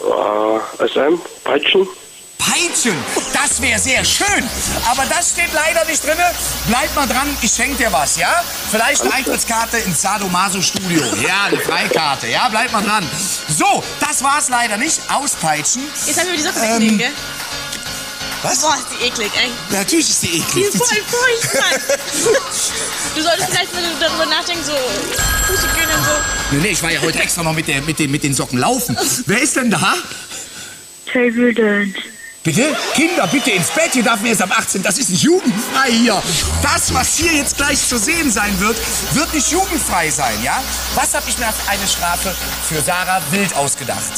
Äh, SM, Peitschen. Peitschen, das wäre sehr schön. Aber das steht leider nicht drin. Bleib mal dran, ich schenke dir was, ja? Vielleicht eine Eintrittskarte ins Sadomaso Studio. Ja, eine Freikarte. Ja, bleib mal dran. So, das war's leider nicht. Auspeitschen. Jetzt haben wir die Socke wegnehmen, gell? Was? Boah, ist die eklig, ey. Natürlich ist die Die eklig. ist voll furchtbar. du solltest vielleicht, wenn du darüber nachdenkst, so Fußhygiene und so. Nee, nee, ich war ja heute extra noch mit, der, mit, den, mit den Socken laufen. Wer ist denn da? Table Dance. Bitte? Kinder, bitte ins Bett. Hier darf man erst ab 18. Das ist nicht jugendfrei hier. Das, was hier jetzt gleich zu sehen sein wird, wird nicht jugendfrei sein, ja? Was habe ich mir als eine Strafe für Sarah Wild ausgedacht?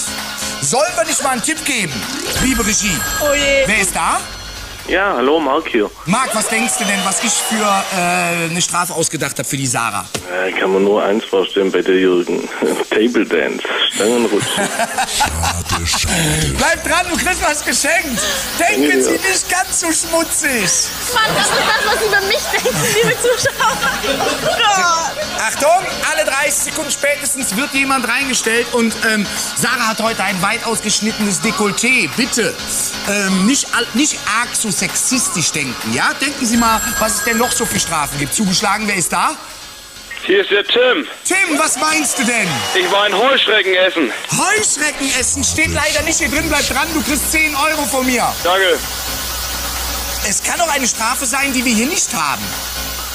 Sollen wir nicht mal einen Tipp geben, liebe Regie? Oh je. Wer ist da? Ja, hallo, Mark hier. Marc, was denkst du denn, was ich für äh, eine Strafe ausgedacht habe für die Sarah? Äh, kann man nur eins vorstellen bei der Jürgen. Table Dance, Stangenrutschen. Bleib dran, du kriegst was geschenkt. Denken Sie nicht ganz so schmutzig. Mann, das ist das, was sie über mich denken, liebe Zuschauer. Achtung, alle 30 Sekunden spätestens wird jemand reingestellt und ähm, Sarah hat heute ein weit ausgeschnittenes Dekolleté. Bitte ähm, nicht, nicht arg so sexistisch denken, ja? Denken Sie mal, was es denn noch so für Strafen gibt. Zugeschlagen, wer ist da? Hier ist der Tim. Tim, was meinst du denn? Ich war ein Heuschrecken essen. Heuschrecken essen steht leider nicht hier drin. Bleib dran, du kriegst 10 Euro von mir. Danke. Es kann doch eine Strafe sein, die wir hier nicht haben.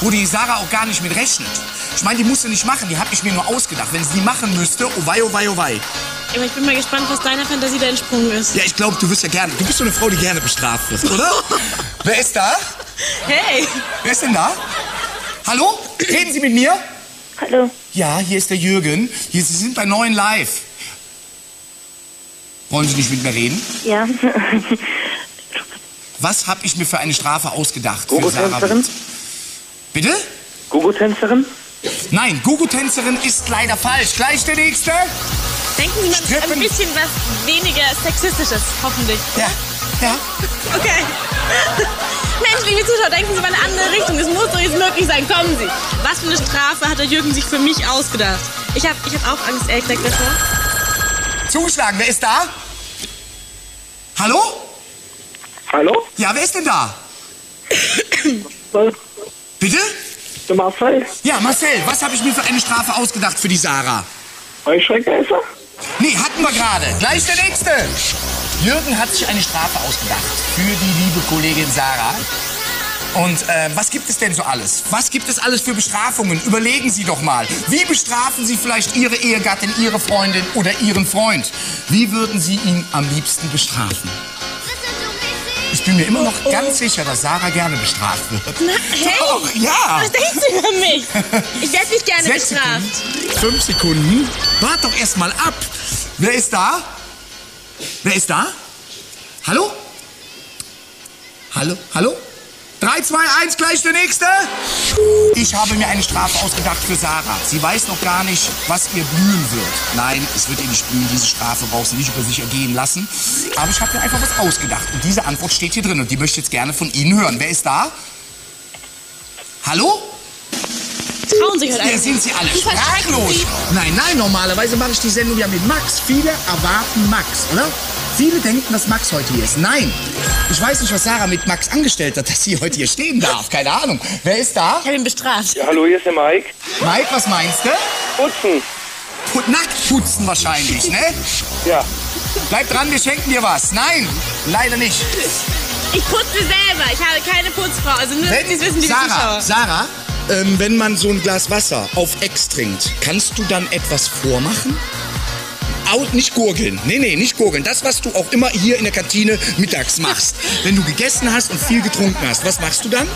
Wo die Sarah auch gar nicht mit rechnet. Ich meine, die muss sie nicht machen, die habe ich mir nur ausgedacht. Wenn sie die machen müsste, oh wei, oh wei, oh wei. Aber ich bin mal gespannt, was deiner Fantasie da entsprungen ist. Ja, ich glaube, du wirst ja gerne. Du bist so eine Frau, die gerne bestraft wird, oder? Wer ist da? Hey! Wer ist denn da? Hallo? Reden Sie mit mir? Hallo. Ja, hier ist der Jürgen. Hier, Sie sind bei Neuen Live. Wollen Sie nicht mit mir reden? Ja. Was habe ich mir für eine Strafe ausgedacht für Sarah Gogo-Tänzerin? Bitte? Gogo-Tänzerin? Nein, Gugu-Tänzerin ist leider falsch. Gleich der nächste. Denken Sie mal Strippen. ein bisschen was weniger Sexistisches, hoffentlich. Ja, ja. Okay. Mensch, liebe Zuschauer, denken Sie mal in eine andere Richtung. Es muss doch jetzt möglich sein. Kommen Sie. Was für eine Strafe hat der Jürgen sich für mich ausgedacht? Ich habe ich hab auch Angst, ehrlich gesagt, davor. Zugeschlagen, wer ist da? Hallo? Hallo? Ja, wer ist denn da? Bitte? Der Marcel? Ja, Marcel, was habe ich mir für eine Strafe ausgedacht für die Sarah? Heuschreckenesser? Nee, hatten wir gerade. Gleich der nächste. Jürgen hat sich eine Strafe ausgedacht für die liebe Kollegin Sarah. Und äh, was gibt es denn so alles? Was gibt es alles für Bestrafungen? Überlegen Sie doch mal. Wie bestrafen Sie vielleicht Ihre Ehegattin, Ihre Freundin oder Ihren Freund? Wie würden Sie ihn am liebsten bestrafen? Ich bin mir immer noch ganz sicher, dass Sarah gerne bestraft wird. Na, hey! Doch, ja! Was denken Sie über mich? Ich werde nicht gerne Sechs bestraft. Sekunden. Fünf Sekunden. Wart doch erst mal ab. Wer ist da? Wer ist da? Hallo? Hallo? Hallo? 3, 2, 1, gleich der nächste. Ich habe mir eine Strafe ausgedacht für Sarah. Sie weiß noch gar nicht, was ihr blühen wird. Nein, es wird ihr nicht blühen. Diese Strafe braucht sie nicht über sich ergehen lassen. Aber ich habe mir einfach was ausgedacht. Und diese Antwort steht hier drin. Und die möchte ich jetzt gerne von Ihnen hören. Wer ist da? Hallo? Trauen sich halt Ja, einfach. sind Sie alle Die sprachlos? Nein, nein, normalerweise mache ich die Sendung ja mit Max. Viele erwarten Max, oder? Viele denken, dass Max heute hier ist. Nein, ich weiß nicht, was Sarah mit Max angestellt hat, dass sie heute hier stehen darf. Keine Ahnung. Wer ist da? Ich habe ihn bestraft. Ja, hallo, hier ist der Mike. Mike, was meinst du? Putzen. Put nackt putzen wahrscheinlich, ne? Ja. Bleib dran, wir schenken dir was. Nein, leider nicht. Ich putze selber. Ich habe keine Putzfrau. Also nur, es wissen, liebe Sarah, Zuschauer. Sarah, ähm, wenn man so ein Glas Wasser auf Ex trinkt, kannst du dann etwas vormachen? Au, nicht gurgeln. Nee, nee, nicht gurgeln. Das, was du auch immer hier in der Kantine mittags machst. Wenn du gegessen hast und viel getrunken hast, was machst du dann?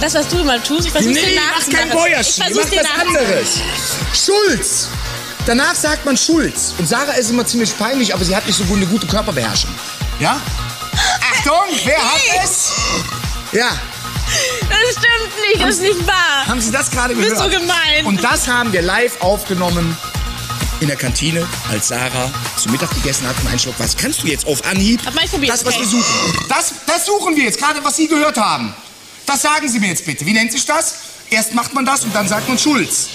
Das, was du immer tust, ich versuche nee, dir mach kein nachzumachen. Ich Bäuerchen, mach was anderes. Schulz. Danach sagt man Schulz. Und Sarah ist immer ziemlich peinlich, aber sie hat nicht so gut eine gute Körperbeherrschung. Ja? Achtung, wer hat es? Ja, Das stimmt nicht, das ist nicht wahr. Haben Sie das gerade Du bist gehört? so gemein. Und das haben wir live aufgenommen in der Kantine, als Sarah zu Mittag gegessen hat und einen Schluck was. Kannst du jetzt auf Anhieb Hab mal probiert, das, was okay. wir suchen? Das, das suchen wir jetzt, gerade was Sie gehört haben. Das sagen Sie mir jetzt bitte. Wie nennt sich das? Erst macht man das und dann sagt man Schulz.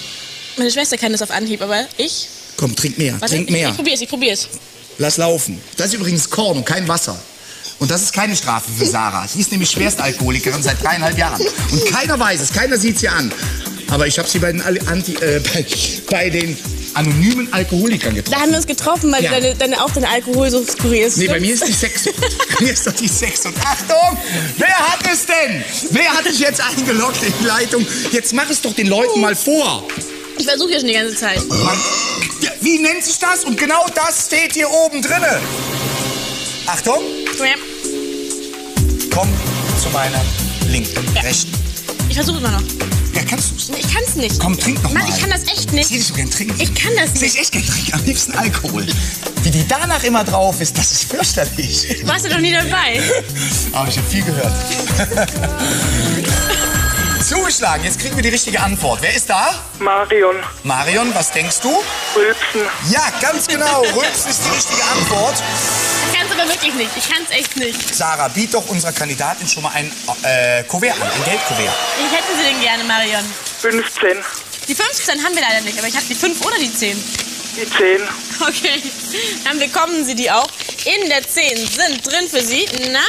Meine Schwester kann das auf Anhieb, aber ich? Komm, trink mehr, Warte, trink ich, mehr. ich probier's, ich probier's. Lass laufen. Das ist übrigens Korn und kein Wasser. Und das ist keine Strafe für Sarah. Sie ist nämlich Schwerstalkoholikerin seit dreieinhalb Jahren. Und keiner weiß es, keiner sieht sie an. Aber ich habe sie bei den, Anti, äh, bei, bei den anonymen Alkoholikern Da getroffen. haben wir uns getroffen, weil Ja. deine, deine, auch deine Alkoholsucht skurril ist. Nee, bei mir ist die bei mir ist doch die Sexsucht. Achtung! Wer hat es denn? Wer hat dich jetzt eingeloggt in die Leitung? Jetzt mach es doch den Leuten mal vor. Ich versuche ja schon die ganze Zeit. Man, wie nennt sich das? Und genau das steht hier oben drinne. Achtung! Ja. Komm zu meiner linken, rechten. Ich versuche immer noch. Ja, kannst du's? Ich kann's nicht. Komm, trink noch Mann, mal. ich kann das echt nicht. Sie dich so gern trinken. Ich kann das nicht. ist echt gern trinken. Am liebsten Alkohol. Wie die danach immer drauf ist, das ist fürchterlich. Du warst ja noch nie dabei. Aber ich habe viel gehört. Zugeschlagen, jetzt kriegen wir die richtige Antwort. Wer ist da? Marion. Marion, was denkst du? Rülpsen. Ja, ganz genau. Rülps ist die richtige Antwort. Ich kann's aber wirklich nicht. Ich kann's echt nicht. Sarah, biet doch unserer Kandidatin schon mal ein äh, Kuvert an, ein Geldkuvert. Ich hätte sie denn gerne, Marion. 15. Die 15 haben wir leider nicht, aber ich habe die 5 oder die 10. Die 10. Okay, dann bekommen Sie die auch. In der 10 sind drin für Sie, na,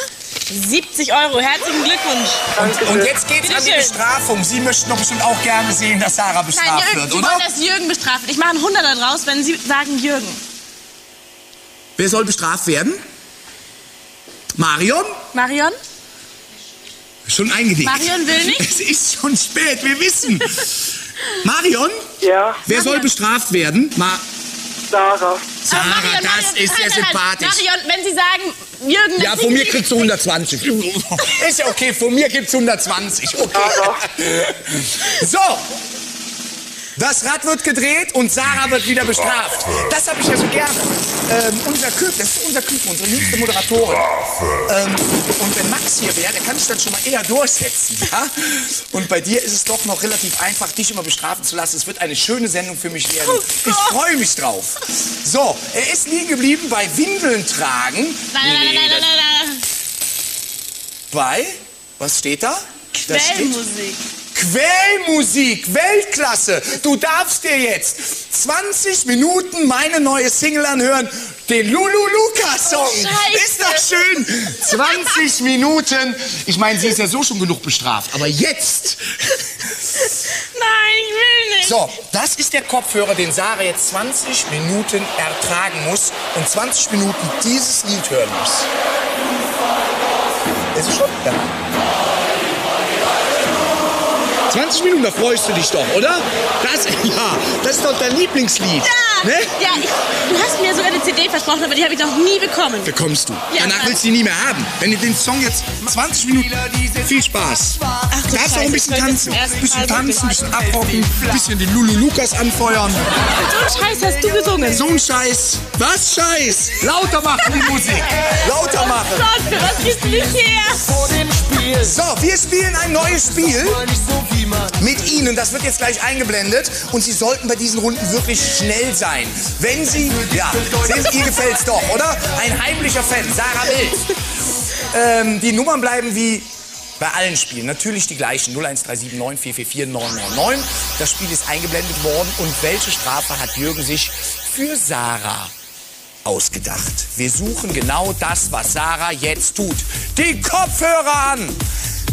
70 Euro. Herzlichen Glückwunsch. Und, und jetzt geht's an die. Bestrafung. Sie möchten doch bestimmt auch gerne sehen, dass Sarah Nein, bestraft Jürgen, wird, Sie oder? wollen, dass Jürgen bestraft wird. Ich mache einen 100er draus, wenn Sie sagen Jürgen. Wer soll bestraft werden? Marion? Marion? Schon eingenickt. Marion will nicht? Es ist schon spät, wir wissen. Marion? Ja. Wer soll Marion. bestraft werden? Ma Sarah. Sarah, Marion, das Marion, ist sehr nein, nein, nein. sympathisch. Marion, wenn Sie sagen Jürgen, Ja, von mir kriegst du 120. Ist ja okay, von mir gibt's 120. Okay. So. Das Rad wird gedreht und Sarah wird wieder bestraft. Das habe ich ja so gerne. Ähm, unser Küken, das ist unser Küken, unsere jüngste Moderatorin. Ähm, und wenn Max hier wäre, der kann sich dann schon mal eher durchsetzen. Ja? Und bei dir ist es doch noch relativ einfach, dich immer bestrafen zu lassen. Es wird eine schöne Sendung für mich werden. Ich freue mich drauf. So, er ist liegen geblieben bei Windeln tragen. Nein, nein, nein, Nee, nein, das- nein, nein, nein. bei, was steht da? Quellmusik. Quellmusik, Weltklasse. Du darfst dir jetzt 20 Minuten meine neue Single anhören, den Lulu Lukas Song. Oh, ist das schön? 20 Minuten. Ich meine, sie ist ja so schon genug bestraft, aber jetzt. Nein, ich will nicht. So, das ist der Kopfhörer, den Sarah jetzt 20 Minuten ertragen muss und 20 Minuten dieses Lied hören muss. Ist es schon? Ja. 20 Minuten, da freust du dich doch, oder? Das, ja, das ist doch dein Lieblingslied. Ja, Ne? ja ich, du hast mir sogar eine CD versprochen, aber die habe ich noch nie bekommen. Bekommst du. Ja, Danach willst du die nie mehr haben. Wenn du den Song jetzt 20 Minuten. Viel Spaß. Ach, du Darfst auch ein bisschen tanzen. Ein bisschen tanzen, ein bisschen abrocken, ein bisschen den Lulu Lukas anfeuern. So einen Scheiß hast du gesungen. So ein Scheiß. Was Scheiß? Lauter machen die Musik. Lauter machen. Gott, für was kriegst du mich her? So, wir spielen ein neues Spiel mit Ihnen. Das wird jetzt gleich eingeblendet. Und Sie sollten bei diesen Runden wirklich schnell sein. Wenn Sie, ja, sehen Sie, ihr gefällt's doch, oder? Ein heimlicher Fan, Sarah Wild. Ähm, die Nummern bleiben wie bei allen Spielen. Natürlich die gleichen. 01379 444 999. Das Spiel ist eingeblendet worden. Und welche Strafe hat Jürgen sich für Sarah ausgedacht. Wir suchen genau das, was Sarah jetzt tut. Die Kopfhörer an!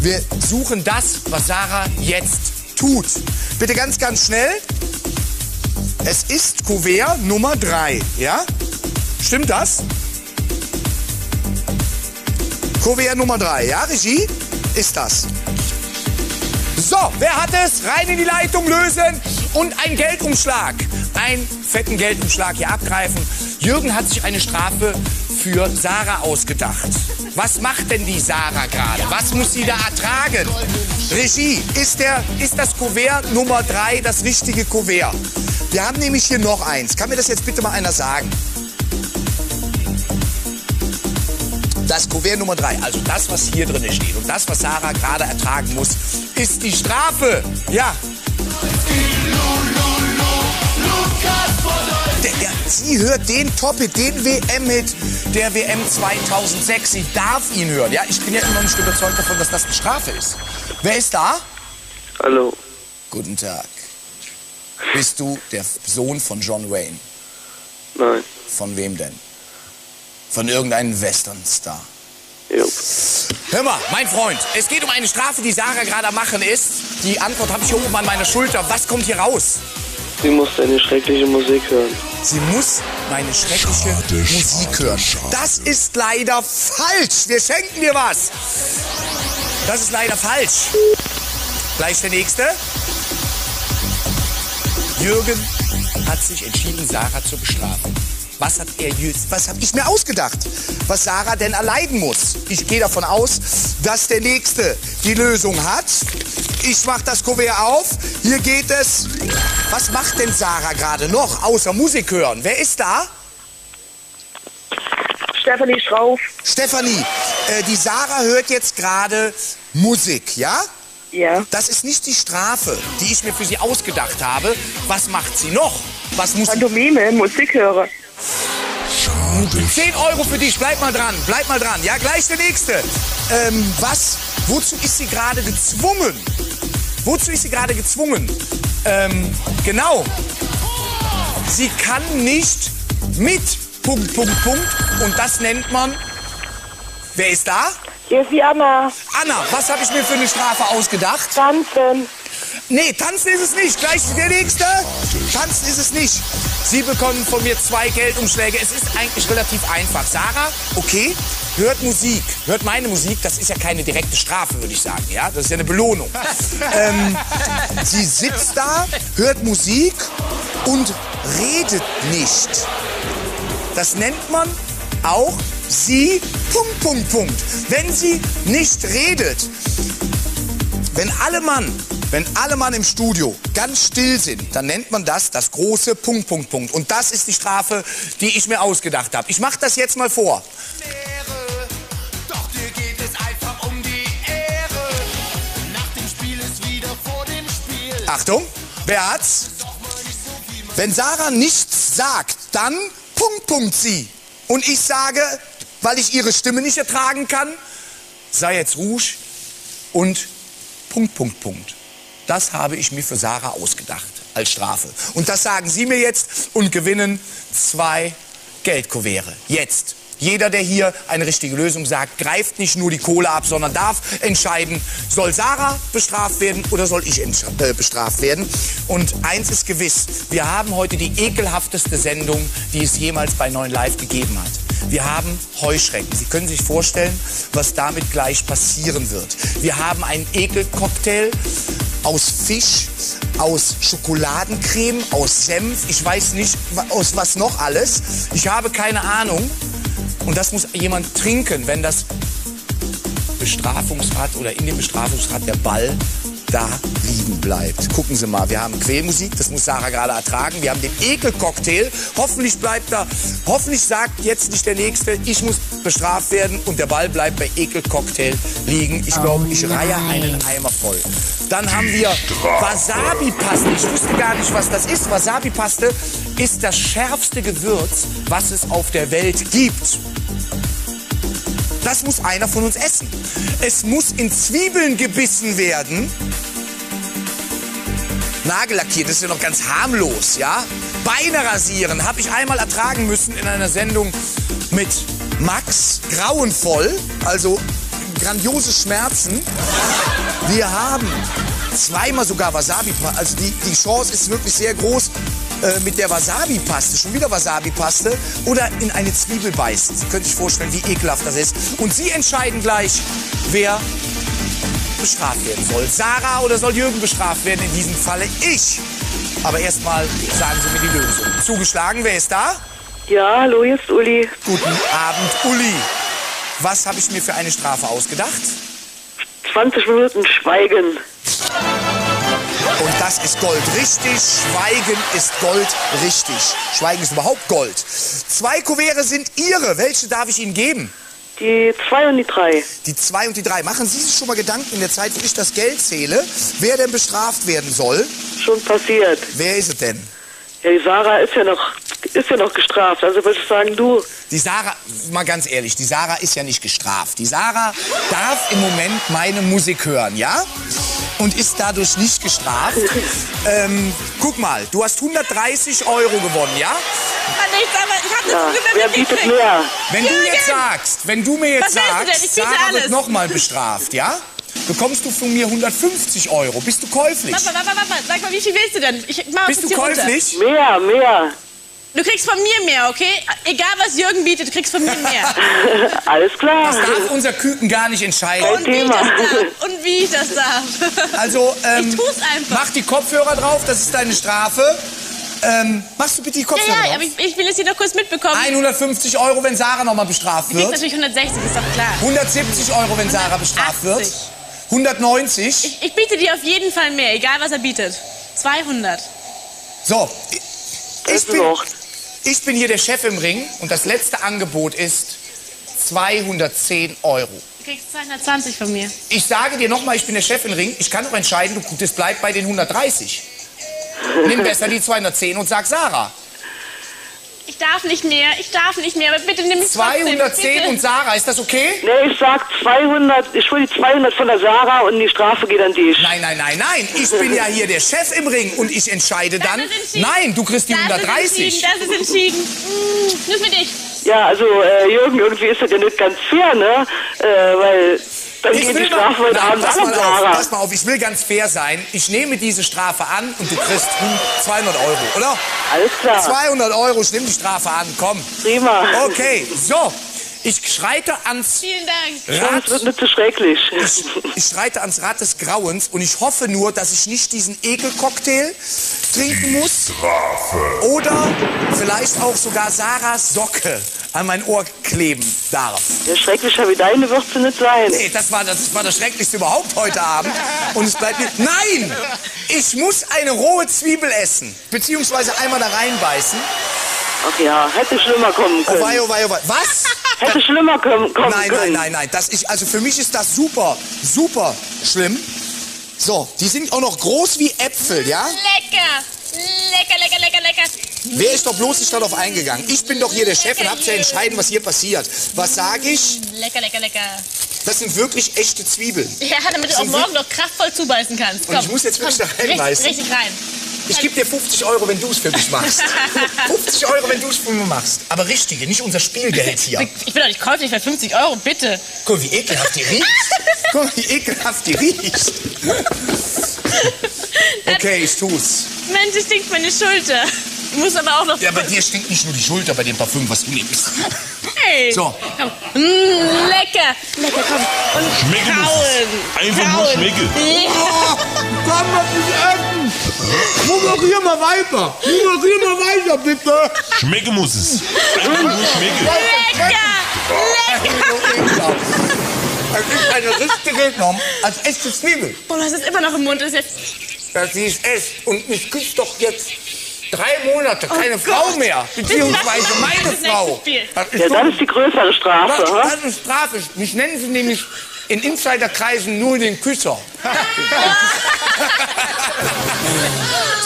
Wir suchen das, was Sarah jetzt tut. Bitte ganz, ganz schnell. Es ist Kuvert Nummer 3, ja? Stimmt das? Kuvert Nummer 3, ja, Regie? Ist das. So, wer hat es? Rein in die Leitung lösen und ein Geldumschlag. Einen fetten Geldumschlag hier abgreifen. Jürgen hat sich eine Strafe für Sarah ausgedacht. Was macht denn die Sarah gerade? Was muss sie da ertragen? Regie, ist, der, ist das Kuvert Nummer 3 das richtige Kuvert? Wir haben nämlich hier noch eins. Kann mir das jetzt bitte mal einer sagen? Das Kuvert Nummer 3, also das, was hier drin steht und das, was Sarah gerade ertragen muss, ist die Strafe. Ja. Der, der, sie hört den Top-Hit, den WM-Hit der WM 2006. Sie darf ihn hören. Ja, ich bin ja immer noch nicht überzeugt davon, dass das eine Strafe ist. Wer ist da? Hallo. Guten Tag. Bist du der Sohn von John Wayne? Nein. Von wem denn? Von irgendeinem Western-Star. Jo. Hör mal, mein Freund, es geht um eine Strafe, die Sarah gerade am machen ist. Die Antwort habe ich hier oben an meiner Schulter. Was kommt hier raus? Sie muss deine schreckliche Musik hören. Sie muss meine schreckliche Musik hören. Das ist leider falsch. Wir schenken dir was. Das ist leider falsch. Gleich der nächste. Jürgen hat sich entschieden, Sarah zu bestrafen. Was hat er jetzt, was habe ich mir ausgedacht, was Sarah denn erleiden muss? Ich gehe davon aus, dass der Nächste die Lösung hat. Ich mache das Kuvert auf. Hier geht es. Was macht denn Sarah gerade noch, außer Musik hören? Wer ist da? Stefanie Schrauf. Stefanie, äh, die Sarah hört jetzt gerade Musik, ja? Ja. Das ist nicht die Strafe, die ich mir für sie ausgedacht habe. Was macht sie noch? Was muss Pantomime, Musik hören. 10 Euro für dich, bleib mal dran, bleib mal dran. Ja, gleich der nächste. Ähm, was, wozu ist sie gerade gezwungen? Wozu ist sie gerade gezwungen? Ähm, genau. Sie kann nicht mit Punkt, Punkt, Punkt. Und das nennt man, wer ist da? Hier ist die Anna. Anna, was habe ich mir für eine Strafe ausgedacht? Tanzen. Nee, tanzen ist es nicht. Gleich der nächste. Tanzen ist es nicht. Sie bekommen von mir zwei Geldumschläge. Es ist eigentlich relativ einfach. Sarah, okay, hört Musik. Hört meine Musik. Das ist ja keine direkte Strafe, würde ich sagen. Ja, das ist ja eine Belohnung. ähm, sie sitzt da, hört Musik und redet nicht. Das nennt man auch sie, Punkt, Punkt, Punkt. Wenn sie nicht redet, wenn alle Mann, wenn alle Mann im Studio ganz still sind, dann nennt man das das große Punkt, Punkt, Punkt. Und das ist die Strafe, die ich mir ausgedacht habe. Ich mache das jetzt mal vor. Doch dir geht es einfach die Ehre. Nach dem Spiel ist wieder vor dem Spiel. Achtung, wer hat's? Wenn Sarah nichts sagt, dann Punkt, Punkt sie. Und ich sage, weil ich ihre Stimme nicht ertragen kann, sei jetzt Rouge und Punkt, Punkt, Punkt. Das habe ich mir für Sarah ausgedacht als Strafe. Und das sagen Sie mir jetzt und gewinnen zwei Geldkuvere. Jetzt. Jeder, der hier eine richtige Lösung sagt, greift nicht nur die Kohle ab, sondern darf entscheiden, soll Sarah bestraft werden oder soll ich äh, bestraft werden. Und eins ist gewiss, wir haben heute die ekelhafteste Sendung, die es jemals bei 9 Live gegeben hat. Wir haben Heuschrecken. Sie können sich vorstellen, was damit gleich passieren wird. Wir haben einen Ekelcocktail aus Fisch, aus Schokoladencreme, aus Senf, ich weiß nicht aus was noch alles. Ich habe keine Ahnung. Und das muss jemand trinken, wenn das Bestrafungsrad oder in dem Bestrafungsrad der Ball da liegen bleibt. Gucken Sie mal, wir haben Quälmusik, das muss Sarah gerade ertragen. Wir haben den Ekelcocktail. Hoffentlich bleibt da, hoffentlich sagt jetzt nicht der Nächste, ich muss bestraft werden und der Ball bleibt bei Ekelcocktail liegen. Ich glaube, ich reihe einen Eimer voll. Dann haben wir Wasabi-Paste. Ich wusste gar nicht, was das ist. Wasabi-Paste ist das schärfste Gewürz, was es auf der Welt gibt. Das muss einer von uns essen. Es muss in Zwiebeln gebissen werden. Nagellackiert, das ist ja noch ganz harmlos, ja? Beine rasieren, habe ich einmal ertragen müssen in einer Sendung mit Max. Grauenvoll, also grandiose Schmerzen. Wir haben zweimal sogar Wasabi, also die, die Chance ist wirklich sehr groß äh, mit der Wasabi-Paste, schon wieder Wasabi-Paste oder in eine Zwiebel beißen. Sie können sich vorstellen, wie ekelhaft das ist. Und Sie entscheiden gleich, wer bestraft werden soll. Sarah oder soll Jürgen bestraft werden? In diesem Falle ich. Aber erstmal sagen Sie mir die Lösung. Zugeschlagen, wer ist da? Ja, hallo, hier ist Uli. Guten Abend, Uli. Was habe ich mir für eine Strafe ausgedacht? 20 Minuten Schweigen. Und das ist Gold. Richtig, Schweigen ist Gold. Richtig. Schweigen ist überhaupt Gold. Zwei Kuvere sind Ihre. Welche darf ich Ihnen geben? Die 2 und die 3. Die zwei und die drei. Machen Sie sich schon mal Gedanken in der Zeit, wo ich das Geld zähle, wer denn bestraft werden soll. Schon passiert. Wer ist es denn? Ja, die Sarah ist ja noch, ist ja noch gestraft. Also würde ich sagen, du. Die Sarah, mal ganz ehrlich, die Sarah ist ja nicht gestraft. Die Sarah darf im Moment meine Musik hören, ja? und ist dadurch nicht gestraft. ähm, guck mal, du hast 130 Euro gewonnen, ja? Ich hab Ja, das bietet mehr? Wenn du jetzt sagst, wenn du mir jetzt Was willst du denn? sagst, Sarah wird nochmal bestraft, ja? Bekommst du von mir 150 Euro. Bist du käuflich? Warte, warte, warte, warte. Sag mal, wie viel willst du denn? Ich mach Bist du hier runter. käuflich? Mehr, mehr. Du kriegst von mir mehr, okay? Egal, was Jürgen bietet, du kriegst von mir mehr. Alles klar. Das darf unser Küken gar nicht entscheiden. Und wie ich das darf. Und wie ich das darf. Also, ähm, Ich tu's einfach. mach die Kopfhörer drauf, das ist deine Strafe. Ähm, machst du bitte die Ja, Kopfhörer ja, drauf? aber ich, ich will es hier noch kurz mitbekommen. 150 Euro, wenn Sarah nochmal bestraft Du kriegst wird. natürlich 160, ist doch klar. 170 Euro, wenn Sarah bestraft wird. 180. 190. Ich, ich biete dir auf jeden Fall mehr, egal was er bietet. 200. So, ich, ich, bin, ich bin hier der Chef im Ring und das letzte Angebot ist 210 Euro. Du kriegst 220 von mir. Ich sage dir nochmal, ich bin der Chef im Ring. Ich kann doch entscheiden, du, das bleibt bei den 130. Nimm besser die 210 und sag Sarah. Ich darf nicht mehr, ich darf nicht mehr, aber bitte nimm mich trotzdem. 210 bitte. und Sarah, ist das okay? Nee, ich sag 200, ich will die 200 von der Sarah und die Strafe geht an dich. Nein, nein, nein, nein. Ich bin ja hier der Chef im Ring und ich entscheide Das dann. ist entschieden. Nein, du kriegst die Das ist 130. entschieden, das ist entschieden. Mm, Nur für dich. Ja, also äh, Jürgen, irgendwie ist das ja nicht ganz fair, ne? Äh, weil dann Ich die will mal, Strafe heute Abend pass mal auf, pass mal auf, ich will ganz fair sein. Ich nehme diese Strafe an und du kriegst 200 Euro, oder? Alles klar, 200 Euro, ich nehme die Strafe an, komm. prima. Okay, so. Ich schreite ans Vielen Dank. Das Rad, wird nicht so schrecklich. ich, ich schreite ans Rad des Grauens und ich hoffe nur, dass ich nicht diesen Ekelcocktail trinken muss. Oder vielleicht auch sogar Sarahs Socke an mein Ohr kleben darf. Ja, schrecklicher wie deine wird sie nicht sein. Nee, das war das, war das Schrecklichste überhaupt heute Abend. Und es bleibt mir. Nein! Ich muss eine rohe Zwiebel essen. Beziehungsweise einmal da reinbeißen. Ach ja, hätte schlimmer kommen Oh können. wei, oh wei, oh wei. Was? Hätte schlimmer kommen, kommen Nein, können. nein, nein, nein. Das ich, also für mich ist das super, super schlimm. So, die sind auch noch groß wie Äpfel, ja? Lecker. Lecker, lecker, lecker, lecker. Wäre ich doch bloß nicht darauf eingegangen. Ich bin doch hier der Chef und hab zu entscheiden, was hier passiert. Was sage ich? Lecker, lecker, lecker. Das sind wirklich echte Zwiebeln. Ja, damit du auch morgen noch kraftvoll zubeißen kannst. Und ich muss jetzt wirklich da reinbeißen? Richtig, richtig rein. Ich gebe dir 50 Euro, wenn du es für mich machst. 50 Euro, wenn du es für mich machst. Aber richtige, nicht unser Spielgeld hier. Ich bin doch nicht käuflich für 50 Euro, bitte. Guck wie ekelhaft die riecht. Guck wie ekelhaft die riecht. Okay, ich tu's. Mensch, es stinkt meine Schulter. Ich muss aber auch noch... Ja, bei dir stinkt nicht nur die Schulter bei dem Parfüm, was du nimmst. Hey. So. Komm. Mm, lecker. Lecker, komm. Und Schmecken muss kauen. es. Einfach nur Kauen. schmecken. Ja. Komm mal nicht essen. Moderier mal weiter. Moderier mal weiter, bitte. Schmecken muss es. Einfach nur schmecken. Lecker. Es ist eine richtige, als echte Zwiebel. Boah, das ist immer noch im Mund. Das ist jetzt... dass sie es esst. Und mich küsst doch jetzt drei Monate keine Frau Oh Gott. mehr. Beziehungsweise Das meine nächste Frau. Spiel. Das ist Ja, doch- das ist die größere Strafe, das, das ist Strafe. Mich nennen sie nämlich in Insiderkreisen nur den Küsser.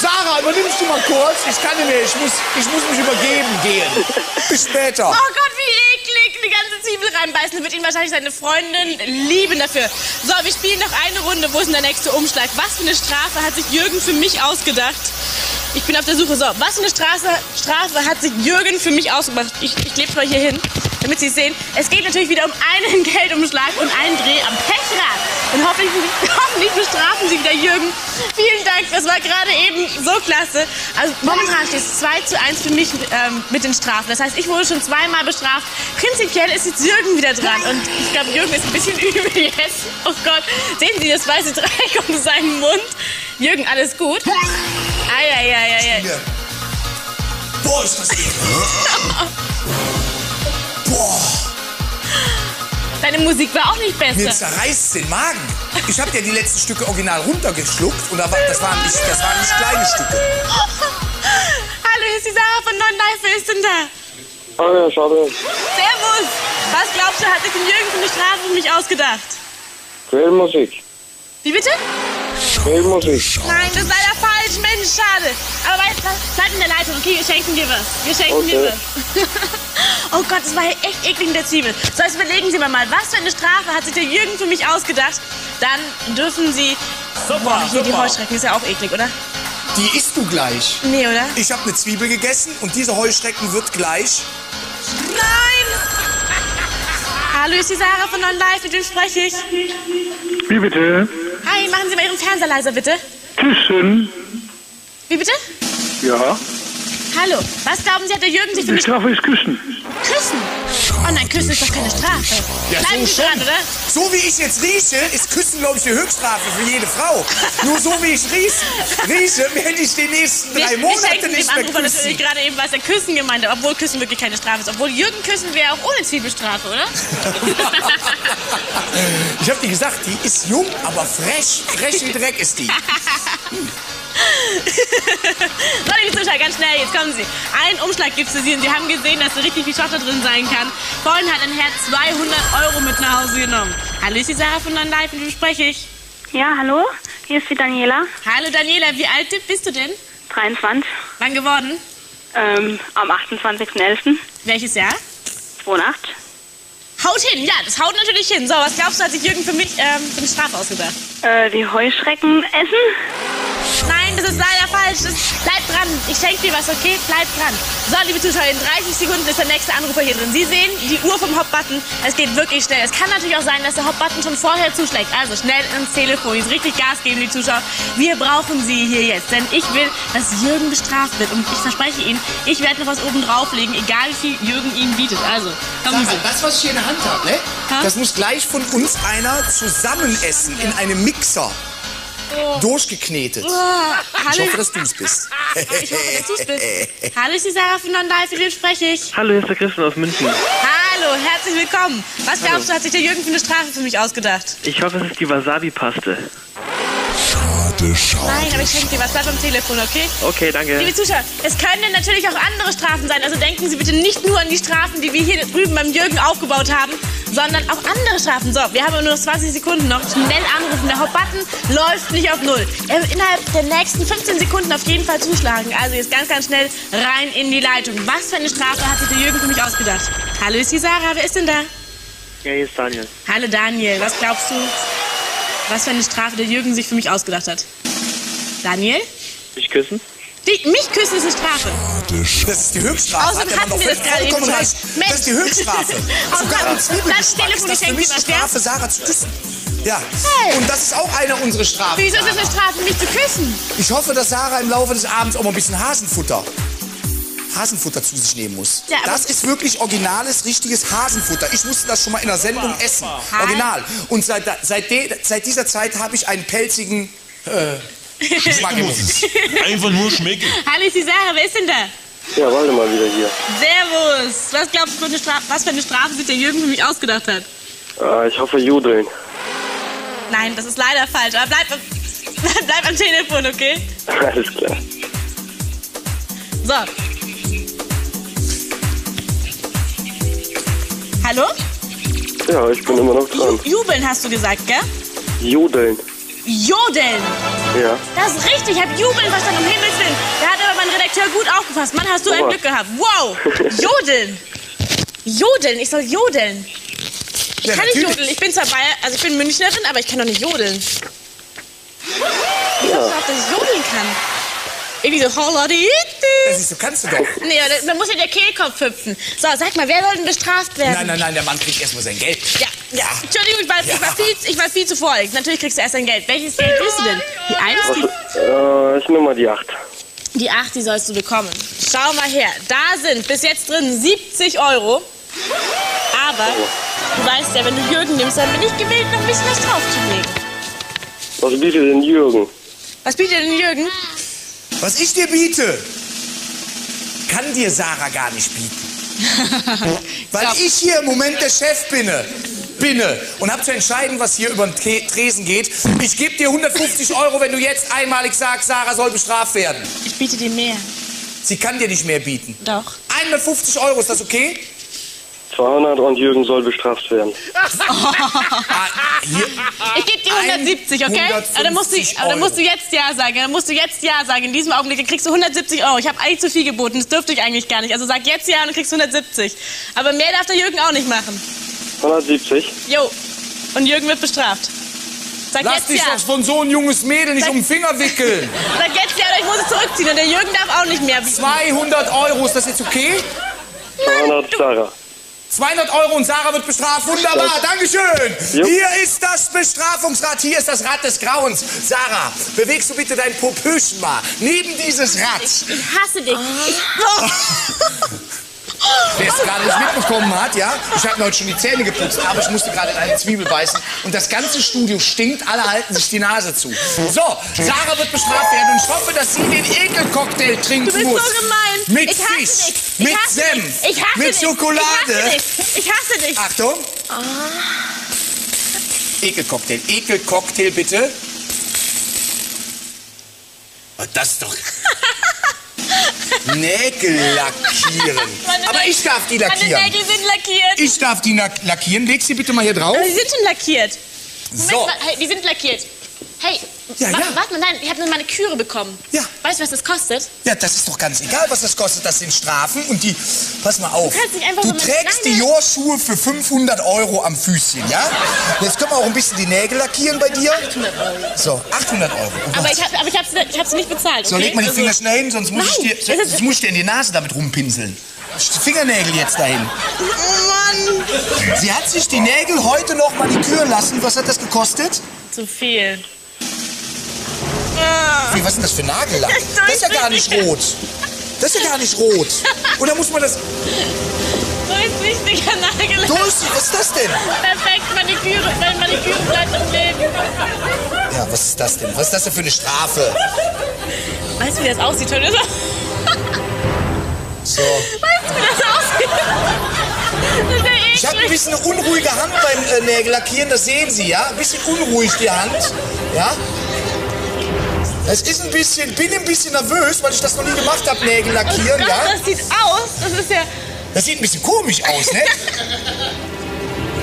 Sarah, übernimmst du mal kurz? Ich kann nicht mehr. Ich muss, ich muss mich übergeben gehen. Bis später. Oh Gott, wie eklig. Eine ganze Zwiebel reinbeißen. Wird ihn wahrscheinlich seine Freundin lieben dafür. So, wir spielen noch eine Runde. Wo ist denn der nächste Umschlag? Was für eine Strafe hat sich Jürgen für mich ausgedacht? Ich bin auf der Suche. So, was für eine Strafe, Strafe hat sich Jürgen für mich ausgedacht? Ich, ich klebe mal hier hin, damit Sie es sehen. Es geht natürlich wieder um einen Geldumschlag und einen Dreh am Pechrad. Und hoffentlich, hoffentlich bestrafen Sie wieder Jürgen. Vielen Dank, das war gerade eben so klasse. Also momentan steht es 2 zu 1 für mich ähm, mit den Strafen. Das heißt, ich wurde schon zweimal bestraft. Prinzipiell ist jetzt Jürgen wieder dran. Und ich glaube, Jürgen ist ein bisschen übel jetzt. Oh Gott, sehen Sie das weiße Dreieck um seinen Mund? Jürgen, alles gut? Eieieiei. Boah, ist das. Boah, Deine Musik war auch nicht mir besser. zerreißt den Magen. Ich habe ja die letzten Stücke original runtergeschluckt und da war, das, waren nicht, das waren nicht kleine Stücke. Hallo, hier ist die Sarah von Non Life. Wer ist denn da? Oh ja, schade. Servus. Was glaubst du, hat sich denn Jürgen für eine Strafe für mich ausgedacht? Quellmusik. Wie bitte? Quellmusik. Nein, das ist leider falsch. Mensch, schade. Aber weißt du, bleib in der Leitung, okay? Wir schenken dir was. Wir schenken dir Okay. was. oh Gott, das war ja echt eklig mit der Zwiebel. So, jetzt überlegen Sie mir mal, was für eine Strafe hat sich der Jürgen für mich ausgedacht? Dann dürfen Sie... Boah, hier die super. Heuschrecken ist ja auch eklig, oder? Die isst du gleich. Nee, oder? Ich habe eine Zwiebel gegessen und diese Heuschrecken wird gleich. Nein! Hallo, ist die Sarah von Non Live, mit wem spreche ich? Wie bitte? Hi, machen Sie mal Ihren Fernseher leiser, bitte. Küssen? Wie bitte? Ja. Hallo, was glauben Sie, hat der Jürgen sich für Die mich... Strafe ist Küssen. Küssen? Oh nein, Küssen ist doch keine Strafe. Bleiben Sie dran, oder? So wie ich jetzt rieche, ist Küssen, glaube ich, die Höchststrafe für jede Frau. Nur so wie ich riech, rieche, werde ich die nächsten drei wir, wir Monate dem nicht mehr Anrufer natürlich küssen. gerade eben, was er Küssen gemeint hat, obwohl Küssen wirklich keine Strafe ist. Obwohl Jürgen Küssen wäre auch ohne Zwiebelstrafe, oder? Ich habe dir gesagt, die ist jung, aber frech. Frech wie Dreck ist die. So, liebe Zuschauer, ganz schnell, jetzt kommen Sie. Einen Umschlag gibt es für Sie und Sie haben gesehen, dass da richtig viel Schotter drin sein kann. Vorhin hat ein Herr 200 Euro mit nach Hause genommen. Hallo, ist die Sarah von Non Live, mit wem spreche ich? Ja, hallo, hier ist die Daniela, Hallo Daniela, wie alt bist du denn? 23, Wann geworden? ähm, am 28.11., Welches Jahr? 28. Haut hin, ja, das haut natürlich hin. So, was glaubst du, hat sich Jürgen für mich ähm, für eine Strafe ausgedacht? Äh, die Heuschrecken essen? Nein, das ist leider falsch. Das, bleib dran. Ich schenke dir was, okay? Bleib dran. So, liebe Zuschauer, in 30 Sekunden ist der nächste Anrufer hier drin. Sie sehen die Uhr vom Hop-Button. Es geht wirklich schnell. Es kann natürlich auch sein, dass der Hop-Button schon vorher zuschlägt. Also schnell ins Telefon. Jetzt richtig Gas geben, die Zuschauer. Wir brauchen Sie hier jetzt. Denn ich will, dass Jürgen bestraft wird. Und ich verspreche Ihnen, ich werde noch was oben drauflegen, egal wie viel Jürgen Ihnen bietet. Also, kommen Sie. Das, was hier in der Hand habe, ne? Ha? das muss gleich von uns einer zusammen essen in einem Mixer. Durchgeknetet. Oh, Ich hallo, hoffe, dass du es bist. ich hoffe, dass du es bist. Hallo, ist die Sarah von Non-Live, mit wem spreche ich? Hallo, hier ist der Christian aus München. Hallo, herzlich willkommen. Was glaubst du, hat sich der Jürgen für eine Strafe für mich ausgedacht? Ich hoffe, es ist die Wasabi-Paste. Nein, aber ich schenke dir was. Bleib am Telefon, okay? Okay, danke. Liebe Zuschauer, es können natürlich auch andere Strafen sein. Also denken Sie bitte nicht nur an die Strafen, die wir hier drüben beim Jürgen aufgebaut haben, sondern auch andere Strafen. So, wir haben nur noch 20 Sekunden noch. Schnell anrufen. Der Hop-Button läuft nicht auf Null. Er wird innerhalb der nächsten 15 Sekunden auf jeden Fall zuschlagen. Also jetzt ganz, ganz schnell rein in die Leitung. Was für eine Strafe hat sich der Jürgen für mich ausgedacht? Hallo, ist die Sarah. Wer ist denn da? Ja, hier ist Daniel. Hallo Daniel, was glaubst du, was für eine Strafe der Jürgen sich für mich ausgedacht hat? Daniel? Ich küssen? Die, mich küssen ist eine Strafe. Das ist die Höchststrafe. Außerdem Hat hatten doch wir das gerade eben schon. Das ist die Höchststrafe. Sogar Das Zwiebelgeschmack Telefon, ist das ich für mich eine? Strafe, Sarah zu küssen. Ja. Hey. Und das ist auch eine unserer Strafen. Wieso ist das eine Strafe, mich zu küssen? Ich hoffe, dass Sarah im Laufe des Abends auch mal ein bisschen Hasenfutter Hasenfutter zu sich nehmen muss. Ja, das ist wirklich originales, richtiges Hasenfutter. Ich musste das schon mal in der Sendung essen. Hi. Original. Und seit, seit, de, seit dieser Zeit habe ich einen pelzigen äh, Geschmack im. Einfach nur schmecken. Hallo, ist die Sarah, wer ist denn da? Ja, warte mal wieder hier. Servus. Was glaubst du, für eine Strafe, was für eine Strafe sich der Jürgen für mich ausgedacht hat? Ah, ich hoffe Judeln. Nein, das ist leider falsch. Aber bleib, bleib am Telefon, okay? Alles klar. So. Hallo? Ja, ich bin immer noch dran. Ju jubeln hast du gesagt, gell? Judeln. Jodeln. Ja. Das ist richtig, ich habe jubeln verstanden, um Himmels Willen. Da hat aber mein Redakteur gut aufgepasst. Mann, hast du ein Oha. Glück gehabt. Wow. Jodeln. Jodeln, ich soll jodeln. Ich Ja, kann nicht jodeln. Ich bin zwar Bayer, also ich bin Münchnerin, aber ich kann doch nicht jodeln. Ich glaube auch, dass ich jodeln kann. Irgendwie so holladi. Das ist, so kannst du doch. Nee, aber da- da muss ja der Kehlkopf hüpfen. So, sag mal, wer soll denn bestraft werden? Nein, nein, nein, der Mann kriegt erstmal sein Geld. Ja, ja. Entschuldigung, ich war, ich war, viel, ich war viel zu voreilig. Natürlich kriegst du erst dein Geld. Welches Geld willst du denn? Die Eins? Die, Äh, ich nehme mal die 8. die Acht, die sollst du bekommen. Schau mal her. Da sind bis jetzt drin 70 Euro. Aber du weißt ja, wenn du Jürgen nimmst, dann bin ich gewillt, noch ein bisschen was draufzulegen. Was bietet denn Jürgen? Was bietet denn Jürgen? Was ich dir biete, kann dir Sarah gar nicht bieten. Weil ich hier im Moment der Chef binne. Binne und habe zu entscheiden, was hier über den Tre- Tresen geht. Ich gebe dir 150 Euro, wenn du jetzt einmalig sagst, Sarah soll bestraft werden. Ich biete dir mehr. Sie kann dir nicht mehr bieten. Doch. 150 Euro, ist das okay? 200 und Jürgen soll bestraft werden. Ich gebe dir 170, okay? Aber dann, musst du, 150 aber dann musst du jetzt Ja sagen. Dann musst du jetzt Ja sagen. In diesem Augenblick dann kriegst du 170 Euro. Ich habe eigentlich zu viel geboten. Das dürfte ich eigentlich gar nicht. Also sag jetzt Ja und du kriegst 170. Aber mehr darf der Jürgen auch nicht machen. 170. Jo. Und Jürgen wird bestraft. Sag lass jetzt dich Ja. doch von so einem junges Mädel nicht Sag- um den Finger wickeln. Sag jetzt Ja oder ich muss es zurückziehen. Und der Jürgen darf auch nicht mehr. 200 Euro, ist das jetzt okay? 200 Sarah. 200 Euro und Sarah wird bestraft. Wunderbar, Dankeschön. Jo. Hier ist das Bestrafungsrad, hier ist das Rad des Grauens. Sarah, bewegst du bitte dein Popöchen mal neben dieses Rad. Ich hasse dich. Wer es gerade nicht mitbekommen hat, ja, ich habe mir heute schon die Zähne geputzt, aber ich musste gerade in eine Zwiebel beißen und das ganze Studio stinkt, alle halten sich die Nase zu. So, Sarah wird bestraft werden und ich hoffe, dass sie den Ekelcocktail trinken Du bist muss. so gemein. Mit ich hasse Fisch, dich. Ich mit hasse Senf, dich. Ich hasse mit dich. Schokolade. Ich hasse dich. Ich hasse dich. Achtung. Ekelcocktail, Ekelcocktail bitte. Oh, das ist doch... Nägel lackieren. Meine Aber ich darf die Meine lackieren. Nägel sind lackiert. Ich darf die lack- lackieren. Leg sie bitte mal hier drauf. Aber die sind schon lackiert. Moment So. mal, hey, die sind lackiert. Hey, Ja, wa- ja. warte mal, nein, ich habe eine Maniküre bekommen. Ja. Weißt du, was das kostet? Ja, das ist doch ganz egal, was das kostet. Das sind Strafen und die. Pass mal auf. Du kannst nicht einfach Du so trägst die. Jorschuhe für 500 Euro am Füßchen, ja? Jetzt können wir auch ein bisschen die Nägel lackieren bei dir. So, 800 Euro. Oh Aber ich habe aber ich hab's, ich hab's nicht bezahlt. so, okay? leg mal die Also- Finger schnell hin, sonst muss, Nein, ich dir, sonst muss ich dir in die Nase damit rumpinseln. Die Fingernägel jetzt dahin. Oh Mann. Sie hat sich die Nägel heute noch maniküren lassen. Was hat das gekostet? Zu viel. Wie, was ist denn das für Nagellack? Das ist ja gar nicht rot. Das ist ja gar nicht rot. Oder muss man das Durchsichtiger Nagellack. durch? Was ist das denn? Perfekt, Maniküre. Deine Maniküre bleibt im Leben. Ja, was ist das denn? Was ist das denn für eine Strafe? Weißt du, wie das aussieht? Weißt du, So. wie das aussieht? Das ist ja Ich habe ein bisschen eine unruhige Hand beim äh, Nägellackieren, das sehen Sie, ja? Ein bisschen unruhig die Hand, ja? Es ist ein bisschen, bin ein bisschen nervös, weil ich das noch nie gemacht habe, Nägel lackieren, Gott, ja? das sieht aus. Das ist ja... Das sieht ein bisschen komisch aus, ne?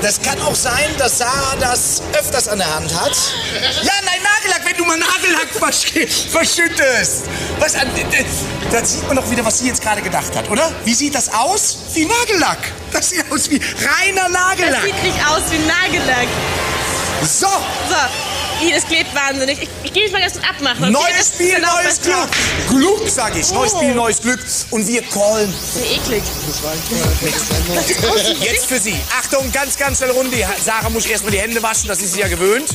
Das kann auch sein, dass Sarah das öfters an der Hand hat. Ja, nein, Nagellack, wenn du mal Nagellack versch- verschüttest. Was an, da sieht man doch wieder, was sie jetzt gerade gedacht hat, oder? Wie sieht das aus? Wie Nagellack. Das sieht aus wie reiner Das Nagellack. sieht nicht aus wie Nagellack. So, So, Das klebt wahnsinnig. Ich, ich gehe jetzt mal ganz abmachen. Okay? neues Spiel, auch neues. Glück. Glück, sag ich. Neues Oh. Spiel, neues Glück. Und wir callen eklig. Jetzt für Sie. Achtung, ganz, ganz schnell Runde. Sarah muss erstmal die Hände waschen, das ist sie ja gewöhnt.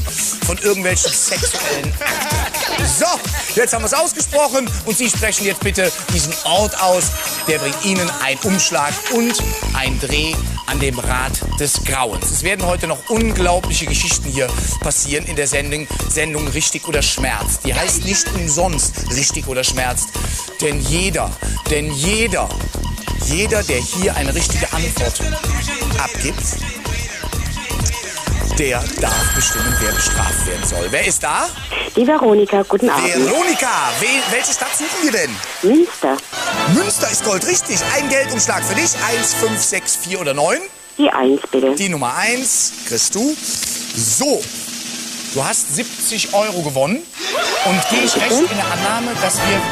Von irgendwelchen sexuellen Akten. So, jetzt haben wir es ausgesprochen und Sie sprechen jetzt bitte diesen Ort aus. Der bringt Ihnen einen Umschlag und ein Dreh an dem Rad des Grauens. Es werden heute noch unglaubliche Geschichten hier passieren in der Sendung, Sendung Richtig oder Schmerz. Die heißt nicht umsonst Richtig oder Schmerz. Denn jeder, denn jeder, jeder, der hier eine richtige Antwort abgibt, der darf bestimmen, wer bestraft werden soll. Wer ist da? Die Veronika, guten Abend. Veronika. We welche Stadt suchen wir denn? Münster. Münster ist Gold, richtig. Ein Geldumschlag für dich. Eins, fünf, sechs, vier oder neun. Die Eins, bitte. Die Nummer eins kriegst du. So. Du hast 70 Euro gewonnen. Und gehe ich recht in der Annahme, dass wir,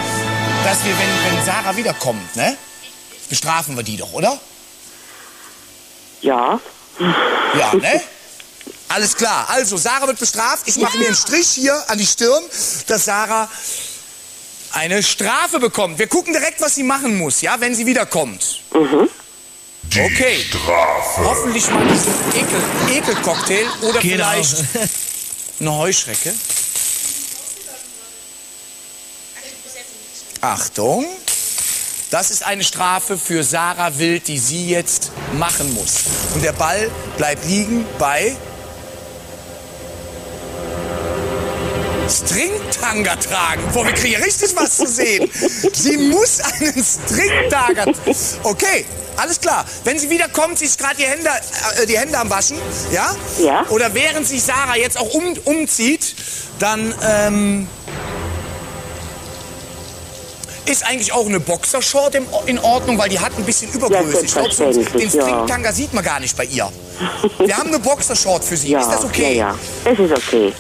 dass wir wenn, wenn Sarah wiederkommt, ne? Bestrafen wir die doch, oder? Ja. Ja, ne? Alles klar. Also, Sarah wird bestraft. Ich mache mir einen Strich hier an die Stirn, dass Sarah eine Strafe bekommt. Wir gucken direkt, was sie machen muss, ja, wenn sie wiederkommt. Okay. Hoffentlich mal diesen Ekel, Ekelcocktail oder Genau. vielleicht eine Heuschrecke. Achtung. Das ist eine Strafe für Sarah Wild, die sie jetzt machen muss. Und der Ball bleibt liegen bei Stringtanga tragen. Boah, wir kriegen richtig was zu sehen. Sie muss einen Stringtanga. Okay, alles klar. Wenn sie wiederkommt, sie ist gerade die Hände, äh, die Hände am Waschen, ja? Ja. Oder während sich Sarah jetzt auch um, umzieht, dann ähm, Ist eigentlich auch eine Boxershort im, in Ordnung, weil die hat ein bisschen Übergröße. ich glaube, so den selbstverständlich, ja. Stringtanga sieht man gar nicht bei ihr. Wir haben eine Boxershort für Sie. Ja, ist das okay? ja, ja. Das ist okay.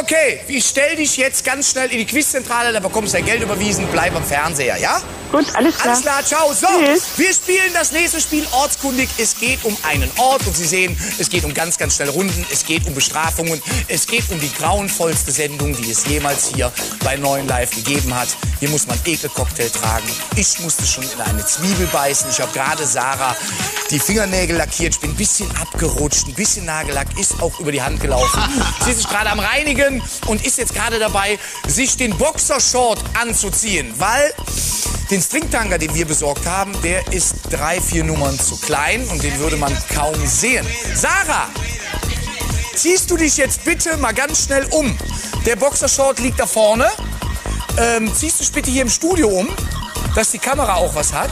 Okay, ich stell dich jetzt ganz schnell in die Quizzentrale, da bekommst du dein Geld überwiesen, bleib am Fernseher, ja? Gut, alles klar. Alles klar, ciao. So, Tschüss. wir spielen das nächste Spiel ortskundig. Es geht um einen Ort und Sie sehen, es geht um ganz, ganz schnelle Runden. Es geht um Bestrafungen. Es geht um die grauenvollste Sendung, die es jemals hier bei Neuen Live gegeben hat. Hier muss man Ekelcocktail tragen. Ich musste schon in eine Zwiebel beißen. Ich habe gerade Sarah die Fingernägel lackiert. Ich bin ein bisschen abgerutscht. Ein bisschen Nagellack ist auch über die Hand gelaufen. Sie ist gerade am Reinigen und ist jetzt gerade dabei, sich den Boxershort anzuziehen, weil den Stringtanga, den wir besorgt haben, der ist drei, vier Nummern zu klein und den würde man kaum sehen. Sarah, ziehst du dich jetzt bitte mal ganz schnell um. Der Boxershort liegt da vorne. Ähm, ziehst du dich bitte hier im Studio um, dass die Kamera auch was hat.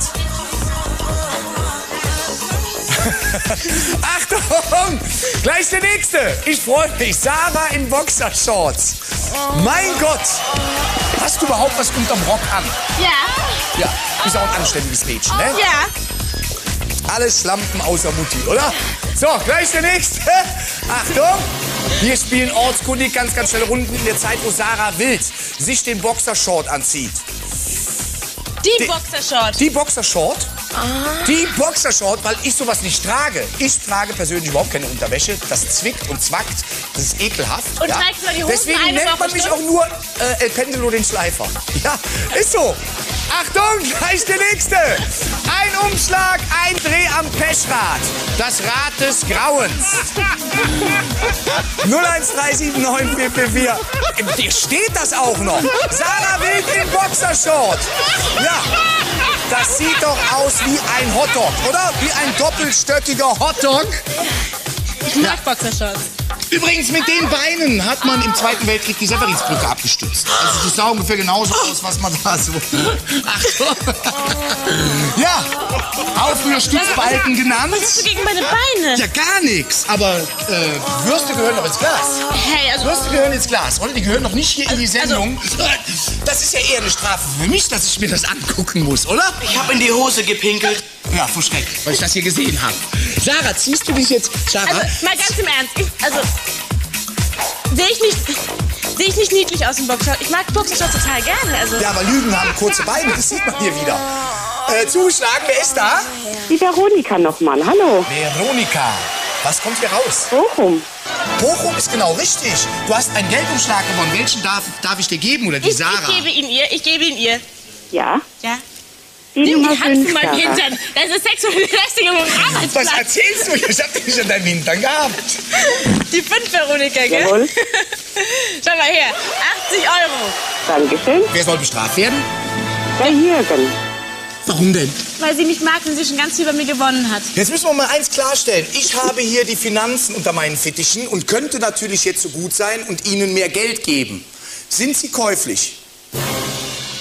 Achtung! Gleich der nächste. Ich freue mich. Sarah in Boxershorts. Mein Gott. Hast du überhaupt was unterm Rock an? Ja. Ja, ist auch ein anständiges Mädchen, ne? Ja. Alle Schlampen außer Mutti, oder? So, gleich der nächste. Achtung! Wir spielen ortskundig ganz, ganz schnelle Runden in der Zeit, wo Sarah Wild sich den Boxershort anzieht. Die, Die- Boxershort. Die Boxershort? Die Boxershort, weil ich sowas nicht trage. Ich trage persönlich überhaupt keine Unterwäsche. Das zwickt und zwackt. Das ist ekelhaft. Und trägst du die Hosen Deswegen eine nennt Woche man mich auch nur äh, El Pendelo den Schleifer. Ja, ist so. Achtung, gleich der nächste. Ein Umschlag, ein Dreh am Peschrad. Das Rad des Grauens. 013794444. Dir steht das auch noch. Sarah Wild in Boxershort. Ja. Das sieht doch aus wie ein Hotdog, oder? Wie ein doppelstöckiger Hotdog. Ich mag Boxershorts. Übrigens, mit den Beinen hat man im Zweiten Weltkrieg die Severinsbrücke abgestützt. Also das sah ungefähr genauso aus, was man da so... Achtung! Ja, auch früher Stützbalken genannt. Was hast du gegen meine Beine? Ja, gar nichts. Aber äh, Würste gehören doch ins Glas. Hey, also Würste gehören ins Glas, oder? Die gehören doch nicht hier in die Also- Sendung. Das ist ja eher eine Strafe für mich, dass ich mir das angucken muss, oder? Ich habe in die Hose gepinkelt. Ja, vor Schreck, weil ich das hier gesehen habe. Sarah, ziehst du dich jetzt... Sarah, Also, mal ganz im Ernst. Ich, also, sehe ich nicht, sehe ich nicht niedlich aus im Boxershort. Ich mag Boxershorts total gerne. Also, Ja, aber Lügen haben kurze Beine, das sieht man hier wieder. Äh, zugeschlagen, wer ist da? Die Veronika nochmal. Hallo. Veronika. Was kommt hier raus? Bochum. Bochum ist genau richtig. Du hast einen Geldumschlag gewonnen. Welchen darf, darf ich dir geben oder die ich, Sarah? ich gebe ihn ihr. Ich gebe ihn ihr. Ja. Ja. Die, Die Nummer Hand 5, zu meinem. Hintern. Das ist sexuelle Belästigung am Was Arbeitsplatz. erzählst du? Ich hab dich an deinem Hintern gehabt. Die 5 Veronika, gell? Jawohl. Schau mal her. 80 Euro. Dankeschön. Wer soll bestraft werden? Der Jürgen. Warum denn? Weil sie mich mag und sie schon ganz viel bei mir gewonnen hat. Jetzt müssen wir mal eins klarstellen. Ich habe hier die Finanzen unter meinen Fittichen und könnte natürlich jetzt so gut sein und Ihnen mehr Geld geben. Sind Sie käuflich?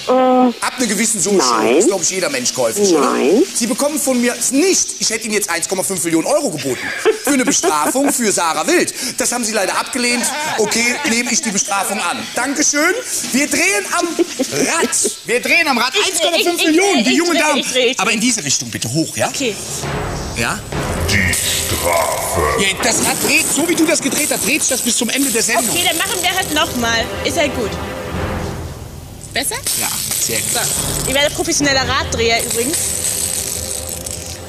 Äh, Ab einer gewissen Summe. Nein. ist, glaube ich, jeder Mensch käuflich, Nein. oder? Sie bekommen von mir nicht. Ich hätte Ihnen jetzt 1,5 Millionen Euro geboten. Für eine Bestrafung für Sarah Wild. Das haben Sie leider abgelehnt. Okay, nehme ich die Bestrafung an. Dankeschön. Wir drehen am Rad. Wir drehen am Rad. Ich- 1,5 ich- ich- Millionen, die ich- junge ich- Dame. ich- ich- ich- Aber in diese Richtung bitte hoch, ja? Okay. Ja? Die Strafe. ja? Das Rad dreht, so wie du das gedreht hast, dreht sich das bis zum Ende der Sendung. Okay, dann machen wir halt nochmal. Ist halt gut. Besser? Ja, sehr gut. So. Ich werde professioneller Raddreher übrigens.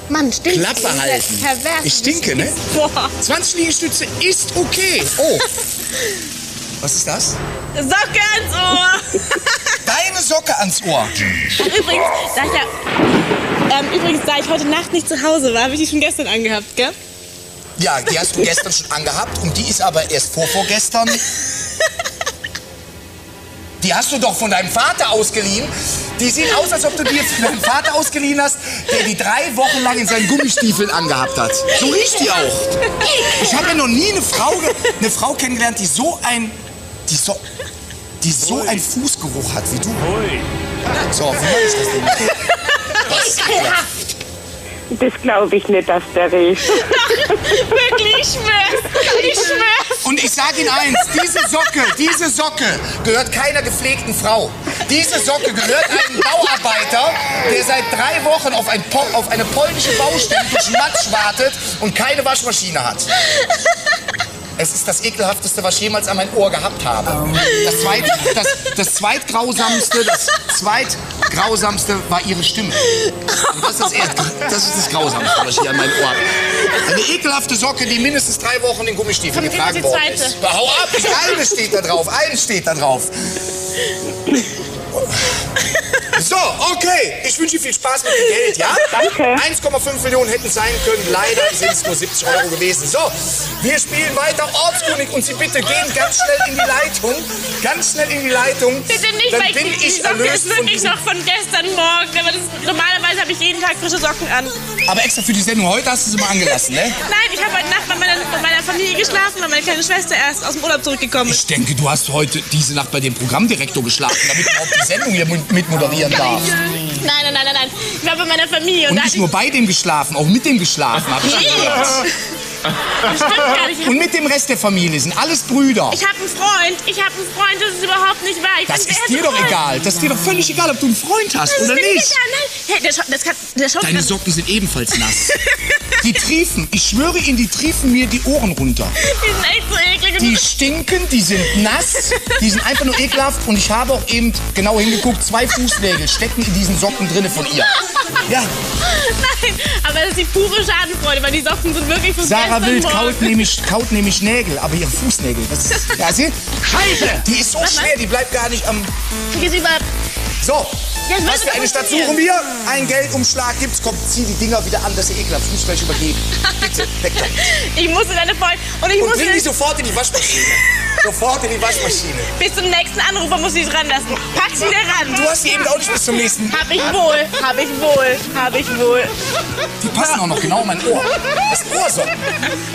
Mann, stinkt. Klappe halten. Pervers. Ich stinke, ne? Boah. 20 Liegestütze ist okay. Oh. Was ist das? Socke ans Ohr. Deine Socke ans Ohr. Ach, übrigens, da ich ja, ähm, übrigens, da ich heute Nacht nicht zu Hause war, habe ich die schon gestern angehabt, gell? Ja, die hast du gestern schon angehabt und die ist aber erst vorvorgestern. Die hast du doch von deinem Vater ausgeliehen. Die sieht aus, als ob du die von deinem Vater ausgeliehen hast, der die drei Wochen lang in seinen Gummistiefeln angehabt hat. So riecht die auch. Ich habe ja noch nie eine Frau, eine Frau kennengelernt, die so ein, die so, die so einen Fußgeruch hat wie du. So, wie mache ich das denn? Ekelhaft. Das glaube ich nicht, dass der riecht. Wirklich, ich schwör's. Ich schwör's. Und ich sage Ihnen eins, diese Socke, diese Socke gehört keiner gepflegten Frau. Diese Socke gehört einem Bauarbeiter, der seit drei Wochen auf, ein po auf eine polnische Baustelle durch Matsch wartet und keine Waschmaschine hat. Es ist das ekelhafteste, was ich jemals an mein Ohr gehabt habe. Das, zweit, das, das zweitgrausamste, das zweitgrausamste war ihre Stimme. Und das, ist das, erste, das ist das Grausamste, was ich hier an mein Ohr habe. Eine ekelhafte Socke, die mindestens drei Wochen in Gummistiefeln Komm, gib uns getragen die worden zweite. ist. Hau ab, eine steht da drauf, eine steht da drauf. So, okay. Ich wünsche Ihnen viel Spaß mit dem Geld, ja? Danke. 1,5 Millionen hätten sein können. Leider sind es nur 70 Euro gewesen. So, wir spielen weiter Ortskönig und Sie bitte gehen ganz schnell in die Leitung. Ganz schnell in die Leitung. Bitte nicht, Dann weil bin die, die ich Socke erlöst ist wirklich noch von gestern Morgen. Aber das, normalerweise habe ich jeden Tag frische Socken an. Aber extra für die Sendung heute hast du sie mal angelassen, ne? Nein, ich habe heute Nacht bei meiner, bei meiner Familie geschlafen, weil meine kleine Schwester erst aus dem Urlaub zurückgekommen ist. Ich denke, du hast heute diese Nacht bei dem Programmdirektor geschlafen, damit du überhaupt die Sendung hier mit- mitmoderieren darfst. Nein, nein, nein, nein, nein. Ich war bei meiner Familie und, Und nicht nur bei dem geschlafen, auch mit dem geschlafen, habe ich gehört. ich... Stimmt gar nicht. Ich Und mit dem Rest der Familie sind alles Brüder. Ich habe einen Freund. Ich habe einen Freund. Das ist überhaupt nicht wahr. Ich Das ist dir doch Freund. egal. Das ist dir doch völlig egal, ob du einen Freund hast Das oder nicht egal. Nein. Hey, der, Scha- das kann, der schaut Deine Socken sind ebenfalls nass. Die triefen, ich schwöre Ihnen, die triefen mir die Ohren runter. Die sind echt so eklig. Die stinken, die sind nass, die sind einfach nur ekelhaft und ich habe auch eben genau hingeguckt, zwei Fußnägel stecken in diesen Socken drinne von ihr. Ja, Nein, aber das ist die pure Schadenfreude, weil die Socken sind wirklich von Sarah Wild kaut nämlich, kaut nämlich Nägel, aber ihre Fußnägel, das ist, ja, sie, Scheiße, die ist so schwer, die bleibt gar nicht am, ist über... so. Ja, Was für eine Stadt suchen wir? Ein Geldumschlag gibt's, komm, zieh die Dinger wieder an, das ist ekelhaft, ich muss gleich übergeben. Bitte, weg da. Ich musste deine Freundin... Und ich Und musste... bring die sofort in die Waschmaschine. sofort in die Waschmaschine. Bis zum nächsten Anrufer muss ich es ranlassen. Pack sie wieder ran. Du hast die eben auch nicht bis zum nächsten. Hab ich wohl, hab ich wohl, hab ich wohl. Die passen auch noch genau in mein Ohr. Das Ohrsocken.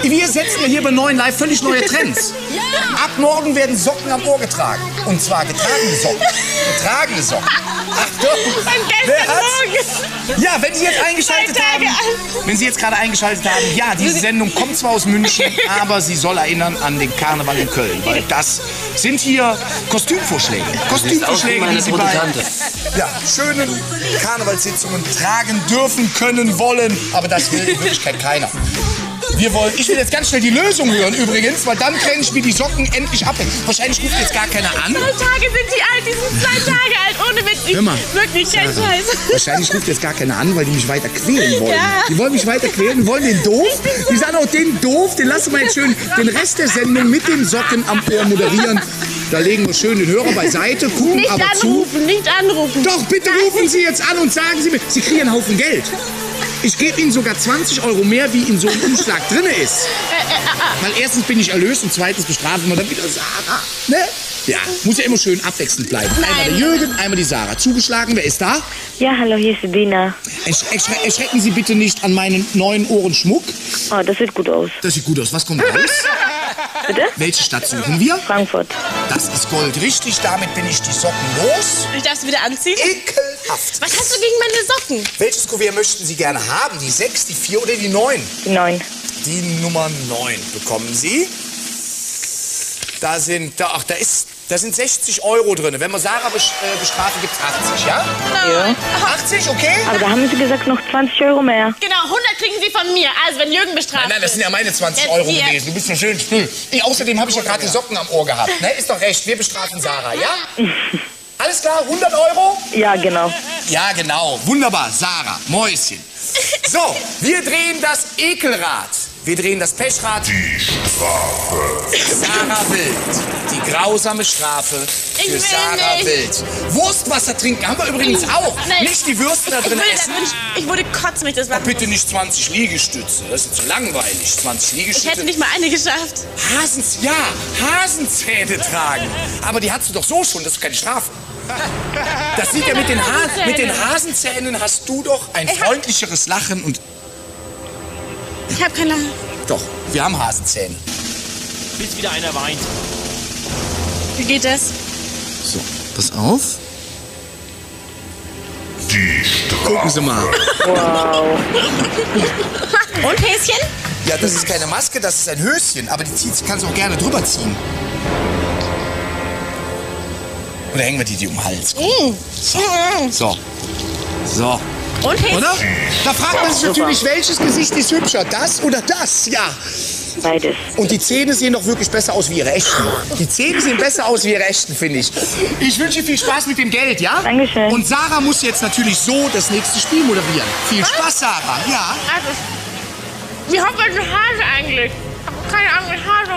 Wir setzen ja hier bei Neuen Live völlig neue Trends. Ab morgen werden Socken am Ohr getragen. Und zwar getragene Socken. Getragene Socken. Achtung. Wer gestern? Morgen. Ja, wenn Sie jetzt eingeschaltet haben, wenn Sie jetzt gerade eingeschaltet haben, ja, diese Sendung kommt zwar aus München, aber sie soll erinnern an den Karneval in Köln, weil das sind hier Kostümvorschläge. Kostümvorschläge, die Sie bei ja, schönen Karnevalssitzungen tragen dürfen, können, wollen, aber das will in Wirklichkeit keiner. Wir wollen, ich will jetzt ganz schnell die Lösung hören übrigens, weil dann kann ich mir die Socken endlich abhängen. Wahrscheinlich ruft jetzt gar keiner an. Zwei Tage sind die alt, die sind zwei Tage alt, ohne Witz. Ich, Hör mal. Wirklich, kein Scheiß. Wahrscheinlich ruft jetzt gar keiner an, weil die mich weiter quälen wollen. Ja. Die wollen mich weiter quälen, die wollen den doof. Die sagen auch den doof, den lassen wir jetzt schön den Rest der Sendung mit den Socken am Ohr moderieren. Da legen wir schön den Hörer beiseite, gucken Nicht aber zu. anrufen, nicht anrufen. Doch, bitte rufen Sie jetzt an und sagen Sie mir, Sie kriegen einen Haufen Geld. Ich gebe Ihnen sogar 20 Euro mehr, wie in so einem Umschlag drin ist. Weil erstens bin ich erlöst und zweitens bestrafen wir dann wieder Sarah. Ne? Ja, muss ja immer schön abwechselnd bleiben. Einmal der Jürgen, einmal die Sarah. Zugeschlagen, wer ist da? Ja, hallo, hier ist die Dina. Ersch erschre erschrecken Sie bitte nicht an meinen neuen Ohrenschmuck. Oh, das sieht gut aus. Das sieht gut aus. Was kommt raus? Bitte? Welche Stadt suchen wir? Frankfurt. Das ist Gold. Richtig, damit bin ich die Socken los. Ich darf sie wieder anziehen. Ekelhaft. Was hast du gegen meine Socken? Welches Kuvert möchten Sie gerne haben? Die 6, die 4 oder die 9? Die neun. Die Nummer 9 bekommen Sie. Da sind, da, ach, da ist, da sind 60 Euro drin. Wenn wir Sarah äh, bestrafen, gibt es 80, ja? Ja. 80, okay? Aber da haben Sie gesagt, noch 20 Euro mehr. Genau, 100 kriegen sie von mir. Also, wenn Jürgen bestraft Nein, nein, das sind ja meine 20 Jetzt Euro hier. gewesen. Du bist so schön still. Ich, außerdem habe ich ja gerade die Socken am Ohr gehabt. Ne? Ist doch recht, wir bestrafen Sarah, ja? Alles klar, 100 Euro? Ja, genau. Ja, genau. Wunderbar, Sarah, Mäuschen. So, wir drehen das Ekelrad. Wir drehen das Pechrad. Die Strafe. Sarah Wild. Die grausame Strafe Ich für Sarah nicht. Wild. Wurstwasser trinken haben wir übrigens auch. Nein. Nicht die Würste da Ich, drin will, essen. ich, ich würde kotzen, wenn ich das machen Bitte nicht 20 Liegestütze. Das ist zu langweilig. 20 Ich Liegestütze. hätte nicht mal eine geschafft. Hasens, ja, Hasenzähne tragen. Aber die hast du doch so schon, das ist keine Strafe. Das sieht ja mit den, ha mit den Hasenzähnen hast du doch ein freundlicheres Lachen und Ich habe keine... doch, wir haben Hasenzähne. Bis wieder einer weint. Wie geht das? So, pass auf. Die Strafe. Gucken Sie mal. Wow. Und Häschen? Ja, das ist keine Maske, das ist ein Höschen, aber die zieht, kannst du auch gerne drüber ziehen. Oder hängen wir die die um den Hals? Mm. So. So. Und Hits? Oder? Da fragt man sich natürlich, welches Gesicht ist hübscher? Das oder das? Ja. Beides. Und die Zähne sehen doch wirklich besser aus wie ihre echten. Die Zähne sehen besser aus wie ihre echten, finde ich. Ich wünsche viel Spaß mit dem Geld, ja? Dankeschön. Und Sarah muss jetzt natürlich so das nächste Spiel moderieren. Viel Spaß, Sarah. Ja. Also, wie hat man den Hase eigentlich? Keine Ahnung, Hase.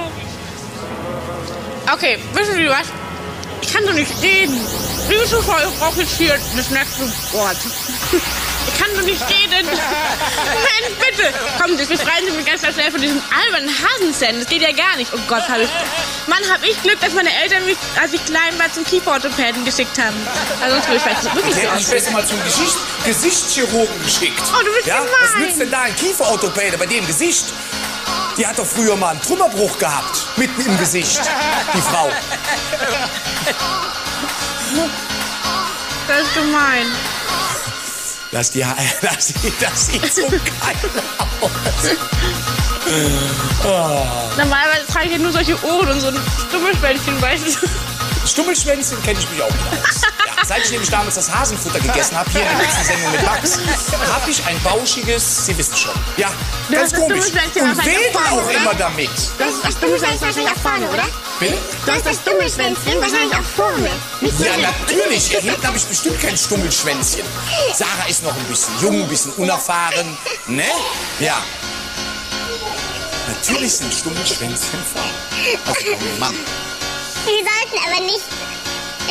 Okay, wissen Sie was? Ich kann so nicht reden. Liebe Zuschauer, ich brauche jetzt hier das nächste Wort. Ich kann so nicht reden. Mensch, bitte. Kommen Sie, befreien Sie mich ganz schnell von diesem albernen Hasenzähnen. Das geht ja gar nicht. Oh Gott, habe ich... Mann, habe ich Glück, dass meine Eltern mich, als ich klein war, zum Kieferorthopäden geschickt haben. Also sonst würde ich vielleicht wirklich Ich so dich aussehen. besser mal zum Gesicht Gesichtschirurgen geschickt. Oh, du bist ja? gemein. Was nützt denn da ein Kieferorthopäde bei dem Gesicht? Die hat doch früher mal einen Trümmerbruch gehabt. Mitten im Gesicht. Die Frau. Das ist gemein. Lass die, lass die, das sieht so geil aus. Normalerweise trage ich ja nur solche Ohren und so ein Stummelschwänzchen, weißt du? Stummelschwänzchen kenne ich mich auch wieder aus. Seit ich nämlich damals das Hasenfutter gegessen habe, hier in der letzten Sendung mit Max, habe ich ein bauschiges, Sie wissen schon. Ja, Du ganz das komisch. Stummelschwänzchen Und wahrscheinlich wedel auch oder? immer damit. Das ist das Stummelschwänzchen wahrscheinlich auch vorne, oder? Bitte? Du hast das Stummelschwänzchen wahrscheinlich auch vorne. Ja, natürlich. Hinten habe ich bestimmt kein Stummelschwänzchen. Sarah ist noch ein bisschen jung, ein bisschen unerfahren. Ne? Ja. Natürlich sind Stummelschwänzchen vorne. Also, oh Mann. Sie sollten aber nicht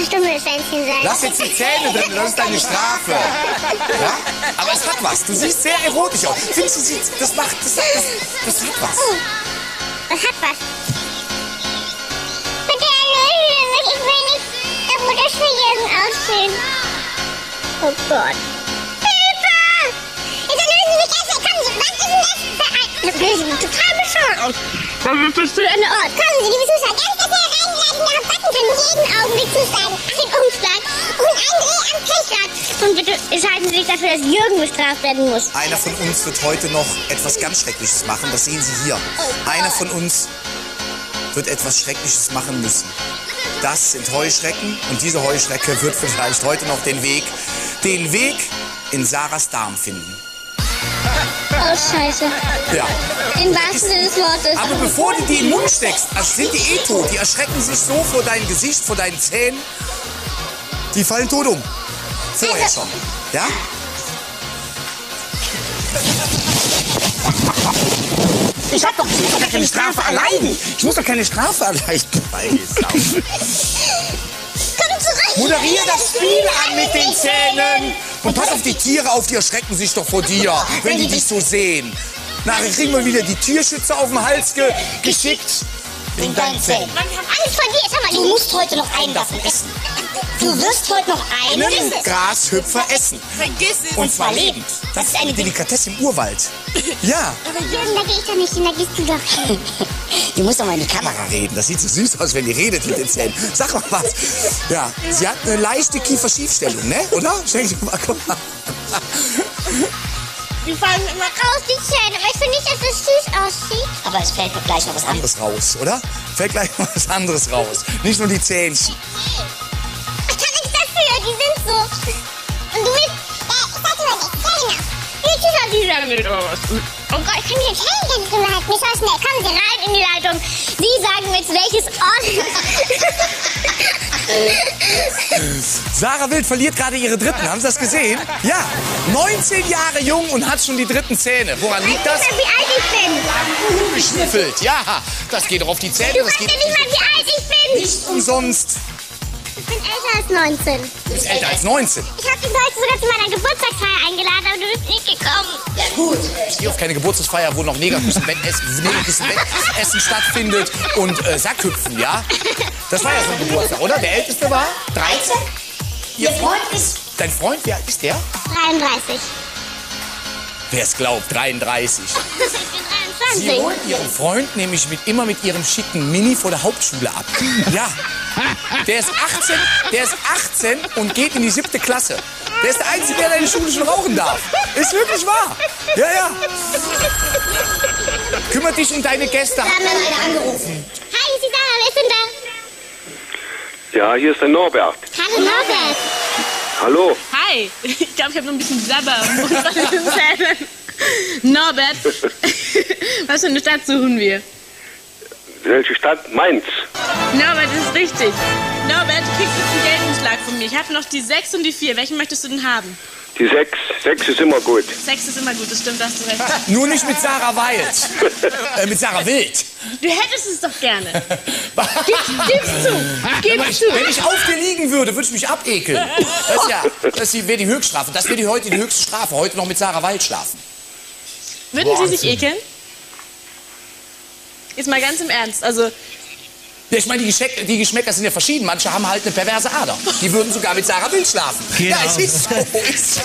Stummelschwänzchen sein. Lass jetzt die Zähne drin, das ist deine Strafe. Ja? Aber es hat was. Du siehst sehr erotisch aus. Findest du, sie- das macht, das, das, das hat was. Das hat was. Bitte erlöse mich. Ich will nicht der Mutter Jürgen aussehen. Oh Gott. Hilfe! Jetzt erlösen Sie mich erst. Kommen Sie, was ist denn das für ein... Total bescheuert aus. Was ist das für ein Ort? Kommen Sie, liebe Zuschauer, ganz dafür reingeladen, nach Backen können jeden Augenblick zuschlagen. Ein Umschlag und ein Dreh am Pechrad. Und bitte entscheiden Sie sich dafür, dass Jürgen bestraft werden muss. Einer von uns wird heute noch etwas ganz Schreckliches machen. Das sehen Sie hier. Einer von uns wird etwas Schreckliches machen müssen. Das sind Heuschrecken und diese Heuschrecke wird vielleicht heute noch den Weg, den Weg in Sarahs Darm finden. Oh, scheiße. Ja. Im wahrsten Sinne des Wortes. Aber bevor du die in den Mund steckst, also sind die eh tot. Die erschrecken sich so vor deinem Gesicht, vor deinen Zähnen. Die fallen tot um. Vorher schon. Ja? Ich hab doch, ich muss doch gar keine Strafe erleiden. Ich muss doch keine Strafe erleiden. Komm zurück! Moderier das Spiel an mit den Zähnen. Und pass auf die Tiere auf, die erschrecken sich doch vor dir, wenn die dich so sehen. Nachher kriegen wir wieder die Tierschützer auf den Hals ge geschickt. Ich hab Angst vor dir. Sag mal, du musst heute noch einen davon essen. Du wirst heute noch einen Grashüpfer essen. Vergiss es. Und zwar lebend. Das ist eine Delikatesse im Urwald. Ja. Aber Jürgen, da geh ich doch nicht hin, da gehst du doch hin. Du musst doch mal in die Kamera reden. Das sieht so süß aus, wenn die redet mit den Zähnen. Sag mal was. Ja, sie hat eine leichte Kieferschiefstellung, ne? Oder? Schenk dir mal, guck mal. Die fallen immer Raus die Zähne, aber ich finde nicht, dass es süß aussieht. Aber es fällt doch gleich noch was an. Anderes raus, oder? Fällt gleich mal was anderes raus. Nicht nur die Zähnchen. Ich kann nichts dafür, die sind ist er die sagen nicht aber was. Oh Gott, ich kann mich jetzt ganz drüber halten. Nicht so schnell. Kommen Sie rein in die Leitung. Sie sagen mir jetzt, welches Ort... Sarah Wild verliert gerade ihre dritten. Haben Sie das gesehen? Ja. 19 Jahre jung und hat schon die dritten Zähne. Woran liegt das? Wie alt ich bin. Geschnüffelt. Ja, das geht doch auf die Zähne. Du weißt ja nicht mal, wie alt ich bin. nicht umsonst. Ich bin älter als 19. Du bist älter als 19. Ich habe dich heute sogar zu meiner Geburtstagsfeier eingeladen, aber du bist nicht gekommen. Ja gut. Ich gehe auf keine Geburtstagsfeier, wo noch Negerküssen-Essen Negerküssen-Essen stattfindet und äh, Sackhüpfen, ja? Das war ja so ein Geburtstag, oder? Der älteste war 13? Ihr Freund ist... Dein Freund, wie alt ist der? 33. Wer es glaubt, 33. Ich bin Sie 23. holt ihren Freund nämlich mit, immer mit ihrem schicken Mini vor der Hauptschule ab. Ja. Der ist 18, der ist 18 und geht in die siebte Klasse. Der ist der Einzige, der in der Schule schon rauchen darf. Ist wirklich wahr. Ja, ja. Kümmert dich um deine Gäste. Da haben wir einer angerufen. Hi, ist die Sarah, wer ist denn da? Ja, hier ist der Norbert. Hallo Norbert. Hallo. Hi. Ich glaube, ich habe noch ein bisschen Sabber. Norbert, was für eine Stadt suchen wir? Welche Stadt? Mainz. Norbert, das ist richtig. Norbert, du kriegst jetzt einen Geldumschlag von mir. Ich habe noch die 6 und die 4. Welchen möchtest du denn haben? Die sechs. Sechs ist immer gut. 6 ist immer gut, das stimmt, da hast du recht. Nur nicht mit Sarah Wild. äh, mit Sarah Wild. Du hättest es doch gerne. Gib's, gib's zu. Gib's ich, zu. wenn ich auf dir liegen würde, würde ich mich abekeln. Das, ja, das wäre die Höchststrafe. Das wäre die, heute die höchste Strafe. Heute noch mit Sarah Wild schlafen. Würden Sie sich ekeln? Jetzt mal ganz im Ernst. Also, Ja, ich meine, die, Geschmäck, die Geschmäcker sind ja verschieden. Manche haben halt eine perverse Ader. Die würden sogar mit Sarah Wild schlafen. Genau. Ja, es ist so. Der ist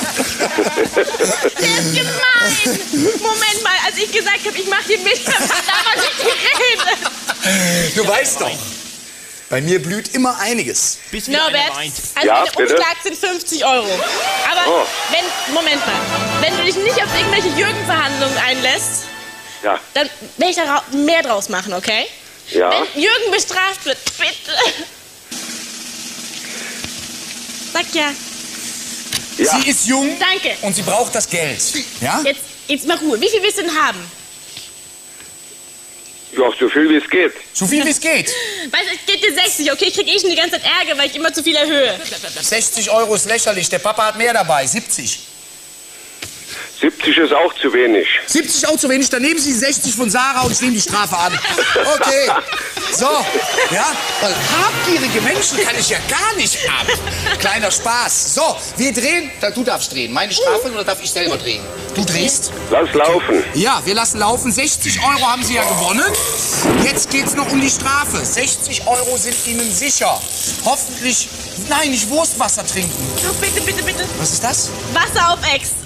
gemein. Moment mal, als ich gesagt habe, ich mache hier mit, da war nicht die Rede. Du weißt doch, bei mir blüht immer einiges. Bis Norbert, also Ja, der bitte? Umschlag sind 50 Euro. Aber Oh. wenn, Moment mal, wenn du dich nicht auf irgendwelche Jürgen-Verhandlungen einlässt, Ja. dann werde ich da mehr draus machen, okay? Ja. Wenn Jürgen bestraft wird, bitte. Sag ja. Sie ist jung Danke. und sie braucht das Geld. Ja? Jetzt, jetzt mal Ruhe. Wie viel willst du denn haben? Ja, so viel wie es geht. So viel wie es geht. Weißt du, ich gebe dir 60, okay? Ich krieg eh schon die ganze Zeit Ärger, weil ich immer zu viel erhöhe. 60 Euro ist lächerlich. Der Papa hat mehr dabei. 70. 70 ist auch zu wenig. 70 auch zu wenig. Dann nehmen Sie die 60 von Sarah und ich nehme die Strafe an. Okay. So. Ja? Weil habgierige Menschen kann ich ja gar nicht haben. Kleiner Spaß. So, wir drehen. Du darfst drehen. Meine Strafe oder darf ich selber drehen? Du drehst? Lass laufen. Ja, wir lassen laufen. 60 Euro haben Sie ja gewonnen. Jetzt geht's noch um die Strafe. 60 Euro sind Ihnen sicher. Hoffentlich, nein, nicht Wurstwasser trinken. Oh, bitte, bitte, bitte. Was ist das? Wasser auf Ex.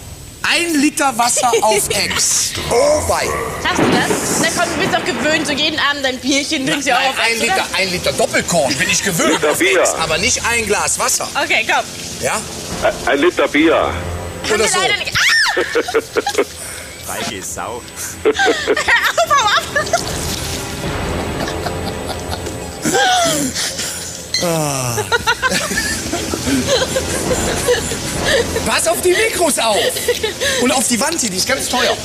Ein Liter Wasser auf Ex. Oh wei. Schaffst du das? Na komm, du bist doch gewöhnt, so jeden Abend ein Bierchen trinkst du auch auf ein Ex, Liter, oder? ein Liter Doppelkorn bin ich gewöhnt. Liter auf Bier. Ex, aber nicht ein Glas Wasser. Okay, komm. Ja? Ein- Ein Liter Bier. Haben Oder wir so. leider nicht. Ah! Feige Sau. Hör auf, hau ab! Ah. Pass auf die Mikros auf. Und auf die Wand hier, die ist ganz teuer.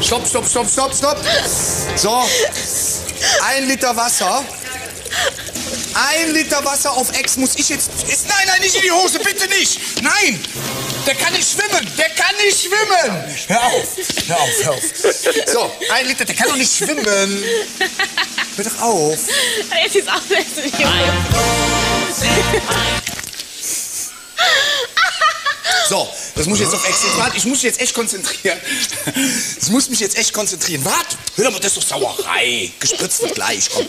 Stopp, stopp, stopp, stopp, stopp. So. Ein Liter Wasser. Ein Liter Wasser auf Ex muss ich jetzt. Ist, nein, nein, nicht in die Hose, bitte nicht. Nein. Der kann nicht schwimmen. Der kann nicht schwimmen. Hör auf. Hör auf, hör auf. So, ein Liter, der kann doch nicht schwimmen. Hör doch auf. Jetzt ist auch besser. So, das muss ich jetzt auf Ex. Warte, ich muss mich jetzt echt konzentrieren. Ich muss mich jetzt echt konzentrieren. Warte, hör doch mal, das ist doch Sauerei. Gespritzt wird gleich, komm.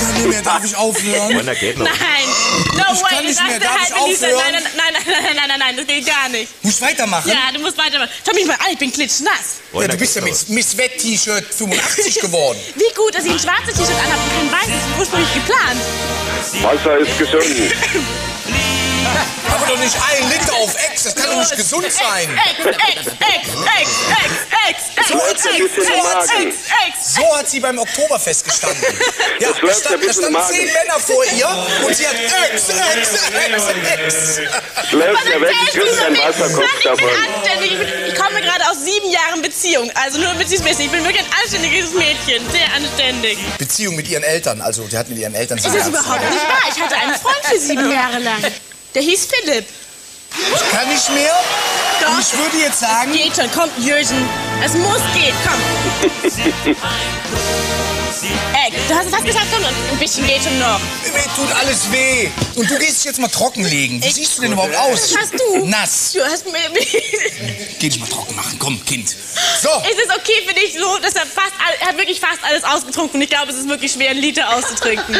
kann nicht mehr, darf ich aufhören? Wunder geht noch. Nein, no Ich way. kann nicht mehr. Darf halt ich aufhören? Nein, nein, nein, nein, nein, nein, nein, nein, das geht gar nicht. Muss ich weitermachen? Ja, du musst weitermachen. Schau mich mal an, ich bin klitschnass. Ja, du bist ja mit Miss Wett T-Shirt 85 geworden. Wie gut, dass ich ein schwarzes T-Shirt anhabe und kein weißes, ursprünglich geplant. Wasser ist gesund. Aber doch nicht ein Liter auf Ex, das kann doch nicht gesund sein. Ex, Ex, Ex, Ex, Ex, Ex, Ex, So hat, Ex, sie, Ex, so, hat Ex, sie, Ex, Ex. so hat sie beim Oktoberfest gestanden. Ja, da, stand, da standen zehn Männer vor ihr und sie hat Ex, Ex, Ex, Ex. Schläft ja weg, mir? Wasserkopf Mann, ich bin davon. anständig. Ich, komme gerade aus sieben Jahren Beziehung. Also nur wissen. Ich bin wirklich ein anständiges Mädchen. Sehr anständig. Beziehung mit ihren Eltern, also die hat mit ihren Eltern Ist das überhaupt nicht wahr? Ich hatte einen Freund für sieben Jahre lang. Der hieß Philipp. Ich kann nicht mehr. Doch. Und ich würde jetzt sagen, Geht schon, komm, Jürgen. Es muss gehen, komm. Ey, du hast es fast gesagt, komm, ein bisschen geht schon noch. mir tut alles weh. Und du gehst dich jetzt mal trockenlegen. Wie siehst du denn überhaupt aus? Hast du? Nass. Du hast mir... Geh dich mal trocken machen. Komm, Kind. So. Ist es okay für dich so, dass er fast er hat wirklich fast alles ausgetrunken und ich glaube, es ist wirklich schwer, einen Liter auszutrinken.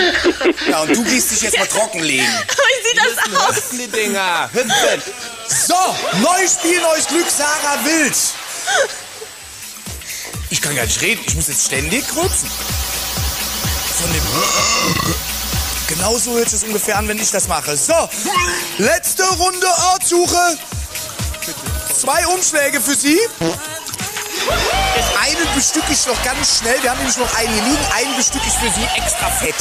Ja, und du gehst dich jetzt mal trockenlegen. Wie sieht das aus? Die Dinger. Hüpfen. So, neues Spiel, neues Glück, Sarah Wild. Ich kann gar nicht reden, ich muss jetzt ständig rülpsen. Von dem. Genauso hört es ungefähr an, wenn ich das mache. So, letzte Runde Ortsuche. Zwei Umschläge für Sie. Einen bestücke ich noch ganz schnell. Wir haben nämlich noch einen liegen. Einen bestücke ich für Sie extra fett.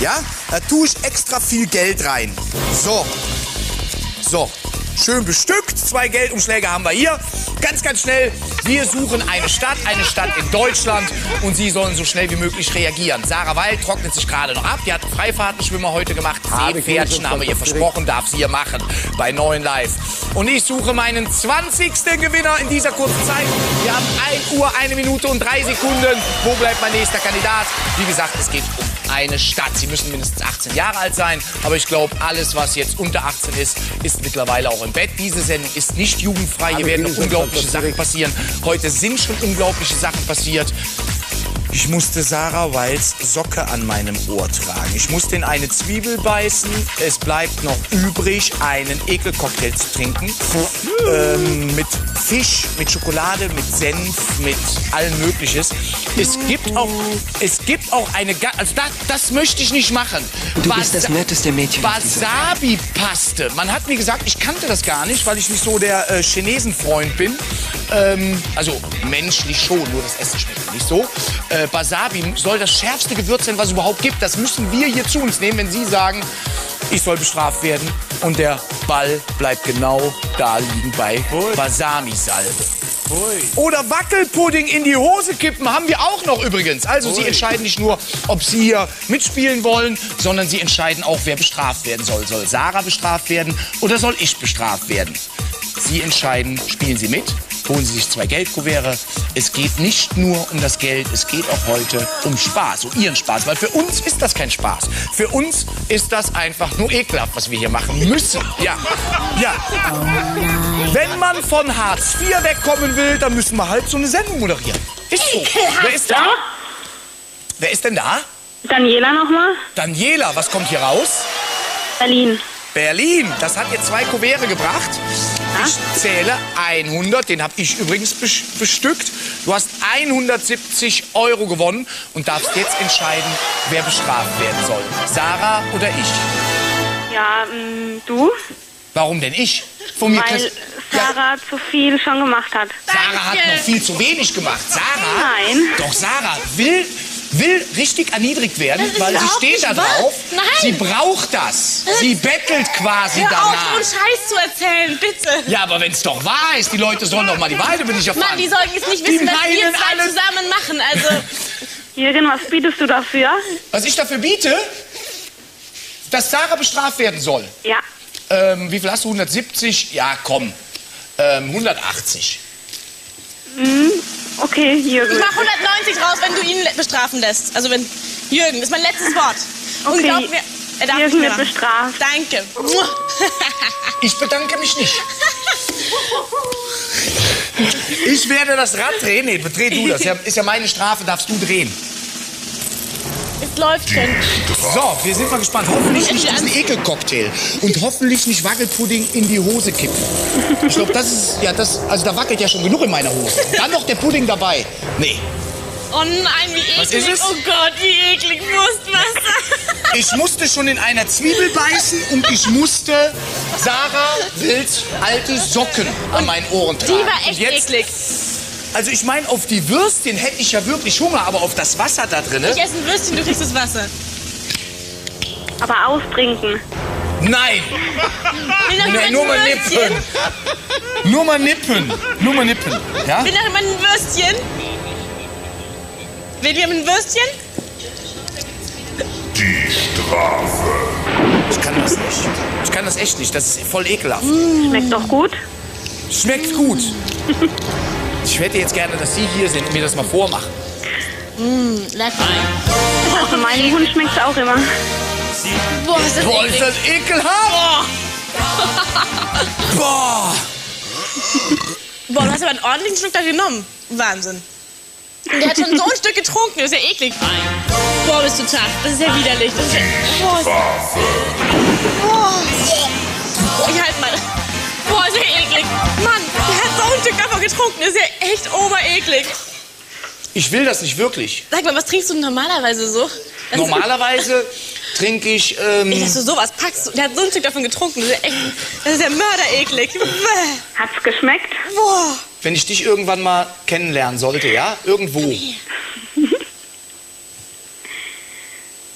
Ja, da tue ich extra viel Geld rein. So, so, schön bestückt. Zwei Geldumschläge haben wir hier. Ganz, ganz schnell. Wir suchen eine Stadt, eine Stadt in Deutschland und Sie sollen so schnell wie möglich reagieren. Sarah Weil trocknet sich gerade noch ab. Die hat einen Freifahrtenschwimmer heute gemacht. Seepferdchen haben wir ihr versprochen, darf sie hier machen bei Neuen Live. Und ich suche meinen 20. Gewinner in dieser kurzen Zeit. Wir haben 1 Uhr, 1 Minute und 3 Sekunden. Wo bleibt mein nächster Kandidat? Wie gesagt, es geht um eine Stadt. Sie müssen mindestens 18 Jahre alt sein. Aber ich glaube, alles, was jetzt unter 18 ist, ist mittlerweile auch im Bett. Diese Sendung ist nicht jugendfrei. Hier werden noch unglaubliche Sachen passieren. Heute sind schon unglaubliche Sachen passiert. Ich musste Sarah Weils Socke an meinem Ohr tragen. Ich musste in eine Zwiebel beißen. Es bleibt noch übrig, einen Ekelcocktail zu trinken. Ähm, mit Fisch, mit Schokolade, mit Senf, mit allem Mögliches. Es gibt auch, es gibt auch eine, also das, das möchte ich nicht machen. Du bist das netteste Mädchen. Wasabi-Paste. Man hat mir gesagt, ich kannte das gar nicht, weil ich nicht so der äh, Chinesenfreund bin. Ähm, also menschlich schon, nur das Essen schmeckt nicht so. Äh, Wasabi soll das schärfste Gewürz sein, was es überhaupt gibt. Das müssen wir hier zu uns nehmen, wenn Sie sagen, ich soll bestraft werden. Und der Ball bleibt genau da liegen bei Wasabi-Salbe. Oder Wackelpudding in die Hose kippen haben wir auch noch übrigens. Also Sie entscheiden nicht nur, ob Sie hier mitspielen wollen, sondern Sie entscheiden auch, wer bestraft werden soll. Soll Sarah bestraft werden oder soll ich bestraft werden? Sie entscheiden, spielen Sie mit, holen Sie sich zwei Geldkuverte. Es geht nicht nur um das Geld, es geht auch heute um Spaß, um Ihren Spaß. Weil für uns ist das kein Spaß. Für uns ist das einfach nur ekelhaft, was wir hier machen müssen. Ja, ja. Wenn man von Hartz IV wegkommen will, dann müssen wir halt so eine Sendung moderieren. Ist so. Wer ist da? Wer ist denn da? Daniela nochmal? Daniela, was kommt hier raus? Berlin. Berlin, das hat ihr zwei Kuvere gebracht. Ich zähle 100, den habe ich übrigens bes- bestückt. Du hast 170 Euro gewonnen und darfst jetzt entscheiden, wer bestraft werden soll. Sarah oder ich? Ja, mh, du? Warum denn ich? Von mir Weil Sarah zu viel schon gemacht hat. Sarah hat noch viel zu wenig gemacht. Sarah? Nein. Doch Sarah will, will richtig erniedrigt werden, weil sie steht da drauf. Nein. Sie braucht das. Sie bettelt quasi Hör auf, danach. so einen Scheiß zu erzählen, bitte. Ja, aber wenn es doch wahr ist, die Leute sollen doch mal die Wahrheit über dich erfahren. Mann, die sollten jetzt nicht Die wissen, was wir zwei alles- zusammen machen. Also, Jürgen, was bietest du dafür? Was ich dafür biete, dass Sarah bestraft werden soll. Ja. Ähm, wie viel hast du? 170? Ja, komm. Ähm, 180. Mhm. Okay, Jürgen. ich mach 190 draus, wenn du ihn bestrafen lässt. Also wenn Jürgen, das ist mein letztes Wort. Und Okay. glaub mir, er darf Jürgen wird bestraft. Danke. Ich bedanke mich nicht. Ich werde das Rad drehen. Nee, dreh du das. Ist ja meine Strafe, darfst du drehen. Es läuft schon. So, wir sind mal gespannt. Hoffentlich nicht diesen Ekelcocktail. Und hoffentlich nicht Wackelpudding in die Hose kippen. Ich glaube, das ist, ja, das, also da wackelt ja schon genug in meiner Hose. Dann noch der Pudding dabei. Nee. Oh nein, wie eklig. Was ist es? Oh Gott, wie eklig. Wurstwasser. Ich musste schon in einer Zwiebel beißen und ich musste Sarah Wilds alte Socken an meinen Ohren tragen. Die war echt eklig. Also ich meine, auf die Würstchen hätte ich ja wirklich Hunger, aber auf das Wasser da drin. Ich esse ein Würstchen, du kriegst das Wasser. Aber austrinken. Nein! Nee, nur mal Würstchen? nippen. Nur mal nippen. Nur mal nippen. Ja? Will noch jemand ein Würstchen? Will jemand ein Würstchen? Die Strafe. Ich kann das nicht. Ich kann das echt nicht. Das ist voll ekelhaft. Schmeckt doch gut. Schmeckt gut. Ich hätte jetzt gerne, dass Sie hier sind und mir das mal vormachen. Mmh, lecker. Also meinem Hund schmeckt es auch immer. Boah, ist das Boah, ist das ekelhaft! Boah! Boah, du hast aber einen ordentlichen Stück da genommen. Wahnsinn. Und der hat schon so ein Stück getrunken, das ist ja eklig. Boah, bist du tough. Das ist ja widerlich. Das ist ja, boah, ist, boah. boah, ich halt mal. Boah, ist ja eklig. Mann, der hat so ein Stück davon getrunken. Das ist ja echt obereklig. Ich will das nicht wirklich. Sag mal, was trinkst du normalerweise so? Das Normalerweise trinke ich. Ähm, Ey, dass du sowas packst. Der hat so ein Stück davon getrunken. Das ist ja, echt, das ist ja mördereklig. Hat's geschmeckt? Boah. wenn ich dich irgendwann mal kennenlernen sollte, ja? Irgendwo.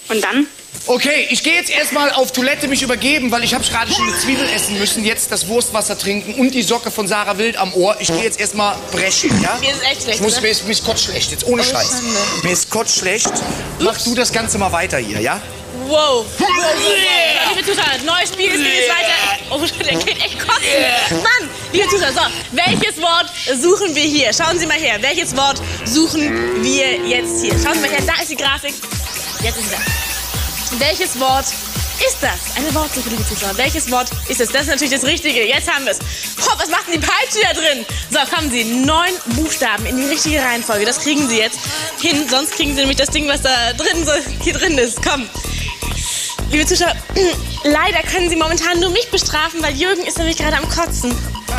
Und dann? Okay, ich gehe jetzt erstmal auf Toilette mich übergeben, weil ich habe gerade schon eine Zwiebel essen müssen, jetzt das Wurstwasser trinken und die Socke von Sarah Wild am Ohr. Ich gehe jetzt erstmal brechen, ja? Mir ist echt schlecht, Ich muss, ne? mir, ist, mir ist kotzschlecht, jetzt ohne Oh, Scheiß. Schande. Mir ist kotzschlecht. Mach du das Ganze mal weiter hier, ja? Wow. wow, wow. Liebe Zuschauer, neues Spiel, es geht jetzt weiter. Oh, der geht echt kotzen. Mann, liebe Zuschauer, so, welches Wort suchen wir hier? Schauen Sie mal her, welches Wort suchen wir jetzt hier? Schauen Sie mal her, da ist die Grafik. Jetzt ist sie da. Welches Wort ist das? Eine Wortsuche, liebe Zuschauer. Welches Wort ist es? Das ist natürlich das Richtige. Jetzt haben wir es. Boah, was macht denn die Peitsche da drin? So, kommen Sie. Neun Buchstaben in die richtige Reihenfolge. Das kriegen Sie jetzt hin. Sonst kriegen Sie nämlich das Ding, was da drin so hier drin ist. Komm. Liebe Zuschauer, leider können Sie momentan nur mich bestrafen, weil Jürgen ist nämlich gerade am Kotzen.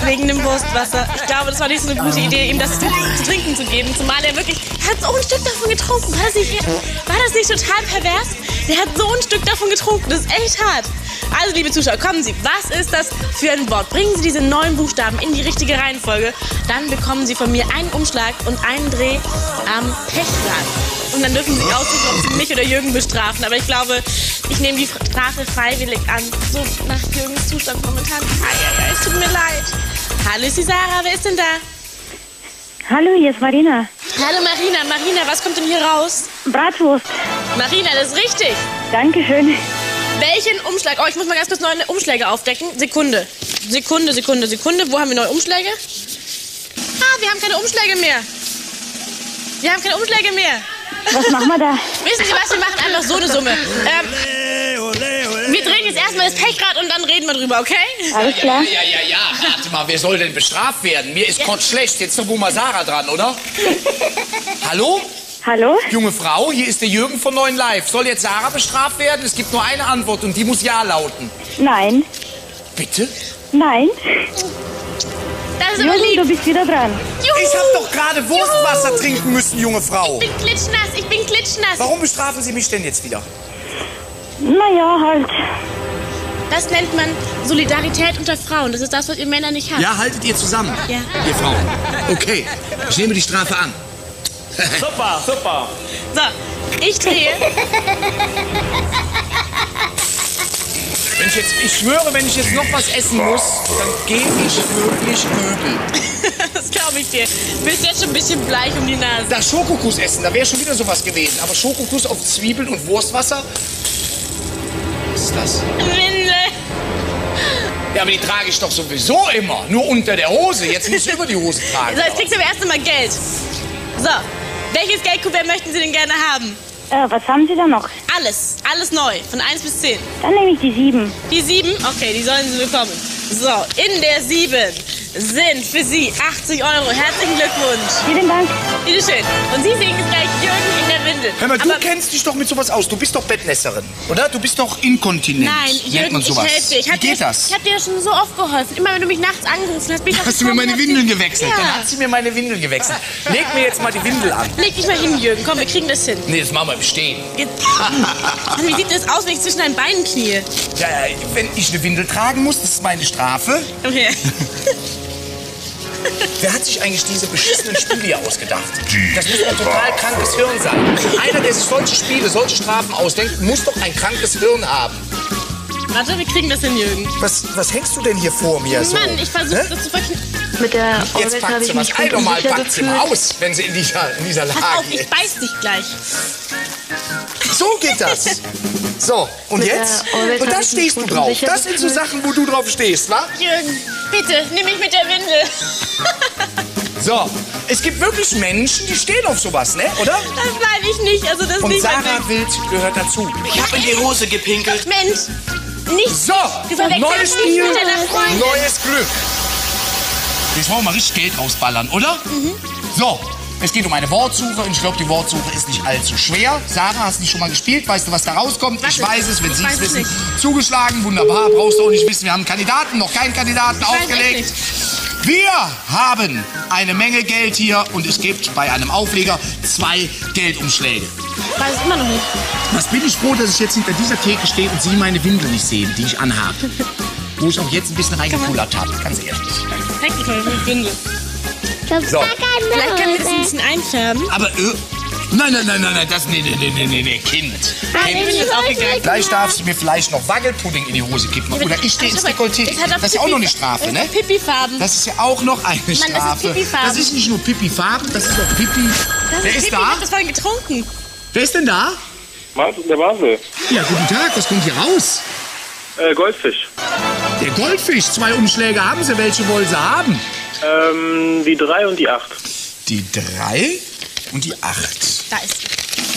Wegen dem Wurstwasser. Ich glaube, das war nicht so eine gute Idee, ihm das zu, trinken zu geben. Zumal er wirklich, er hat so ein Stück davon getrunken. War das, nicht, war das nicht total pervers? Der hat so ein Stück davon getrunken. Das ist echt hart. Also, liebe Zuschauer, kommen Sie. Was ist das für ein Wort? Bringen Sie diese neun Buchstaben in die richtige Reihenfolge. Dann bekommen Sie von mir einen Umschlag und einen Dreh am Pechrad. Und dann dürfen Sie aussuchen, ob Sie mich oder Jürgen bestrafen. Aber ich glaube, ich nehme die Strafe freiwillig an. So nach Jürgens Zustand momentan. Es tut mir leid. Hallo, ist die Sarah. Wer ist denn da? Hallo, hier ist Marina. Hallo Marina. Marina, was kommt denn hier raus? Bratwurst. Marina, das ist richtig. Dankeschön. Welchen Umschlag? Oh, ich muss mal ganz kurz neue Umschläge aufdecken. Sekunde. Sekunde, Sekunde, Sekunde. Wo haben wir neue Umschläge? Ah, wir haben keine Umschläge mehr. Wir haben keine Umschläge mehr. Was machen wir da? Wissen Sie was? Wir machen einfach so eine Summe. Ähm, wir drehen jetzt erstmal das Pechrad und dann reden wir drüber, okay? Alles klar. Ja, ja, ja. Warte mal, wer soll denn bestraft werden? Mir ist kotzschlecht. Jetzt ist doch wohl mal Sarah dran, oder? Hallo? Hallo? Junge Frau, hier ist der Jürgen von Neuen Live. Soll jetzt Sarah bestraft werden? Es gibt nur eine Antwort und die muss Ja lauten. Nein. Bitte? Nein. Das ist aber Jürgen, lieb. du bist wieder dran. Juhu. Ich habe doch gerade Wurstwasser trinken müssen, junge Frau. Ich bin klitschnass, ich bin klitschnass. Warum bestrafen Sie mich denn jetzt wieder? Naja, halt. Das nennt man Solidarität unter Frauen. Das ist das, was ihr Männer nicht habt. Ja, haltet ihr zusammen. Ja. Ihr Frauen. Okay, ich nehme die Strafe an. Super, super. So, ich drehe. Wenn ich, jetzt, ich schwöre, wenn ich jetzt noch was essen muss, dann gehe ich wirklich Möbel. Das glaube ich dir. Du bist jetzt schon ein bisschen bleich um die Nase. Das Schokokuss essen, da wäre schon wieder sowas gewesen. Aber Schokokuss auf Zwiebeln und Wurstwasser? Was ist das? Windel. Ja, aber die trage ich doch sowieso immer. Nur unter der Hose. Jetzt muss ich über die Hose tragen. So, jetzt kriegst du aber erst einmal Geld. So, welches Geldkuvert möchten Sie denn gerne haben? Äh, was haben Sie da noch? Alles, alles neu, von 1 bis 10. Dann nehme ich die sieben. Die 7? Okay, die sollen Sie bekommen. So, in der 7 sind für Sie 80 Euro. Herzlichen Glückwunsch. Vielen Dank. Bitte schön. Und Sie sehen gleich Jürgen in der Windel. Hör mal, du Aber kennst dich doch mit sowas aus. Du bist doch Bettnässerin, oder? Du bist doch inkontinent. Nein, Jürgen, man ich sowas. helfe dir. Ich Wie hab dir, geht das? Ich habe dir schon so oft geholfen. Immer wenn du mich nachts angerufen hast, bin ich Hast du mir meine Windeln gewechselt? Dann Ja. hat sie mir meine Windeln gewechselt. Leg mir jetzt mal die Windel an. Leg dich mal hin, Jürgen. Komm, wir kriegen das hin. Nee, das machen wir im Stehen. Wie sieht das aus, wenn ich zwischen deinen Beinen knie? Ja, ja, wenn ich eine Windel tragen muss, das ist meine Strafe. Okay. Wer hat sich eigentlich diese beschissenen Spiele hier ausgedacht? Das muss ein total krankes Hirn sein. Einer, der sich solche Spiele, solche Strafen ausdenkt, muss doch ein krankes Hirn haben. Warte, wir kriegen das hin, Jürgen. Was, was hängst du denn hier vor mir so? Mann, ich versuche das zu verknüpfen. Mit der Jetzt packt sie was. Einmal packt sie mal aus, wenn sie in dieser, in dieser Pass Lage auf, ich ist. beiß dich gleich. So geht das. So, und Mit jetzt? Und da stehst du drauf. Das sind so. Sachen, wo du drauf stehst, wa? Jürgen, bitte, nimm mich mit der Windel. So, es gibt wirklich Menschen, die stehen auf sowas, ne? Oder? Das meine ich nicht. Also das ist Und nicht Sarah. Wild gehört dazu. Ich hab in die Hose gepinkelt. Mensch, nicht. So, neues Spiel, neues Glück. Jetzt wollen wir mal richtig Geld rausballern, oder? Mhm. So, es geht um eine Wortsuche und ich glaube, die Wortsuche ist nicht allzu schwer. Sarah, hast du die schon mal gespielt? Weißt du, was da rauskommt? Was ich weiß es, wenn ich Sie es wissen. nicht. Zugeschlagen, wunderbar, brauchst du auch nicht wissen. Wir haben Kandidaten, noch keinen Kandidaten echt aufgelegt. Wir haben eine Menge Geld hier und es gibt bei einem Aufleger zwei Geldumschläge. Weiß immer noch nicht. Was bin ich froh, dass ich jetzt hinter dieser Theke stehe und Sie meine Windel nicht sehen, die ich anhabe. Wo ich auch jetzt ein bisschen reingepullert habe, ganz ehrlich. Windel. So. Vielleicht können wir das ein bisschen einfärben. Aber, äh, nein, nein, nein, nein, nein, das, nee, nee, nee, nee, nee, Kind. Nein, ich bin jetzt aufgegangen. Gleich darf sie mir vielleicht noch Wackelpudding in die Hose kippen. Oder ich stehe ins Dekolleté. Auch Das ist ja auch noch eine Strafe, ne? Pipi-Farben. Das ist ja auch noch eine ist Strafe. Pipi-Farben. Das ist nicht nur Pipi-Farben, das ist auch Pipi. Das Wer ist Pipi, da? Ich hab das vorhin getrunken. Wer ist denn da? Martin, der Basel. Ja, guten Tag, was kommt hier raus? Äh, Goldfisch. Der Goldfisch, zwei Umschläge haben Sie. Welche wollen Sie haben? Ähm, die 3 und die 8. Die drei und die acht. Da ist sie.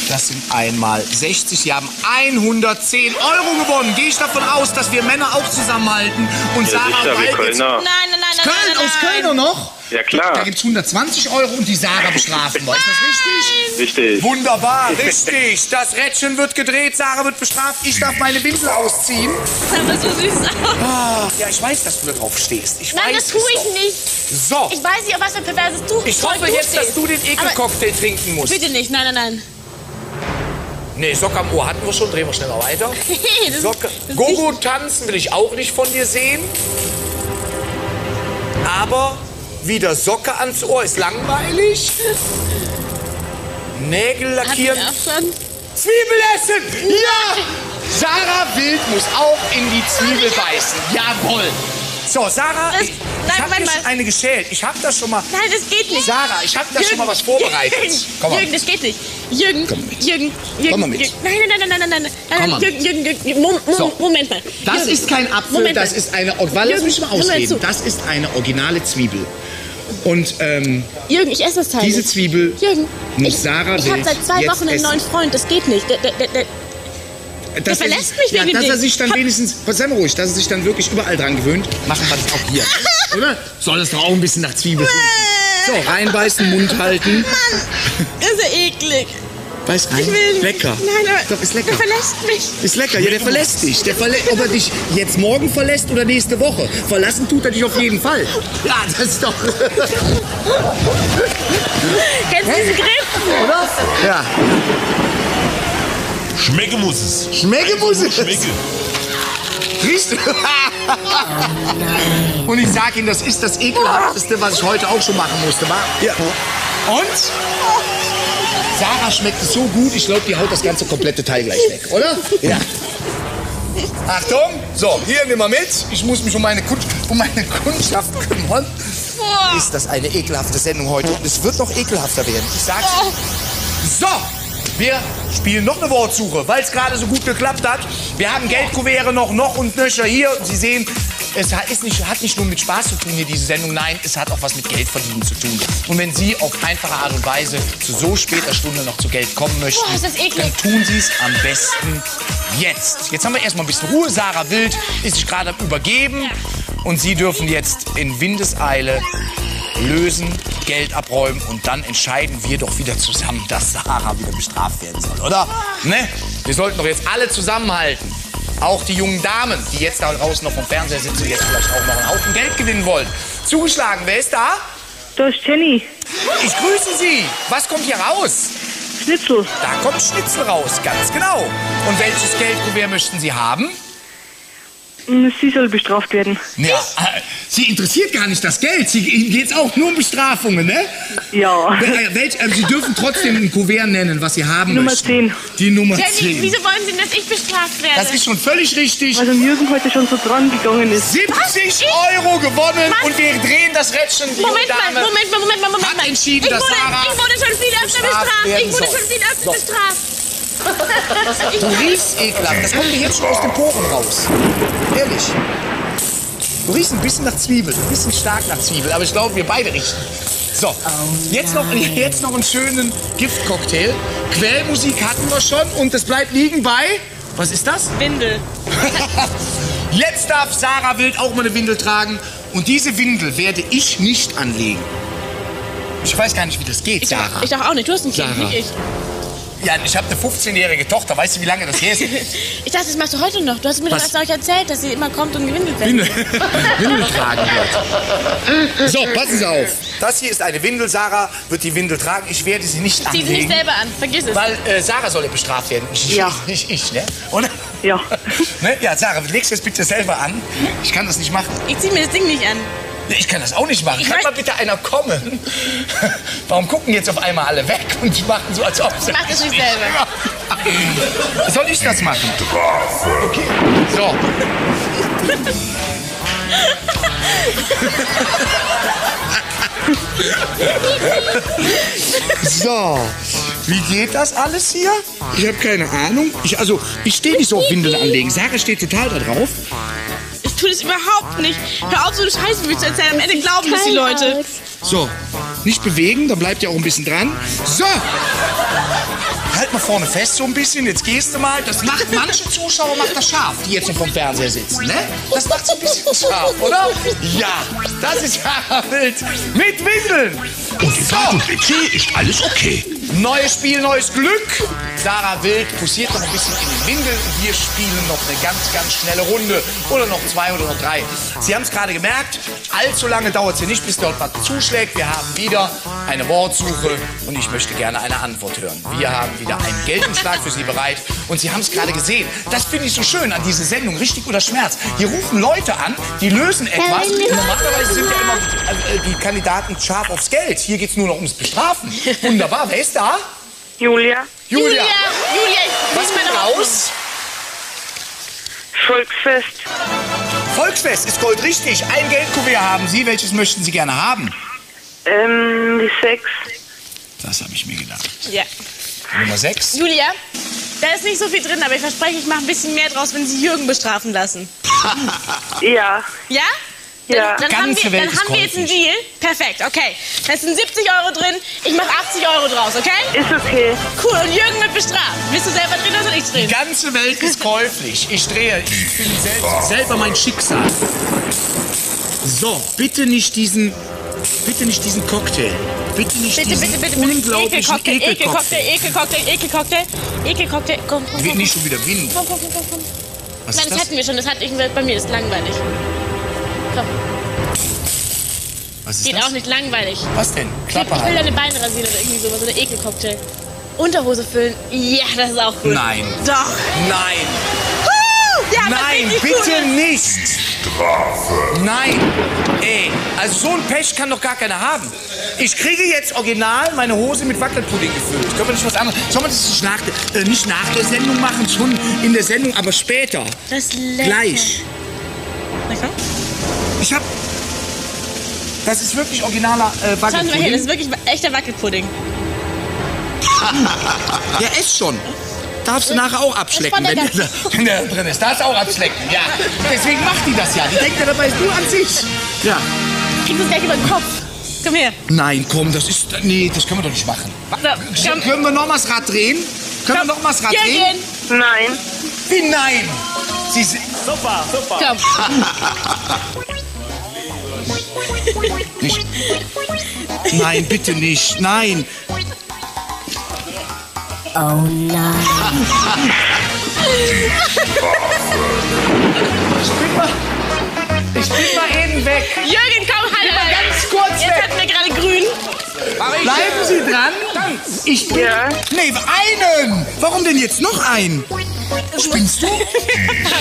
Das sind einmal 60. Sie haben 110 Euro gewonnen. Gehe ich davon aus, dass wir Männer auch zusammenhalten und Ja, Sarah sicher. Nein, nein, nein, nein, Köln, nein, nein. aus Köln noch? Ja, klar. Da gibt es 120 Euro und die Sarah bestrafen wir. Ist das richtig? Richtig. Wunderbar, richtig. Das Rädchen wird gedreht, Sarah wird bestraft. Ich darf meine Windel ausziehen. Aber so süß aus. Ah, ja, ich weiß, dass du da drauf stehst. Ich Nein, weiß das tue ich doch. nicht. So, Ich weiß nicht, auf was für ein perverses Tuch ich hoffe jetzt, dass du den Ekelcocktail trinken musst. Bitte nicht, nein, nein, nein. Nee, Socke am Ohr hatten wir schon. Drehen wir schneller weiter. das, Socke. das Gogo tanzen will ich auch nicht von dir sehen. Aber wieder Socke ans Ohr ist langweilig. Nägel lackieren. Zwiebel essen! Ja! Sarah Wild muss auch in die Zwiebel beißen. Jawohl. So, Sarah, Das- ich, ich habe schon eine geschält. Ich habe das schon mal... Nein, das geht nicht. Sarah, ich habe da schon mal was vorbereitet. Jürgen, Komm mal. Jürgen, das geht nicht. Jürgen, Komm mit. Jürgen, Jürgen. Komm mal mit. Jürgen. Nein, nein, nein, nein, nein, nein, nein, Komm nein, mal Jürgen, Jürgen, Jürgen, Mom, Mom, So. Moment mal. Das Jürgen, ist kein Apfel, Moment das mal. ist eine... Warte, lass mich mal ausreden. Das ist eine originale Zwiebel. Und ähm, Jürgen, ich esse das Teil diese. Zwiebel Jürgen, ich, Sarah ich habe Wild seit zwei Wochen einen essen. neuen Freund. Das geht nicht. Der, der, der, der, Dass er verlässt sich- mich ja, wegen dem Dass er sich dann wenigstens, sei mal ruhig, dass er sich dann wirklich überall dran gewöhnt, machen wir das auch hier. Oder? Soll es doch auch ein bisschen nach Zwiebel riechen. So, reinbeißen, Mund halten. das ist ja eklig. Beiß rein. Ich will nicht. Lecker. Nein, aber Doch, ist lecker. der verlässt mich. Ist lecker. Ja, der verlässt dich. Der verlä ob er dich jetzt morgen verlässt oder nächste Woche. Verlassen tut er dich auf jeden Fall. Ja, das ist doch... Kennst du diesen Griff? Oder? Ja. Schmecken muss es. Schmecke muss es. Schmecke. Riechst du? Und ich sag Ihnen, das ist das ekelhafteste, was ich heute auch schon machen musste. Wa? Ja. Und? Sarah schmeckt es so gut, ich glaube, die haut das ganze komplette Teil gleich weg, oder? Ja. Achtung! So, hier, nimm mal mit. Ich muss mich um meine, Kun um meine Kundschaft kümmern. Ist das eine ekelhafte Sendung heute? Und es wird noch ekelhafter werden. Ich sag's. So, wir spielen noch eine Wortsuche, weil es gerade so gut geklappt hat. Wir haben Geldkuvere noch, noch und nöcher hier. Sie sehen, es hat, nicht, hat nicht nur mit Spaß zu tun hier, diese Sendung. Nein, es hat auch was mit Geld verdienen zu tun. Und wenn Sie auf einfache Art und Weise zu so später Stunde noch zu Geld kommen möchten, Boah, dann tun Sie es am besten jetzt. Jetzt haben wir erstmal ein bisschen Ruhe. Sarah Wild ist sich gerade am Übergeben. Und Sie dürfen jetzt in Windeseile lösen, Geld abräumen und dann entscheiden wir doch wieder zusammen, dass Sarah wieder bestraft werden soll, oder? Ne? Wir sollten doch jetzt alle zusammenhalten. Auch die jungen Damen, die jetzt da draußen noch vom Fernseher sitzen, jetzt vielleicht auch noch einen Haufen Geld gewinnen wollen. Zugeschlagen, wer ist da? Da ist Jenny. Ich grüße Sie. Was kommt hier raus? Schnitzel. Da kommt Schnitzel raus, ganz genau. Und welches Geldkuvert möchten Sie haben? Mm, Sie soll bestraft werden. Ja, äh, Sie interessiert gar nicht das Geld. Sie Ihnen geht's auch nur um Bestrafungen, ne? Ja. Äh, welch, äh, Sie dürfen trotzdem ein Kuvert nennen, was Sie haben Nummer möchten. 10. Die Nummer Jenny, 10. wieso wollen Sie denn, dass ich bestraft werde? Das ist schon völlig richtig. Weil dem Jürgen heute schon so dran gegangen ist. 70 Euro gewonnen Was? und wir drehen das Rädchen. Moment mal, Moment mal, Moment mal, Moment hat mal. entschieden, ich dass wurde, Sarah Ich wurde schon viel öfter bestraft Ich wurde schon viel öfter So. bestraft. Du riechst ekelhaft. Das kommt dir jetzt schon aus den Poren raus. Ehrlich. Du riechst ein bisschen nach Zwiebel. Ein bisschen stark nach Zwiebel. Aber ich glaube, wir beide riechen. So, jetzt noch, jetzt noch einen schönen Giftcocktail. Quellmusik hatten wir schon und es bleibt liegen bei... Was ist das? Windel. Jetzt darf Sarah Wild auch mal eine Windel tragen. Und diese Windel werde ich nicht anlegen. Ich weiß gar nicht, wie das geht, Ich Sarah. ich doch auch nicht. Du hast ein Kind, Sarah. nicht ich. Ja, ich habe eine 15-jährige Tochter. Weißt du, wie lange das her ist? Ich dachte, das machst du heute noch. Du hast mir Was? erst euch erzählt, dass sie immer kommt und gewindelt wird. Windel, Windel tragen wird. So, passen Sie auf. Das hier ist eine Windel. Sarah wird die Windel tragen. Ich werde sie nicht Zieh sie anlegen. nicht selber an. Vergiss es. Weil äh, Sarah soll ja bestraft werden. Ich, Ja. Nicht ich, ne? Oder? Ja. ne? Ja, Sarah, legst du das bitte selber an. Ich kann das nicht machen. Ich zieh mir das Ding nicht an. Nee, Ich kann das auch nicht machen. Ich Kann mal bitte einer kommen? Warum gucken jetzt auf einmal alle weg und machen so, als ob sie... Mach das nicht selber. Soll ich das machen? Okay. So. So, wie geht das alles hier? Ich habe keine Ahnung. Ich, also, ich stehe nicht so auf Windeln anlegen. Sarah steht total da drauf. Ich tue das überhaupt nicht. Hör auf, so eine Scheiße mich zu erzählen. Am Ende glauben das die Leute. So, nicht bewegen, dann bleibt ihr auch ein bisschen dran. So! Halt mal vorne fest so ein bisschen, jetzt gehst du mal. Das macht manche Zuschauer macht das scharf, die jetzt so vom Fernseher sitzen, ne? Das macht so ein bisschen scharf, oder? Ja, das ist Wild mit Windeln. Und so. okay, ist alles okay. Neues Spiel, neues Glück. Sarah Wild posiert noch ein bisschen in den Windeln wir spielen noch eine ganz, ganz schnelle Runde. Oder noch zwei oder noch drei. Sie haben es gerade gemerkt, allzu lange dauert es hier nicht, bis dort was zuschlägt. Wir haben wieder eine Wortsuche und ich möchte gerne eine Antwort hören. Wir haben wieder einen Geldumschlag für Sie bereit und Sie haben es gerade gesehen. Das finde ich so schön an dieser Sendung, richtig oder Schmerz. Hier rufen Leute an, die lösen etwas. Normalerweise sind ja immer äh, die Kandidaten scharf aufs Geld. Hier geht es nur noch ums Bestrafen. Wunderbar, wer ist da? Julia. Julia. Julia, Julia, ich Was bin raus? Volksfest. Volksfest ist Gold richtig. Ein Geldkuvert haben Sie. Welches möchten Sie gerne haben? Ähm, die Sechs. Das habe ich mir gedacht. Ja. Nummer 6. Julia, da ist nicht so viel drin, aber ich verspreche, ich mache ein bisschen mehr draus, wenn Sie Jürgen bestrafen lassen. Ja. Ja? Ja. Dann, dann haben, Ganze wir, Welt dann ist haben wir jetzt einen. Deal. Perfekt, okay. Da sind 70 Euro drin, ich mache 80 Euro draus, okay? Ist okay. Cool, und Jürgen wird bestraft. Willst du selber drehen oder soll ich Die drehen? ganze Welt ist käuflich. Ich drehe. Ich bin selbst, selber mein Schicksal. So, bitte nicht diesen. Bitte nicht diesen Cocktail. Bitte nicht Bitte, diesen bitte, bitte, bitte. unglaublichen Ekelcocktail, Ekelcocktail. Ekelcocktail, Ekelcocktail, Ekelcocktail, Ekelcocktail. Komm, komm, Wird komm. nicht schon wieder Wind. Komm, komm, komm, komm, komm. Was Nein, ist das das? hatten wir schon. Das hatte ich bei mir. Ist langweilig. Komm, Was ist geht das? auch nicht langweilig. Was denn? Ich Klappe will deine Beine rasieren oder irgendwie sowas. Oder Ekelcocktail. Unterhose füllen. Ja, das ist auch gut. Nein. Doch. Nein. Ja, Nein, bitte Cooles. nicht. Strafe. Nein. Ey, also so ein Pech kann doch gar keiner haben. Ich kriege jetzt original meine Hose mit Wackelpudding gefüllt. Können wir nicht was anderes? Sollen wir das nicht nach, der- äh, nicht nach der Sendung machen? Schon in der Sendung, aber später. Das lecker. Gleich. Lecker. Ich hab. Das ist wirklich originaler äh, Schauen Sie mal hier, das Wackelpudding. ist wirklich echter Wackelpudding. Ja, ess schon. Darfst du nachher auch abschlecken, der wenn der, wenn der drin ist. Darfst du auch abschlecken, ja. Deswegen macht die das ja. Die denkt ja dabei nur an sich. Ja. Kriegst du es gleich über den Kopf. Komm her. Nein, komm, das ist. Nee, das können wir doch nicht machen. So, komm. Können wir noch mal das Rad drehen? Können wir noch mal das Rad drehen? Nein. Wie nein? Sie sind. Super, super. Komm. Nicht. Nein, bitte nicht. Nein. Oh nein. Ich bin mal. Ich bin mal eben weg. Jürgen, komm, halt mal ganz kurz Jetzt weg. hatten wir gerade grün. Bleiben Sie dran. Ich bin. Ja. Nee, einen. Warum denn jetzt noch einen? Spinnst du?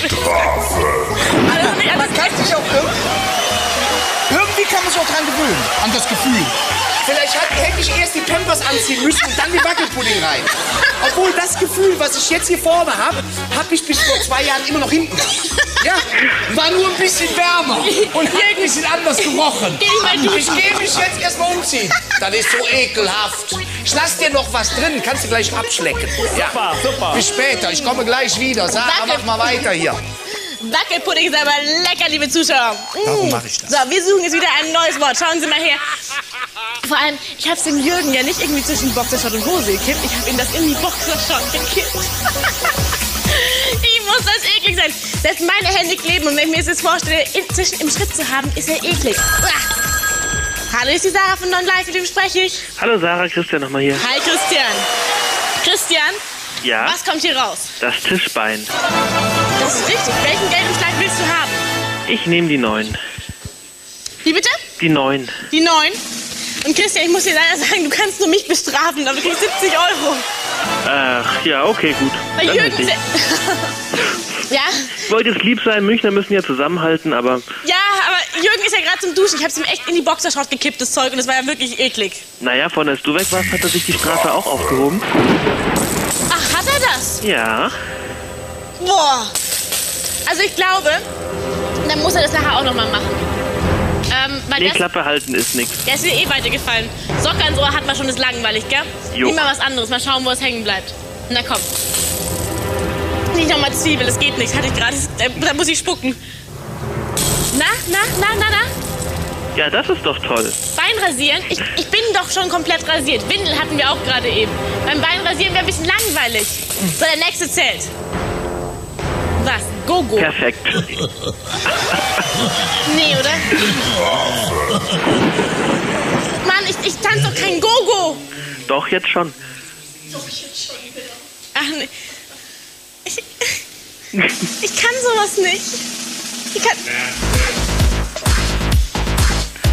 Strafe. Also Man kann sich auch irgendwie. Irgendwie kann man sich auch dran gewöhnen. An das Gefühl. Vielleicht hat, hätte ich erst die Pampers anziehen müssen und dann die Wackelpudding rein. Obwohl das Gefühl, was ich jetzt hier vorne habe, habe ich bis vor zwei Jahren immer noch hinten gehabt. Ja, war nur ein bisschen wärmer und hat ein bisschen anders gerochen. Ich gehe mich jetzt erstmal umziehen. Das ist so ekelhaft. Ich lass dir noch was drin, kannst du gleich abschlecken. Ja. Super, super. Bis später, ich komme gleich wieder. Sarah, mach mal weiter hier. Wackelpudding ist aber lecker, liebe Zuschauer. Mm. Warum mache ich das? So, wir suchen jetzt wieder ein neues Wort. Schauen Sie mal her. Vor allem, ich habe es dem Jürgen ja nicht irgendwie zwischen Boxershort und Hose gekippt. Ich habe ihm das in die Boxershort gekippt. muss das eklig sein. Selbst meine Hände kleben und wenn ich mir das jetzt vorstelle, in, zwischen im Schritt zu haben, ist er eklig. Uah. Hallo, ist die Sarah von Non Live, mit wem spreche ich? Hallo Sarah, Christian nochmal hier. Hi Christian. Christian, Ja, was kommt hier raus? das Tischbein. Das ist richtig. Welchen Geldumschlag willst du haben? Ich nehme die neun. Wie bitte? Die neun. Die 9. Und Christian, ich muss dir leider sagen, du kannst nur mich bestrafen, aber du kriegst 70 Euro. Ach, ja, okay, gut. Weil Dann Jürgen... ja, Ich wollte jetzt lieb sein, Münchner müssen ja zusammenhalten, aber ja, aber Jürgen ist ja gerade zum Duschen. Ich hab's ihm echt in die Boxershot gekippt, das Zeug, und es war ja wirklich eklig. naja, von als du weg warst, hat er sich die Strafe auch aufgehoben. Ach, hat er das? Ja. Boah. Also ich glaube, dann muss er das nachher auch nochmal machen. Ähm, Nee, das, Klappe halten ist nix. der ist mir eh weitergefallen. Socke ans Ohr hat man schon, ist langweilig, gell? Jo. Nimm mal was anderes, mal schauen, wo es hängen bleibt. Na komm. Nicht nochmal Zwiebel, das geht nicht. Hatte ich gerade. Da, da muss ich spucken. Na, na, na, na, na. Ja, das ist doch toll. Bein rasieren? Ich, ich bin doch schon komplett rasiert. Windel hatten wir auch gerade eben. Beim Bein rasieren wäre ein bisschen langweilig. So, der nächste zählt. Was? Gogo? Perfekt. Nee, oder? Mann, ich, ich tanze doch kein Gogo. Doch, jetzt schon. Ach nee. Ich, ich kann sowas nicht. Ich kann.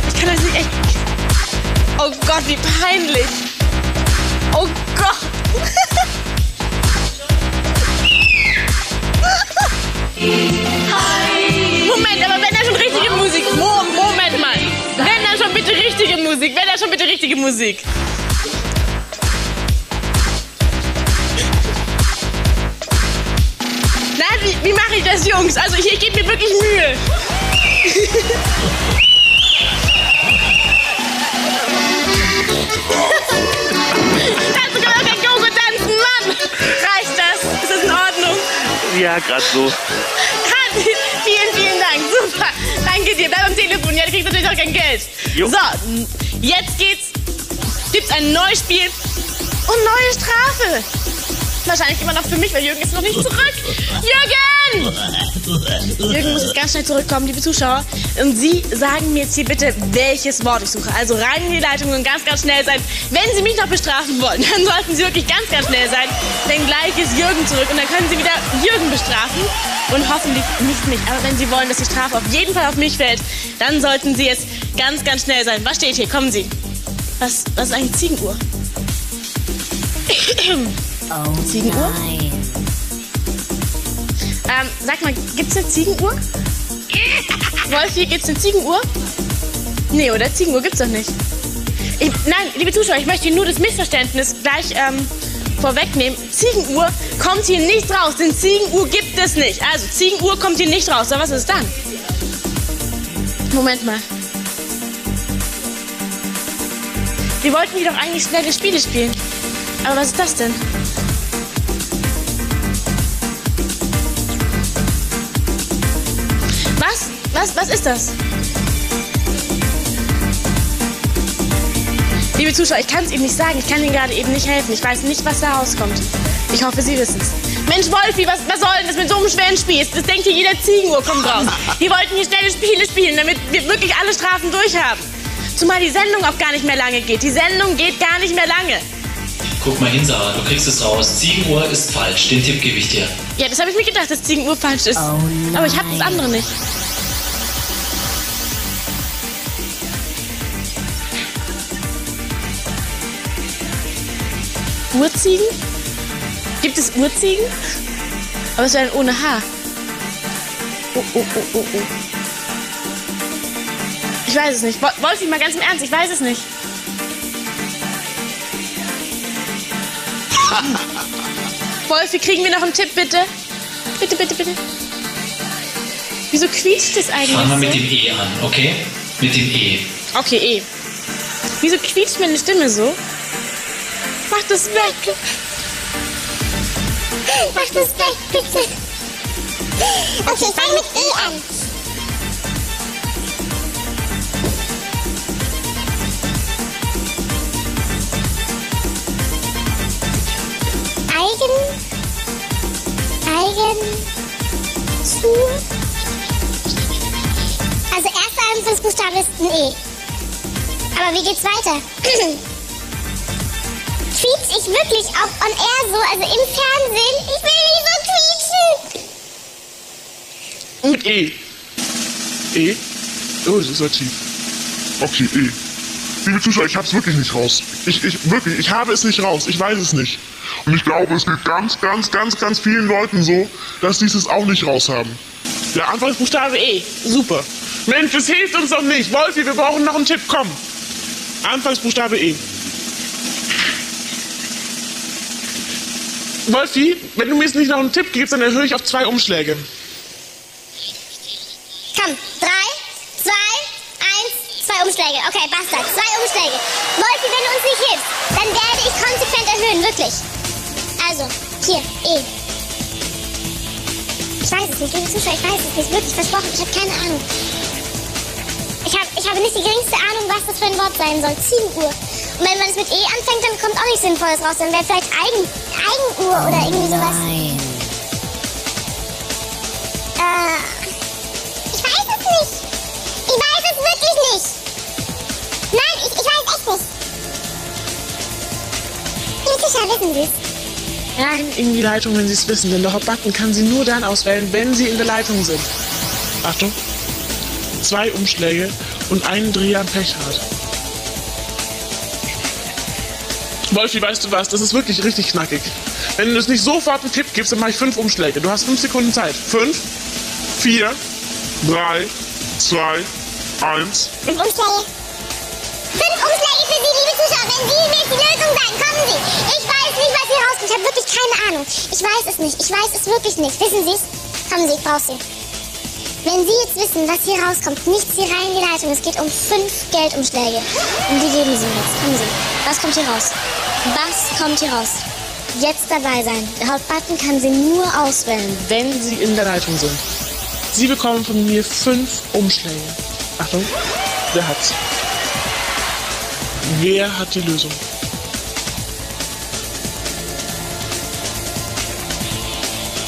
Ich kann das nicht echt. Oh Gott, wie peinlich. Oh Gott. Moment, aber wenn da schon richtige Musik. Mo Moment mal. Wenn da schon bitte richtige Musik. Wenn da schon bitte richtige Musik. Na, wie, wie mache ich das, Jungs? Also ich, ich gebe mir wirklich Mühe. Dazu kann Ja, gerade so. Vielen, vielen Dank. Super. Danke dir. Bleib am Telefon. Ja, du kriegst natürlich auch kein Geld. Jo. So, jetzt geht's. Gibt's ein neues Spiel und neue Strafe. Wahrscheinlich immer noch für mich, weil Jürgen ist noch nicht zurück. Jürgen! Jürgen muss jetzt ganz schnell zurückkommen, liebe Zuschauer. Und Sie sagen mir jetzt hier bitte, welches Wort ich suche. Also rein in die Leitung und ganz, ganz schnell sein. Wenn Sie mich noch bestrafen wollen, dann sollten Sie wirklich ganz, ganz schnell sein. Denn gleich ist Jürgen zurück und dann können Sie wieder Jürgen bestrafen. Und hoffentlich nicht mich. Aber wenn Sie wollen, dass die Strafe auf jeden Fall auf mich fällt, dann sollten Sie jetzt ganz, ganz schnell sein. Was steht hier? Kommen Sie. Was, was ist eigentlich Ziegenuhr? Ziegenuhr? Ähm, sag mal, gibt's eine Ziegenuhr? Wolfi, gibt's eine Ziegenuhr? Nee, oder? Ziegenuhr gibt's doch nicht. Ich, nein, liebe Zuschauer, ich möchte nur das Missverständnis gleich ähm, vorwegnehmen. Ziegenuhr kommt hier nicht raus, denn Ziegenuhr gibt es nicht. Also, Ziegenuhr kommt hier nicht raus. Aber was ist dann? Moment mal. Wir wollten hier doch eigentlich schnelle Spiele spielen. Aber was ist das denn? Was? Was? Ist das? Liebe Zuschauer, ich kann es Ihnen nicht sagen. Ich kann Ihnen gerade eben nicht helfen. Ich weiß nicht, was da rauskommt. Ich hoffe, Sie wissen es. Mensch, Wolfi, was, was soll denn das mit so einem schweren Spiel? Das denkt hier jeder Ziegenuhr kommt raus. Wir wollten hier schnelle Spiele spielen, damit wir wirklich alle Strafen durchhaben. Zumal die Sendung auch gar nicht mehr lange geht. Die Sendung geht gar nicht mehr lange. Guck mal hin, Sarah, du kriegst es raus. Ziegenuhr ist falsch, den Tipp gebe ich dir. Ja, das habe ich mir gedacht, dass Ziegenuhr falsch ist. Aber ich habe das andere nicht. Urziegen? Gibt es Urziegen? Aber es wäre dann ohne Haar. Oh, oh, oh, oh, oh. Ich weiß es nicht. Wol- Wolfi, mal ganz im Ernst, ich weiß es nicht. Wolfi, kriegen wir noch einen Tipp, bitte? Bitte, bitte, bitte. Wieso quietscht es eigentlich Fang mal mit dem E an, okay? Mit dem E. Okay, eh. Wieso quietscht meine Stimme so? Mach das weg. Mach das weg, bitte. Okay, fang mit E an. Eigen. Eigen. Zu. Also erster Anfangsbuchstabe ist ein E. Aber wie geht's weiter? Ich wirklich auch on air so, also im Fernsehen. Ich will nicht so quietschen. Mit E. E? Oh, das ist ja tief. Okay, eh. Liebe Zuschauer, ich hab's wirklich nicht raus. Ich, ich, wirklich, ich habe es nicht raus. Ich weiß es nicht. Und ich glaube, es geht ganz, ganz, ganz, ganz vielen Leuten so, dass die es auch nicht raus haben. Der Anfangsbuchstabe E. Super. Mensch, das hilft uns doch nicht. Wolfi, wir brauchen noch einen Tipp. Komm. Anfangsbuchstabe E. Wolfi, wenn du mir jetzt nicht noch einen Tipp gibst, dann erhöhe ich auf zwei Umschläge. Komm, drei, zwei, eins, zwei Umschläge. Okay, basta, zwei Umschläge. Wolfi, wenn du uns nicht hilfst, dann werde ich konsequent erhöhen, wirklich. Also, hier, E. Ich weiß es nicht, liebe Zuschauer, ich weiß es nicht, wirklich versprochen, ich habe keine Ahnung. Ich, hab, ich habe nicht die geringste Ahnung, was das für ein Wort sein soll. Ziegenuhr. Und wenn man es mit E anfängt, dann kommt auch nichts Sinnvolles raus. Dann wäre vielleicht Eigen, Eigenuhr oder irgendwie sowas. Nein. Äh, ich weiß es nicht. Ich weiß es wirklich nicht. Nein, ich, ich weiß echt nicht. Liebe Zuschauer, wissen Sie es? Rein in die Leitung, wenn Sie es wissen, denn der Hot-Button kann Sie nur dann auswählen, wenn Sie in der Leitung sind. Achtung. Zwei Umschläge und einen Dreh am Pechrad. Wolfi, weißt du was? Das ist wirklich richtig knackig. Wenn du es nicht sofort einen Tipp gibst, dann mache ich fünf Umschläge. Du hast fünf Sekunden Zeit. Fünf, vier, Drei, zwei, eins. Fünf Umschläge. Fünf Umschläge für Sie, liebe Zuschauer. Wenn Sie mir die Lösung sagen, kommen Sie. Ich weiß nicht, was hier rauskommt. Ich habe wirklich keine Ahnung. Ich weiß es nicht. Ich weiß es wirklich nicht. Wissen Sie es? Kommen Sie, ich brauche Sie. Wenn Sie jetzt wissen, was hier rauskommt, nichts hier rein in die Leitung. Es geht um fünf Geldumschläge. Und die geben Sie mir jetzt. Kommen Sie. Was kommt hier raus? Was kommt hier raus? Jetzt dabei sein. Der Hot-Button kann Sie nur auswählen. wenn Sie in der Leitung sind. Sie bekommen von mir fünf Umschläge. Achtung, wer hat's? Wer hat die Lösung?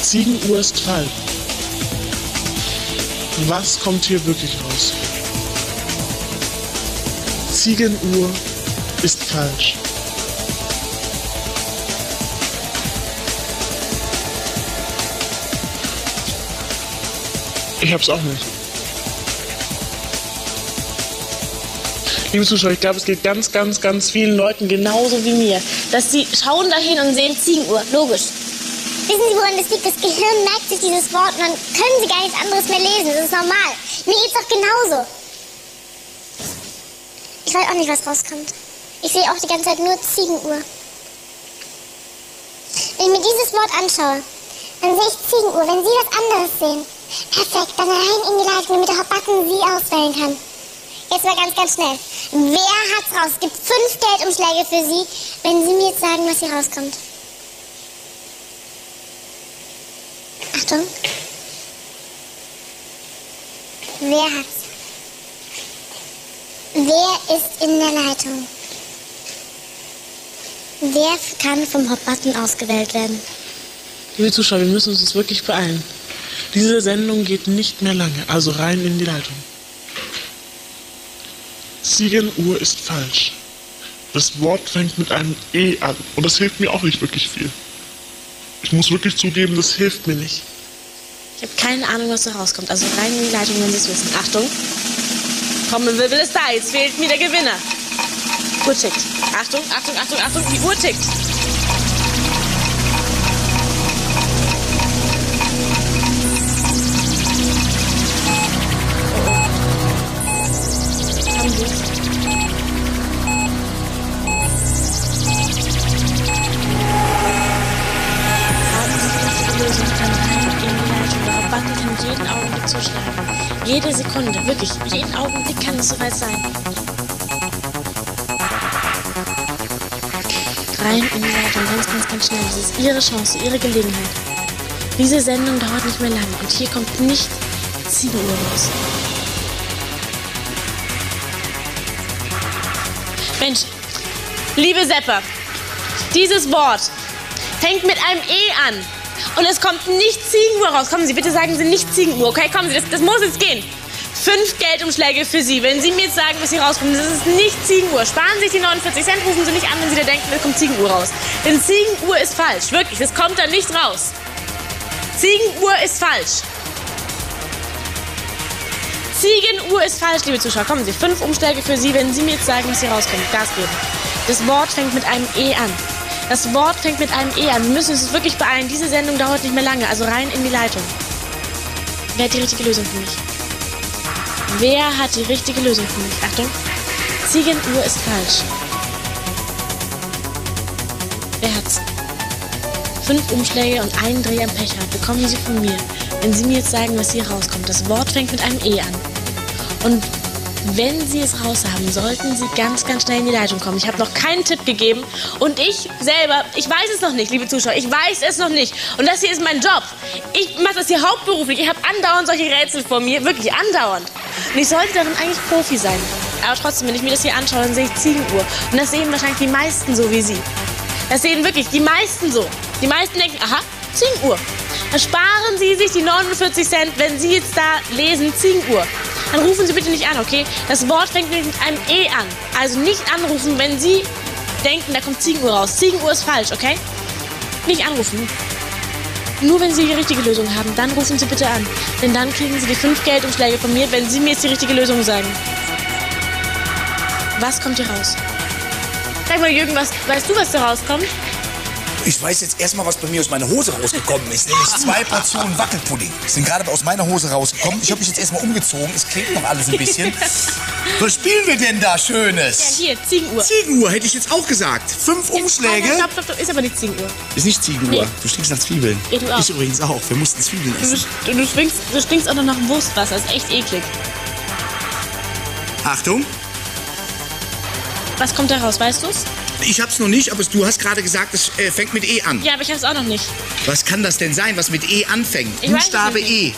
Ziegenuhr ist falsch. Was kommt hier wirklich raus? Ziegenuhr ist falsch. Ich hab's auch nicht. Liebe Zuschauer, ich glaube, es geht ganz, ganz, ganz vielen Leuten genauso wie mir, dass sie schauen dahin und sehen Ziegenuhr. Logisch. Wissen Sie, woran das liegt? Das Gehirn merkt sich dieses Wort und dann können Sie gar nichts anderes mehr lesen. Das ist normal. Mir geht's doch genauso. Ich weiß auch nicht, was rauskommt. Ich sehe auch die ganze Zeit nur Ziegenuhr. Wenn ich mir dieses Wort anschaue, dann sehe ich Ziegenuhr. Wenn Sie was anderes sehen, perfekt, dann rein in die Leitung, damit der Hot-Button Sie auswählen kann. Jetzt mal ganz, ganz schnell. Wer hat's raus? Es gibt fünf Geldumschläge für Sie, wenn Sie mir jetzt sagen, was hier rauskommt. Achtung. Wer hat's? Wer ist in der Leitung? Wer kann vom Hot-Button ausgewählt werden? Liebe Zuschauer, wir müssen uns jetzt wirklich beeilen. Diese Sendung geht nicht mehr lange, also rein in die Leitung. Ziegenuhr ist falsch. Das Wort fängt mit einem E an und das hilft mir auch nicht wirklich viel. Ich muss wirklich zugeben, das hilft mir nicht. Ich habe keine Ahnung, was da rauskommt. Also rein in die Leitung, wenn Sie es wissen. Achtung. Trommelwirbel ist da. Jetzt fehlt mir der Gewinner. Uhr tickt. Achtung, Achtung, Achtung, Achtung. Die Uhr tickt. Jeden Augenblick zuschlagen. Jede Sekunde, wirklich, jeden Augenblick kann es soweit sein. Rein in die Leitung, ganz, ganz, ganz schnell. Das ist Ihre Chance, Ihre Gelegenheit. Diese Sendung dauert nicht mehr lange und hier kommt nicht Ziegenuhr raus. Mensch, liebe Sepper, dieses Wort fängt mit einem E an und es kommt nicht Ziegenuhr raus. Kommen Sie, bitte sagen Sie nicht Ziegenuhr, okay? Kommen Sie, das, das muss jetzt gehen. Fünf Geldumschläge für Sie. Wenn Sie mir jetzt sagen, was hier rauskommt, das ist nicht Ziegenuhr. Sparen Sie sich die 49 Cent, rufen Sie nicht an, wenn Sie da denken, da kommt Ziegenuhr raus. Denn Ziegenuhr ist falsch. Wirklich, das kommt da nicht raus. Ziegenuhr ist falsch. Ziegenuhr ist falsch, liebe Zuschauer. Kommen Sie, fünf Umschläge für Sie, wenn Sie mir jetzt sagen, was hier rauskommt. Gas geben. Das Wort fängt mit einem E an. Das Wort fängt mit einem E an. Wir müssen uns wirklich beeilen. Diese Sendung dauert nicht mehr lange, also rein in die Leitung. Wer hat die richtige Lösung für mich? Wer hat die richtige Lösung für mich? Achtung. Ziegenuhr ist falsch. Wer hat's? Fünf Umschläge und einen Dreh am Pechrad bekommen Sie von mir, wenn Sie mir jetzt sagen, was hier rauskommt. Das Wort fängt mit einem E an. Und wenn Sie es raus haben, sollten Sie ganz, ganz schnell in die Leitung kommen. Ich habe noch keinen Tipp gegeben und ich selber, ich weiß es noch nicht, liebe Zuschauer, ich weiß es noch nicht. Und das hier ist mein Job. Ich mache das hier hauptberuflich. Ich habe andauernd solche Rätsel vor mir, wirklich andauernd. Und ich sollte darin eigentlich Profi sein. Aber trotzdem, wenn ich mir das hier anschaue, dann sehe ich Ziegenuhr. Und das sehen wahrscheinlich die meisten so wie Sie. Das sehen wirklich die meisten so. Die meisten denken, aha, Ziegenuhr. Dann sparen Sie sich die 49 Cent, wenn Sie jetzt da lesen Ziegenuhr. Dann rufen Sie bitte nicht an, okay? Das Wort fängt mit einem E an. Also nicht anrufen, wenn Sie denken, da kommt Ziegenuhr raus. Ziegenuhr ist falsch, okay? Nicht anrufen. Nur wenn Sie die richtige Lösung haben, dann rufen Sie bitte an. Denn dann kriegen Sie die fünf Geldumschläge von mir, wenn Sie mir jetzt die richtige Lösung sagen. Was kommt hier raus? Sag mal, Jürgen, was, weißt du, was da rauskommt? Ich weiß jetzt erstmal, was bei mir aus meiner Hose rausgekommen ist. Nämlich zwei Portionen Wackelpudding. Sind gerade aus meiner Hose rausgekommen. Ich habe mich jetzt erstmal umgezogen. Es klebt noch alles ein bisschen. Was spielen wir denn da Schönes? Ja, hier, Ziegenuhr. Ziegenuhr hätte ich jetzt auch gesagt. Fünf Umschläge. Stopp, stopp, stopp, ist aber nicht Ziegenuhr. Ist nicht Ziegenuhr. Nee. Du stinkst nach Zwiebeln. Ja, du auch. Ich übrigens auch. Wir mussten Zwiebeln Du, essen. du, du, stinkst, du stinkst auch noch nach Wurstwasser. ist echt eklig. Achtung. Was kommt da raus, weißt du's? Ich hab's noch nicht, aber du hast gerade gesagt, es äh, fängt mit E an. Ja, aber ich hab's auch noch nicht. Was kann das denn sein, was mit E anfängt? Ich weiß es Buchstabe. E.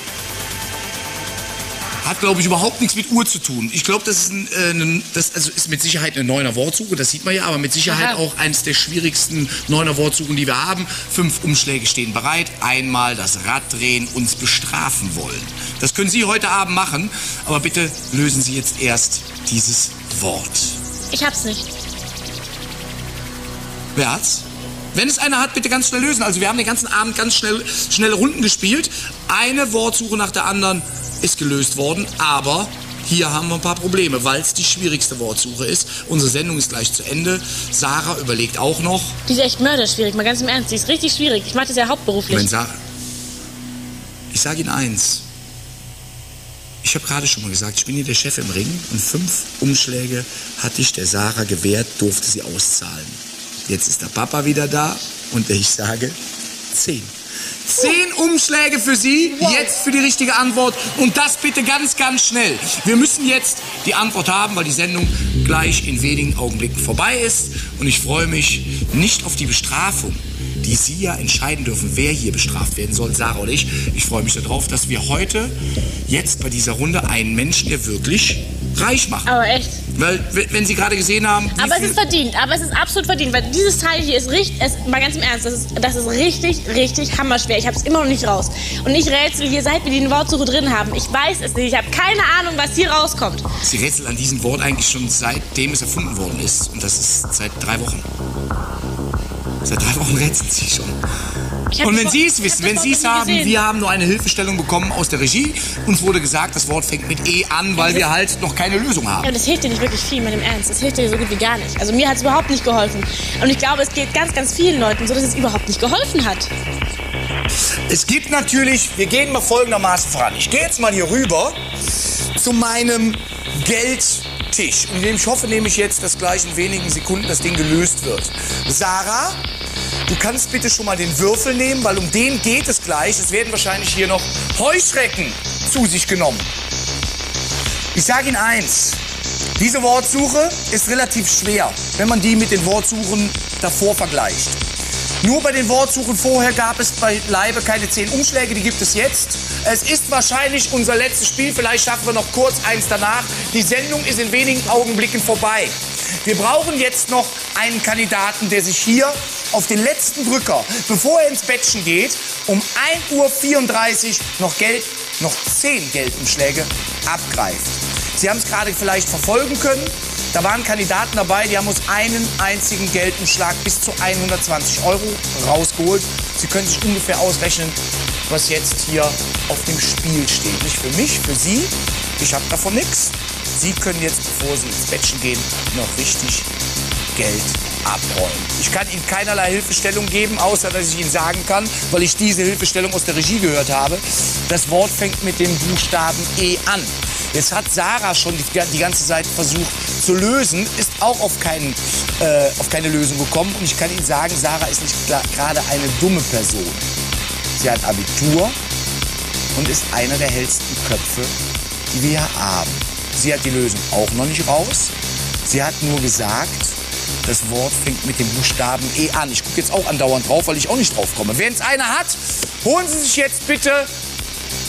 Hat, glaube ich, überhaupt nichts mit Uhr zu tun. Ich glaube, das, ist ein, äh, ein, das also ist mit Sicherheit eine neuner Wortsuche, das sieht man ja, aber mit Sicherheit Aha. auch eines der schwierigsten neuner Wortsuchen, die wir haben. Fünf Umschläge stehen bereit. Einmal das Rad drehen, uns bestrafen wollen. Das können Sie heute Abend machen, aber bitte lösen Sie jetzt erst dieses Wort. Ich hab's nicht. Wer hat's? Wenn es einer hat, bitte ganz schnell lösen. Also wir haben den ganzen Abend ganz schnell schnelle Runden gespielt. Eine Wortsuche nach der anderen ist gelöst worden, aber hier haben wir ein paar Probleme, weil es die schwierigste Wortsuche ist. Unsere Sendung ist gleich zu Ende. Sarah überlegt auch noch. Die ist echt mörderschwierig, mal ganz im Ernst. Die ist richtig schwierig. Ich mache das ja hauptberuflich. Wenn Sarah, ich sage Ihnen eins. Ich habe gerade schon mal gesagt, ich bin hier der Chef im Ring und fünf Umschläge hatte ich der Sarah gewährt, durfte sie auszahlen. Jetzt ist der Papa wieder da und ich sage zehn. Zehn Umschläge für Sie, jetzt für die richtige Antwort und das bitte ganz, ganz schnell. Wir müssen jetzt die Antwort haben, weil die Sendung gleich in wenigen Augenblicken vorbei ist und ich freue mich nicht auf die Bestrafung, die Sie ja entscheiden dürfen, wer hier bestraft werden soll, Sarah oder ich. Ich freue mich darauf, dass wir heute jetzt bei dieser Runde einen Menschen, der wirklich reich macht. Aber echt. Weil, wenn Sie gerade gesehen haben, Aber es ist verdient, aber es ist absolut verdient, weil dieses Teil hier ist richtig, es, mal ganz im Ernst, das ist, das ist richtig, richtig hammerschwer. Ich habe es immer noch nicht raus. Und ich rätsel hier, seit wir die Wortsuche drin haben. Ich weiß es nicht, ich habe keine Ahnung, was hier rauskommt. Sie rätselt an diesem Wort eigentlich schon seitdem es erfunden worden ist. Und das ist seit drei Wochen. Seit drei Wochen rätselt sie schon. Und wenn Sie es wissen, wenn Sie es haben, gesehen. wir haben nur eine Hilfestellung bekommen aus der Regie. Uns wurde gesagt, das Wort fängt mit E an, weil wir halt noch keine Lösung Ja, haben. und das hilft dir nicht wirklich viel, mit dem Ernst. Das hilft dir so gut wie gar nicht. Also mir hat es überhaupt nicht geholfen. Und ich glaube, es geht ganz, ganz vielen Leuten so, dass es überhaupt nicht geholfen hat. Es gibt natürlich, wir gehen mal folgendermaßen voran. Ich gehe jetzt mal hier rüber zu meinem Geldtisch. Und ich hoffe nämlich jetzt, dass gleich in wenigen Sekunden das Ding gelöst wird. Sarah, du kannst bitte schon mal den Würfel nehmen, weil um den geht es gleich. Es werden wahrscheinlich hier noch Heuschrecken zu sich genommen. Ich sage Ihnen eins. Diese Wortsuche ist relativ schwer, wenn man die mit den Wortsuchen davor vergleicht. Nur bei den Wortsuchen vorher gab es beileibe keine zehn Umschläge, die gibt es jetzt. Es ist wahrscheinlich unser letztes Spiel, vielleicht schaffen wir noch kurz eins danach. Die Sendung ist in wenigen Augenblicken vorbei. Wir brauchen jetzt noch einen Kandidaten, der sich hier auf den letzten Drücker, bevor er ins Bettchen geht, um 1.34 Uhr noch Geld, noch 10 Geldumschläge abgreift. Sie haben es gerade vielleicht verfolgen können. Da waren Kandidaten dabei, die haben uns einen einzigen Geldumschlag bis zu 120 Euro rausgeholt. Sie können sich ungefähr ausrechnen, was jetzt hier auf dem Spiel steht. Nicht für mich, für Sie. Ich habe davon nichts. Sie können jetzt, bevor Sie ins Bettchen gehen, noch richtig Geld abräumen. Ich kann Ihnen keinerlei Hilfestellung geben, außer dass ich Ihnen sagen kann, weil ich diese Hilfestellung aus der Regie gehört habe. Das Wort fängt mit dem Buchstaben E an. Jetzt hat Sarah schon die, die ganze Zeit versucht zu lösen, ist auch auf, keinen, äh, auf keine Lösung gekommen. Und ich kann Ihnen sagen, Sarah ist nicht gerade eine dumme Person. Sie hat Abitur und ist einer der hellsten Köpfe, die wir hier haben. Sie hat die Lösung auch noch nicht raus. Sie hat nur gesagt, das Wort fängt mit dem Buchstaben E an. Ich gucke jetzt auch andauernd drauf, weil ich auch nicht drauf komme. Wenn es einer hat, holen Sie sich jetzt bitte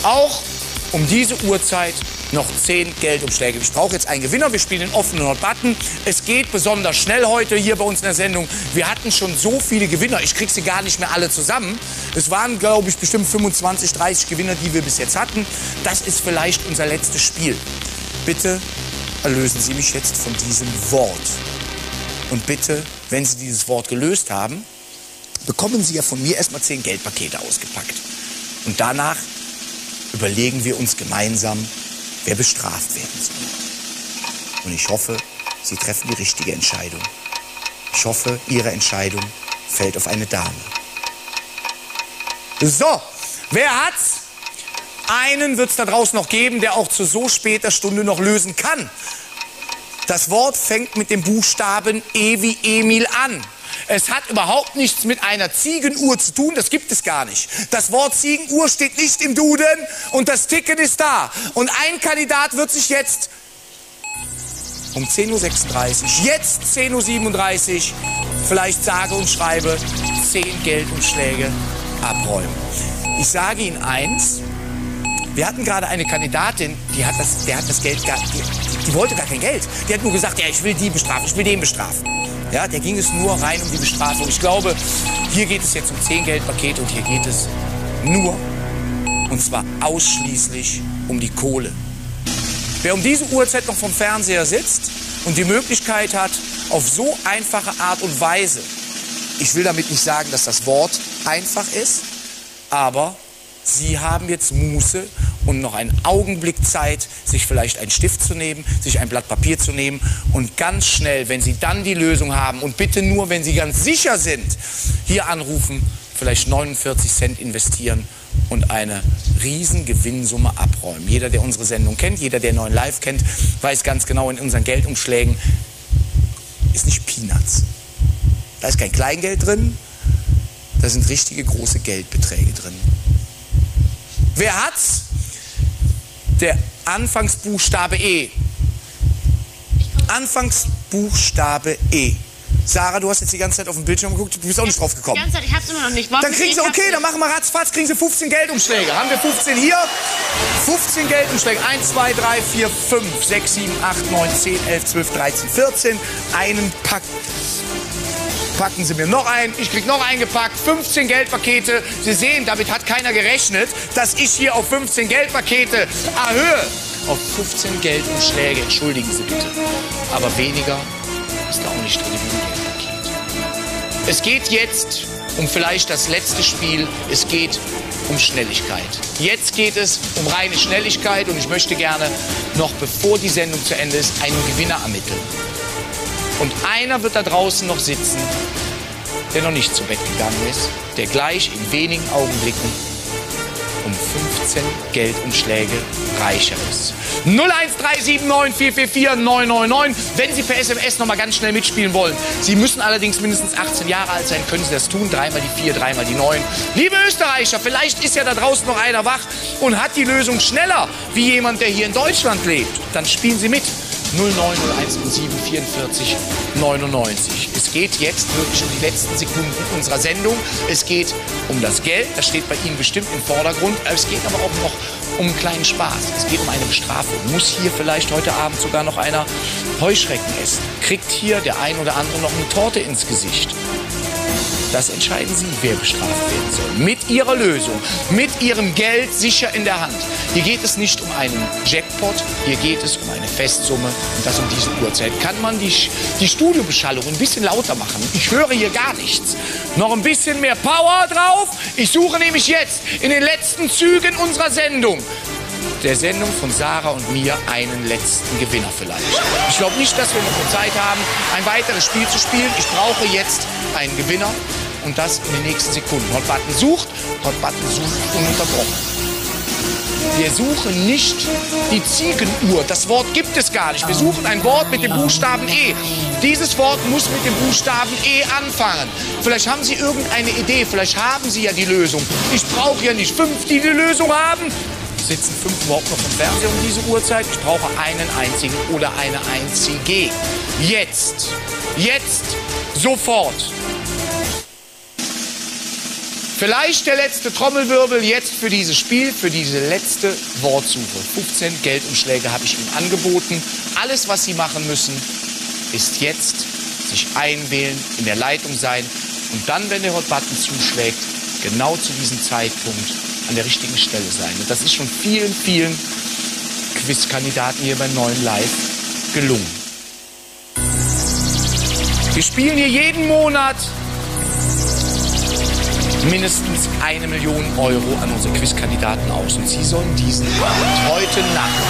auch um diese Uhrzeit noch 10 Geldumschläge. Ich brauche jetzt einen Gewinner. Wir spielen den offenen Button. Es geht besonders schnell heute hier bei uns in der Sendung. Wir hatten schon so viele Gewinner. Ich kriege sie gar nicht mehr alle zusammen. Es waren, glaube ich, bestimmt 25, 30 Gewinner, die wir bis jetzt hatten. Das ist vielleicht unser letztes Spiel. Bitte erlösen Sie mich jetzt von diesem Wort. Und bitte, wenn Sie dieses Wort gelöst haben, bekommen Sie ja von mir erstmal 10 Geldpakete ausgepackt. Und danach überlegen wir uns gemeinsam, wer bestraft werden soll. Und ich hoffe, Sie treffen die richtige Entscheidung. Ich hoffe, Ihre Entscheidung fällt auf eine Dame. So, wer hat's? Einen wird es da draußen noch geben, der auch zu so später Stunde noch lösen kann. Das Wort fängt mit dem Buchstaben E wie Emil an. Es hat überhaupt nichts mit einer Ziegenuhr zu tun, das gibt es gar nicht. Das Wort Ziegenuhr steht nicht im Duden und das Ticket ist da. Und ein Kandidat wird sich jetzt um 10.36 Uhr, jetzt 10.37 Uhr, vielleicht sage und schreibe 10 Geldumschläge abräumen. Ich sage Ihnen eins, wir hatten gerade eine Kandidatin, die hat das, der hat das Geld gar, die, die wollte gar kein Geld. Die hat nur gesagt, ja, ich will die bestrafen, ich will den bestrafen. Ja, der ging es nur rein um die Bestrafung. Ich glaube, hier geht es jetzt um 10 Geldpakete und hier geht es nur, und zwar ausschließlich um die Kohle. Wer um diese Uhrzeit noch vom Fernseher sitzt und die Möglichkeit hat, auf so einfache Art und Weise, ich will damit nicht sagen, dass das Wort einfach ist, aber Sie haben jetzt Muße und noch einen Augenblick Zeit, sich vielleicht einen Stift zu nehmen, sich ein Blatt Papier zu nehmen und ganz schnell, wenn Sie dann die Lösung haben und bitte nur, wenn Sie ganz sicher sind, hier anrufen, vielleicht 49 Cent investieren und eine riesen Gewinnsumme abräumen. Jeder, der unsere Sendung kennt, jeder, der neuen Live kennt, weiß ganz genau, in unseren Geldumschlägen ist nicht Peanuts. Da ist kein Kleingeld drin, da sind richtige große Geldbeträge drin. Wer hat's? Der Anfangsbuchstabe E. Anfangsbuchstabe E. Sarah, du hast jetzt die ganze Zeit auf den Bildschirm geguckt, du bist auch nicht drauf Die gekommen. ganze Zeit, ich hab's immer noch nicht. Warum Dann kriegen sie, okay, dann machen wir ratzfatz, kriegen sie 15 Geldumschläge. Haben wir 15 hier? 15 Geldumschläge. 1, 2, 3, 4, 5, 6, 7, 8, 9, 10, 11, 12, 13, 14. Einen Pack. Packen Sie mir noch ein. Ich krieg noch eingepackt. 15 Geldpakete. Sie sehen, damit hat keiner gerechnet, dass ich hier auf 15 Geldpakete erhöhe. Auf 15 Geldumschläge. Entschuldigen Sie bitte. Aber weniger ist da auch nicht drin ein Geldpaket. Es geht jetzt um vielleicht das letzte Spiel. Es geht um Schnelligkeit. Jetzt geht es um reine Schnelligkeit und ich möchte gerne noch bevor die Sendung zu Ende ist einen Gewinner ermitteln. Und einer wird da draußen noch sitzen, der noch nicht zu Bett gegangen ist, der gleich in wenigen Augenblicken um 15 Geldumschläge reicher ist. 01379444999, wenn Sie per SMS noch mal ganz schnell mitspielen wollen. Sie müssen allerdings mindestens 18 Jahre alt sein, können Sie das tun. Dreimal die 4, dreimal die 9. Liebe Österreicher, vielleicht ist ja da draußen noch einer wach und hat die Lösung schneller wie jemand, der hier in Deutschland lebt. Dann spielen Sie mit. 09017 99. Es geht jetzt wirklich um die letzten Sekunden unserer Sendung. Es geht um das Geld, das steht bei Ihnen bestimmt im Vordergrund. Es geht aber auch noch um einen kleinen Spaß. Es geht um eine Bestrafung. Muss hier vielleicht heute Abend sogar noch einer Heuschrecken essen? Kriegt hier der ein oder andere noch eine Torte ins Gesicht? Das entscheiden Sie, wer bestraft werden soll. Mit ihrer Lösung, mit ihrem Geld sicher in der Hand. Hier geht es nicht um einen Jackpot, hier geht es um eine Festsumme und das um diese Uhrzeit. Kann man die, die Studiobeschallung ein bisschen lauter machen? Ich höre hier gar nichts. Noch ein bisschen mehr Power drauf. Ich suche nämlich jetzt in den letzten Zügen unserer Sendung der Sendung von Sarah und mir einen letzten Gewinner vielleicht. Ich glaube nicht, dass wir noch Zeit haben, ein weiteres Spiel zu spielen. Ich brauche jetzt einen Gewinner und das in den nächsten Sekunden. Hot Button sucht, Hot Button sucht ununterbrochen. Wir suchen nicht die Ziegenuhr. Das Wort gibt es gar nicht. Wir suchen ein Wort mit dem Buchstaben E. Dieses Wort muss mit dem Buchstaben E anfangen. Vielleicht haben Sie irgendeine Idee. Vielleicht haben Sie ja die Lösung. Ich brauche ja nicht fünf, die die Lösung haben sitzen fünf überhaupt noch im Fernseher um diese Uhrzeit? Ich brauche einen einzigen oder eine einzige. Jetzt. Jetzt. Sofort. Vielleicht der letzte Trommelwirbel jetzt für dieses Spiel, für diese letzte Wortsuche. 15 Geldumschläge habe ich Ihnen angeboten. Alles, was Sie machen müssen, ist jetzt sich einwählen, in der Leitung sein und dann, wenn der Hot Button zuschlägt, genau zu diesem Zeitpunkt an der richtigen Stelle sein. Und das ist schon vielen, vielen Quizkandidaten hier beim neuen Live gelungen. Wir spielen hier jeden Monat mindestens eine Million Euro an unsere Quizkandidaten aus. Und Sie sollen diesen Abend, heute Nacht,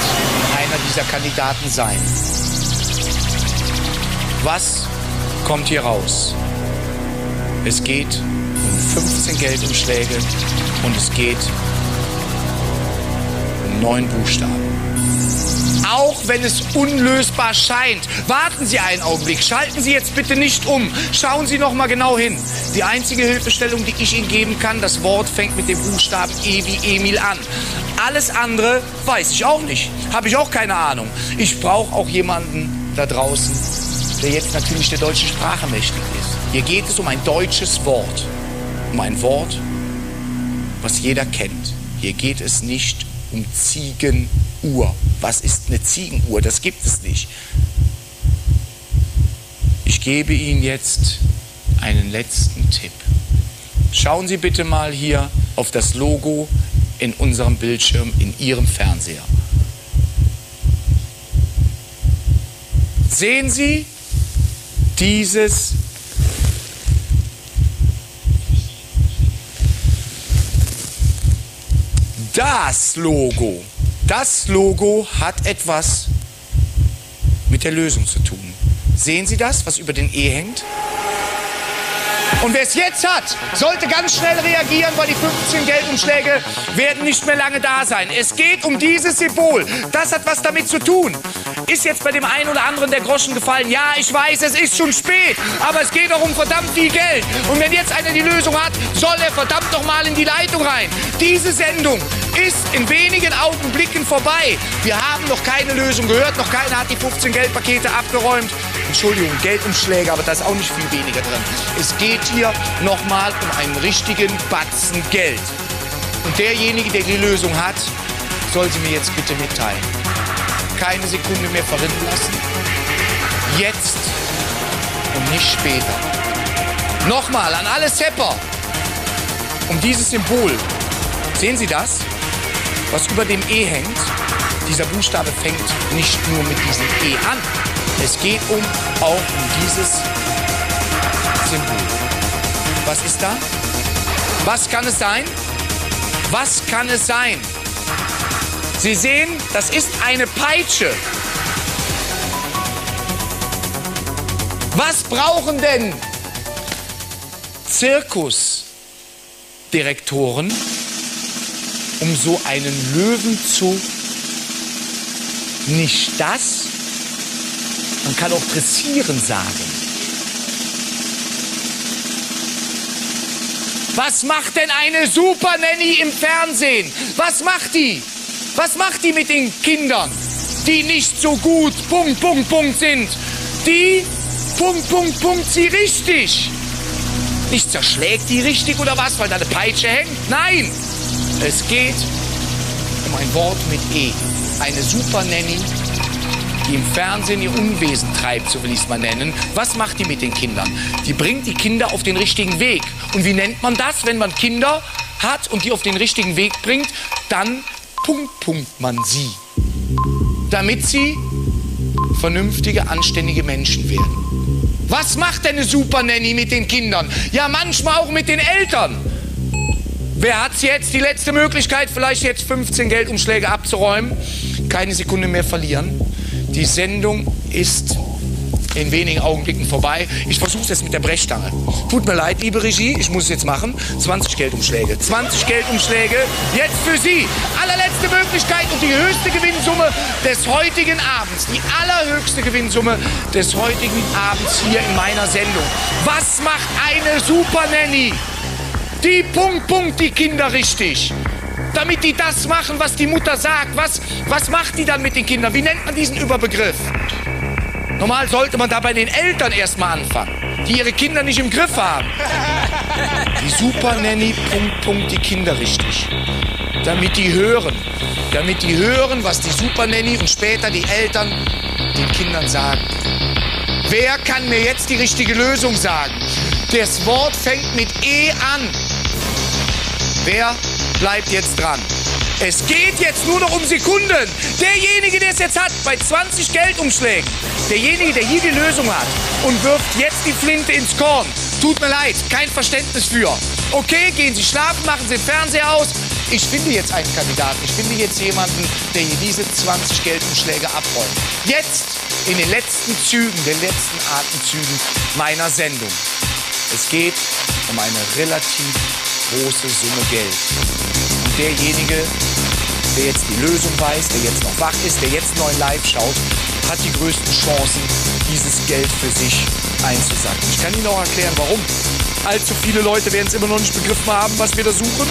einer dieser Kandidaten sein. Was kommt hier raus? Es geht um 15 Geldumschläge und es geht um neun Buchstaben. Auch wenn es unlösbar scheint, warten Sie einen Augenblick. Schalten Sie jetzt bitte nicht um. Schauen Sie noch mal genau hin. Die einzige Hilfestellung, die ich Ihnen geben kann, das Wort fängt mit dem Buchstaben E wie Emil an. Alles andere weiß ich auch nicht. Habe ich auch keine Ahnung. Ich brauche auch jemanden da draußen, der jetzt natürlich der deutschen Sprache mächtig ist. Hier geht es um ein deutsches Wort. Um ein Wort, was jeder kennt. Hier geht es nicht um Ziegenuhr. Was ist eine Ziegenuhr? Das gibt es nicht. Ich gebe Ihnen jetzt einen letzten Tipp. Schauen Sie bitte mal hier auf das Logo in unserem Bildschirm, in Ihrem Fernseher. Sehen Sie dieses Das Logo. Das Logo hat etwas mit der Lösung zu tun. Sehen Sie das, was über den E hängt? Und wer es jetzt hat, sollte ganz schnell reagieren, weil die 15 Geldumschläge werden nicht mehr lange da sein. Es geht um dieses Symbol. Das hat was damit zu tun. Ist jetzt bei dem einen oder anderen der Groschen gefallen? Ja, ich weiß, es ist schon spät, aber es geht doch um verdammt viel Geld. Und wenn jetzt einer die Lösung hat, soll er verdammt noch mal in die Leitung rein. Diese Sendung ist in wenigen Augenblicken vorbei. Wir haben noch keine Lösung gehört, noch keiner hat die 15 Geldpakete abgeräumt. Entschuldigung, Geldumschläge, aber da ist auch nicht viel weniger drin. Es geht hier nochmal um einen richtigen Batzen Geld. Und derjenige, der die Lösung hat, soll sie mir jetzt bitte mitteilen. Keine Sekunde mehr verrinnen lassen. Jetzt und nicht später. Nochmal an alle Sepper. Um dieses Symbol. Sehen Sie das? Was über dem E hängt? Dieser Buchstabe fängt nicht nur mit diesem E an. Es geht um auch um dieses Symbol. Was ist da? Was kann es sein? Was kann es sein? Sie sehen, das ist eine Peitsche. Was brauchen denn Zirkusdirektoren, um so einen Löwen zu... Nicht das? Man kann auch dressieren sagen. Was macht denn eine Super Nanny im Fernsehen? Was macht die? Was macht die mit den Kindern, die nicht so gut Punkt, Punkt, Punkt sind? Die Punkt, Punkt, Punkt sie richtig. Nicht zerschlägt die richtig oder was, weil da eine Peitsche hängt? Nein, es geht um ein Wort mit E. Eine Super Nanny, die im Fernsehen ihr Unwesen treibt, so will ich es mal nennen. Was macht die mit den Kindern? Die bringt die Kinder auf den richtigen Weg. Und wie nennt man das, wenn man Kinder hat und die auf den richtigen Weg bringt, dann punkt, punkt man sie. Damit sie vernünftige, anständige Menschen werden. Was macht denn eine Super Nanny mit den Kindern? Ja, manchmal auch mit den Eltern. Wer hat jetzt die letzte Möglichkeit, vielleicht jetzt 15 Geldumschläge abzuräumen? Keine Sekunde mehr verlieren. Die Sendung ist in wenigen Augenblicken vorbei. Ich versuche es jetzt mit der Brechstange. Tut mir leid, liebe Regie, ich muss es jetzt machen. 20 Geldumschläge. 20 Geldumschläge. Jetzt für Sie. Allerletzte Möglichkeit und die höchste Gewinnsumme des heutigen Abends. Die allerhöchste Gewinnsumme des heutigen Abends hier in meiner Sendung. Was macht eine Super Nanny? Die Punkt, Punkt, die Kinder richtig. Damit die das machen, was die Mutter sagt. Was, was macht die dann mit den Kindern? Wie nennt man diesen Überbegriff? Normal sollte man da bei den Eltern erstmal anfangen, die ihre Kinder nicht im Griff haben. Die Super Nanny, Punkt, Punkt, die Kinder richtig. Damit die hören. Damit die hören, was die Super Nanny und später die Eltern den Kindern sagen. Wer kann mir jetzt die richtige Lösung sagen? Das Wort fängt mit E an. Wer bleibt jetzt dran? Es geht jetzt nur noch um Sekunden. Derjenige, der es jetzt hat, bei 20 Geldumschlägen, derjenige, der hier die Lösung hat und wirft jetzt die Flinte ins Korn. Tut mir leid, kein Verständnis für. Okay, gehen Sie schlafen, machen Sie den Fernseher aus. Ich finde jetzt einen Kandidaten. Ich finde jetzt jemanden, der hier diese 20 Geldumschläge abräumt. Jetzt, in den letzten Zügen, den letzten Atemzügen meiner Sendung. Es geht um eine relativ große Summe Geld. Und derjenige, der jetzt die Lösung weiß, der jetzt noch wach ist, der jetzt neuen Live schaut, hat die größten Chancen, dieses Geld für sich einzusacken. Ich kann Ihnen auch erklären, warum. Allzu viele Leute werden es immer noch nicht begriffen haben, was wir da suchen.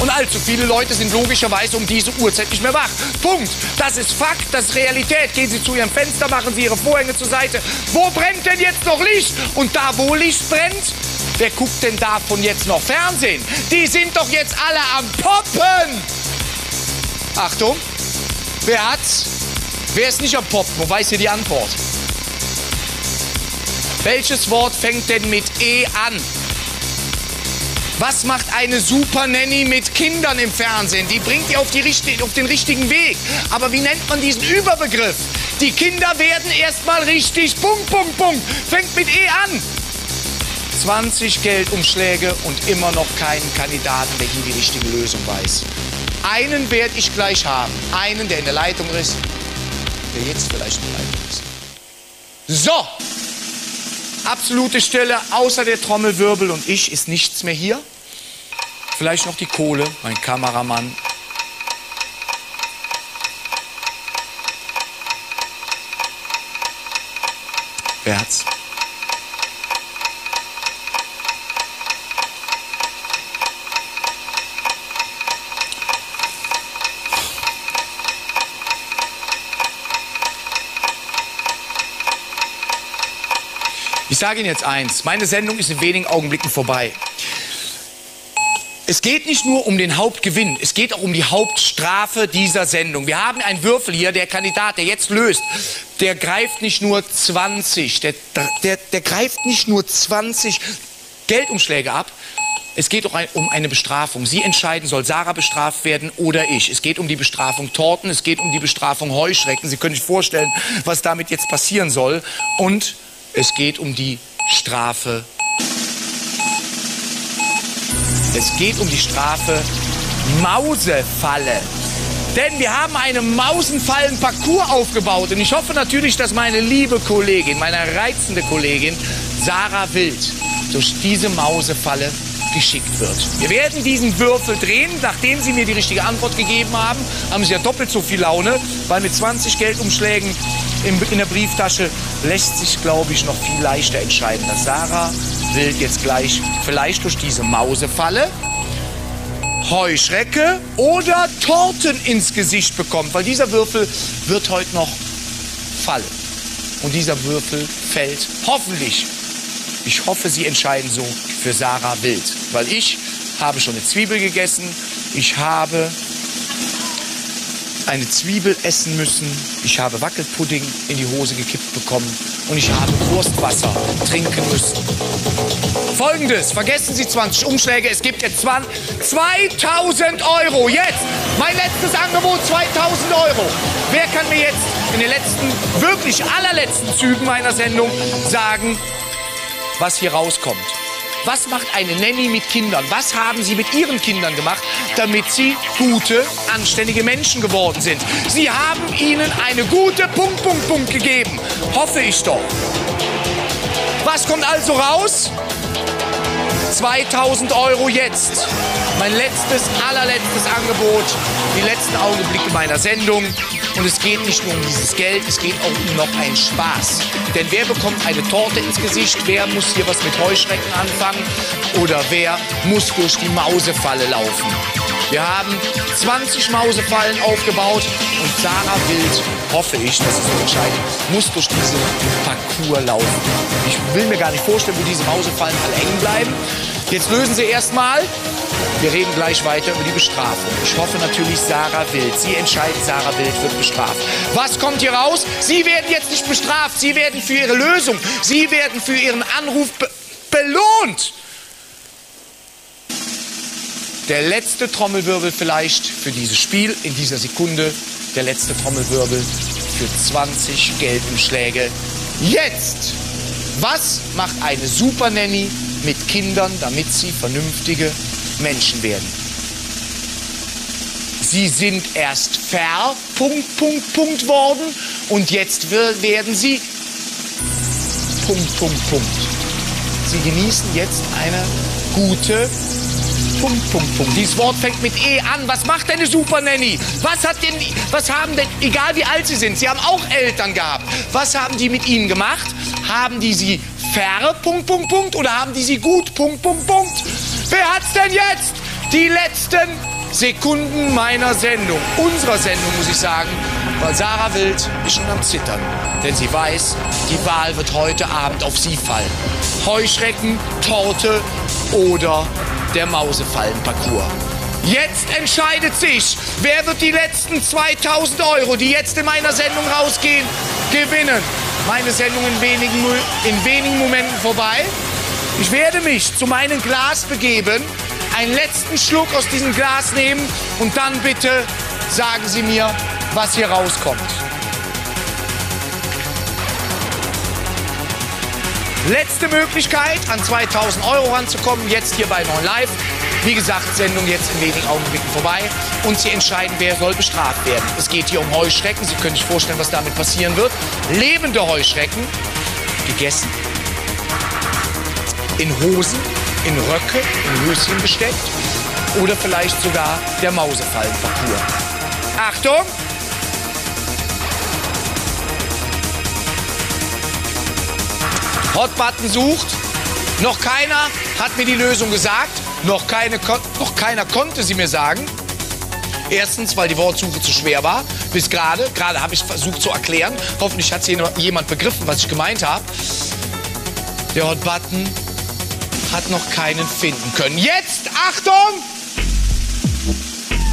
Und allzu viele Leute sind logischerweise um diese Uhrzeit nicht mehr wach. Punkt. Das ist Fakt, das ist Realität. Gehen Sie zu Ihrem Fenster, machen Sie Ihre Vorhänge zur Seite. Wo brennt denn jetzt noch Licht? Und da, wo Licht brennt, wer guckt denn davon jetzt noch Fernsehen? Die sind doch jetzt alle am Poppen. Achtung, wer hat's? Wer ist nicht am Poppen? Wo weiß hier die Antwort? Welches Wort fängt denn mit E an? Was macht eine Super Nanny mit Kindern im Fernsehen? Die bringt die auf, die auf den richtigen Weg. Aber wie nennt man diesen Überbegriff? Die Kinder werden erstmal richtig. Punkt, Punkt, Punkt. Fängt mit E an. 20 Geldumschläge und immer noch keinen Kandidaten, der hier die richtige Lösung weiß. Einen werde ich gleich haben. Einen, der in der Leitung ist, der jetzt vielleicht in der Leitung ist. So! Absolute Stille, außer der Trommelwirbel und ich ist nichts mehr hier. Vielleicht noch die Kohle, mein Kameramann. Wer hat's? Sage Ihnen jetzt eins, meine Sendung ist in wenigen Augenblicken vorbei. Es geht nicht nur um den Hauptgewinn, es geht auch um die Hauptstrafe dieser Sendung. Wir haben einen Würfel hier, der Kandidat, der jetzt löst, der greift nicht nur 20, der, der, der greift nicht nur 20 Geldumschläge ab, es geht auch um eine Bestrafung. Sie entscheiden, soll Sarah bestraft werden oder ich. Es geht um die Bestrafung Torten, es geht um die Bestrafung Heuschrecken. Sie können sich vorstellen, was damit jetzt passieren soll. Und es geht um die Strafe. Es geht um die Strafe Mausefalle. Denn wir haben einen Mausenfallen-Parcours aufgebaut. Und ich hoffe natürlich, dass meine liebe Kollegin, meine reizende Kollegin Sarah Wild durch diese Mausefalle geschickt wird. Wir werden diesen Würfel drehen. Nachdem Sie mir die richtige Antwort gegeben haben, haben Sie ja doppelt so viel Laune, weil mit 20 Geldumschlägen in, in der Brieftasche lässt sich, glaube ich, noch viel leichter entscheiden. Dass Sarah Wild jetzt gleich vielleicht durch diese Mausefalle Heuschrecke oder Torten ins Gesicht bekommt, weil dieser Würfel wird heute noch fallen. Und dieser Würfel fällt hoffentlich. Ich hoffe, Sie entscheiden so für Sarah Wild, weil ich habe schon eine Zwiebel gegessen. Ich habe eine Zwiebel essen müssen. Ich habe Wackelpudding in die Hose gekippt bekommen und ich habe Wurstwasser trinken müssen. Folgendes, vergessen Sie 20 Umschläge, es gibt jetzt 20, 2000 Euro. Jetzt, mein letztes Angebot, 2000 Euro. Wer kann mir jetzt in den letzten, wirklich allerletzten Zügen meiner Sendung sagen, was hier rauskommt? Was macht eine Nanny mit Kindern? Was haben Sie mit Ihren Kindern gemacht, damit sie gute, anständige Menschen geworden sind? Sie haben ihnen eine gute Punkt, Punkt, Punkt gegeben. Hoffe ich doch. Was kommt also raus? 2000 Euro jetzt. Mein letztes, allerletztes Angebot, die letzten Augenblicke meiner Sendung. Und es geht nicht nur um dieses Geld, es geht auch um noch einen Spaß. Denn wer bekommt eine Torte ins Gesicht? Wer muss hier was mit Heuschrecken anfangen? Oder wer muss durch die Mausefalle laufen? Wir haben 20 Mausefallen aufgebaut und Sarah Wild, hoffe ich, dass es so entscheidet, muss durch diesen Parcours laufen. Ich will mir gar nicht vorstellen, wo diese Mausefallen alle hängen bleiben. Jetzt lösen sie erstmal. Wir reden gleich weiter über die Bestrafung. Ich hoffe natürlich Sarah Wild. Sie entscheidet, Sarah Wild wird bestraft. Was kommt hier raus? Sie werden jetzt nicht bestraft. Sie werden für ihre Lösung, Sie werden für Ihren Anruf be belohnt. Der letzte Trommelwirbel vielleicht für dieses Spiel in dieser Sekunde. Der letzte Trommelwirbel für 20 Geldumschläge. Jetzt! Was macht eine Super Nanny mit Kindern, damit sie vernünftige Menschen werden? Sie sind erst ver, Punkt, Punkt, Punkt worden und jetzt werden sie Punkt, Punkt, Punkt. Sie genießen jetzt eine gute Punkt, Punkt, Punkt. Dieses Wort fängt mit E an. Was macht denn eine Super Nanny? Was hat denn, was haben denn, egal wie alt sie sind, sie haben auch Eltern gehabt. Was haben die mit ihnen gemacht? Haben die sie ver, Punkt, Punkt, Punkt, oder haben die sie gut, Punkt, Punkt, Punkt? Wer hat's denn jetzt? Die letzten Sekunden meiner Sendung, unserer Sendung, muss ich sagen, weil Sarah Wild ist schon am Zittern. Denn sie weiß, die Wahl wird heute Abend auf sie fallen. Heuschrecken, Torte oder der Mausefallenparcours. Jetzt entscheidet sich, wer wird die letzten 2000 Euro, die jetzt in meiner Sendung rausgehen, gewinnen. Meine Sendung in wenigen, in wenigen Momenten vorbei. Ich werde mich zu meinem Glas begeben, einen letzten Schluck aus diesem Glas nehmen und dann bitte sagen Sie mir, was hier rauskommt. Letzte Möglichkeit, an 2000 Euro ranzukommen, jetzt hier bei 9 Live. Wie gesagt, Sendung jetzt in wenigen Augenblicken vorbei. Und Sie entscheiden, wer soll bestraft werden. Es geht hier um Heuschrecken. Sie können sich vorstellen, was damit passieren wird. Lebende Heuschrecken, gegessen. In Hosen, in Röcke, in Höschen gesteckt. Oder vielleicht sogar der Mausefallenparcours. Achtung! Hotbutton sucht. Noch keiner hat mir die Lösung gesagt. Noch, keine, noch keiner konnte sie mir sagen. Erstens, weil die Wortsuche zu schwer war. Bis gerade. Gerade habe ich versucht zu erklären. Hoffentlich hat hier jemand begriffen, was ich gemeint habe. Der Hotbutton hat noch keinen finden können. Jetzt, Achtung!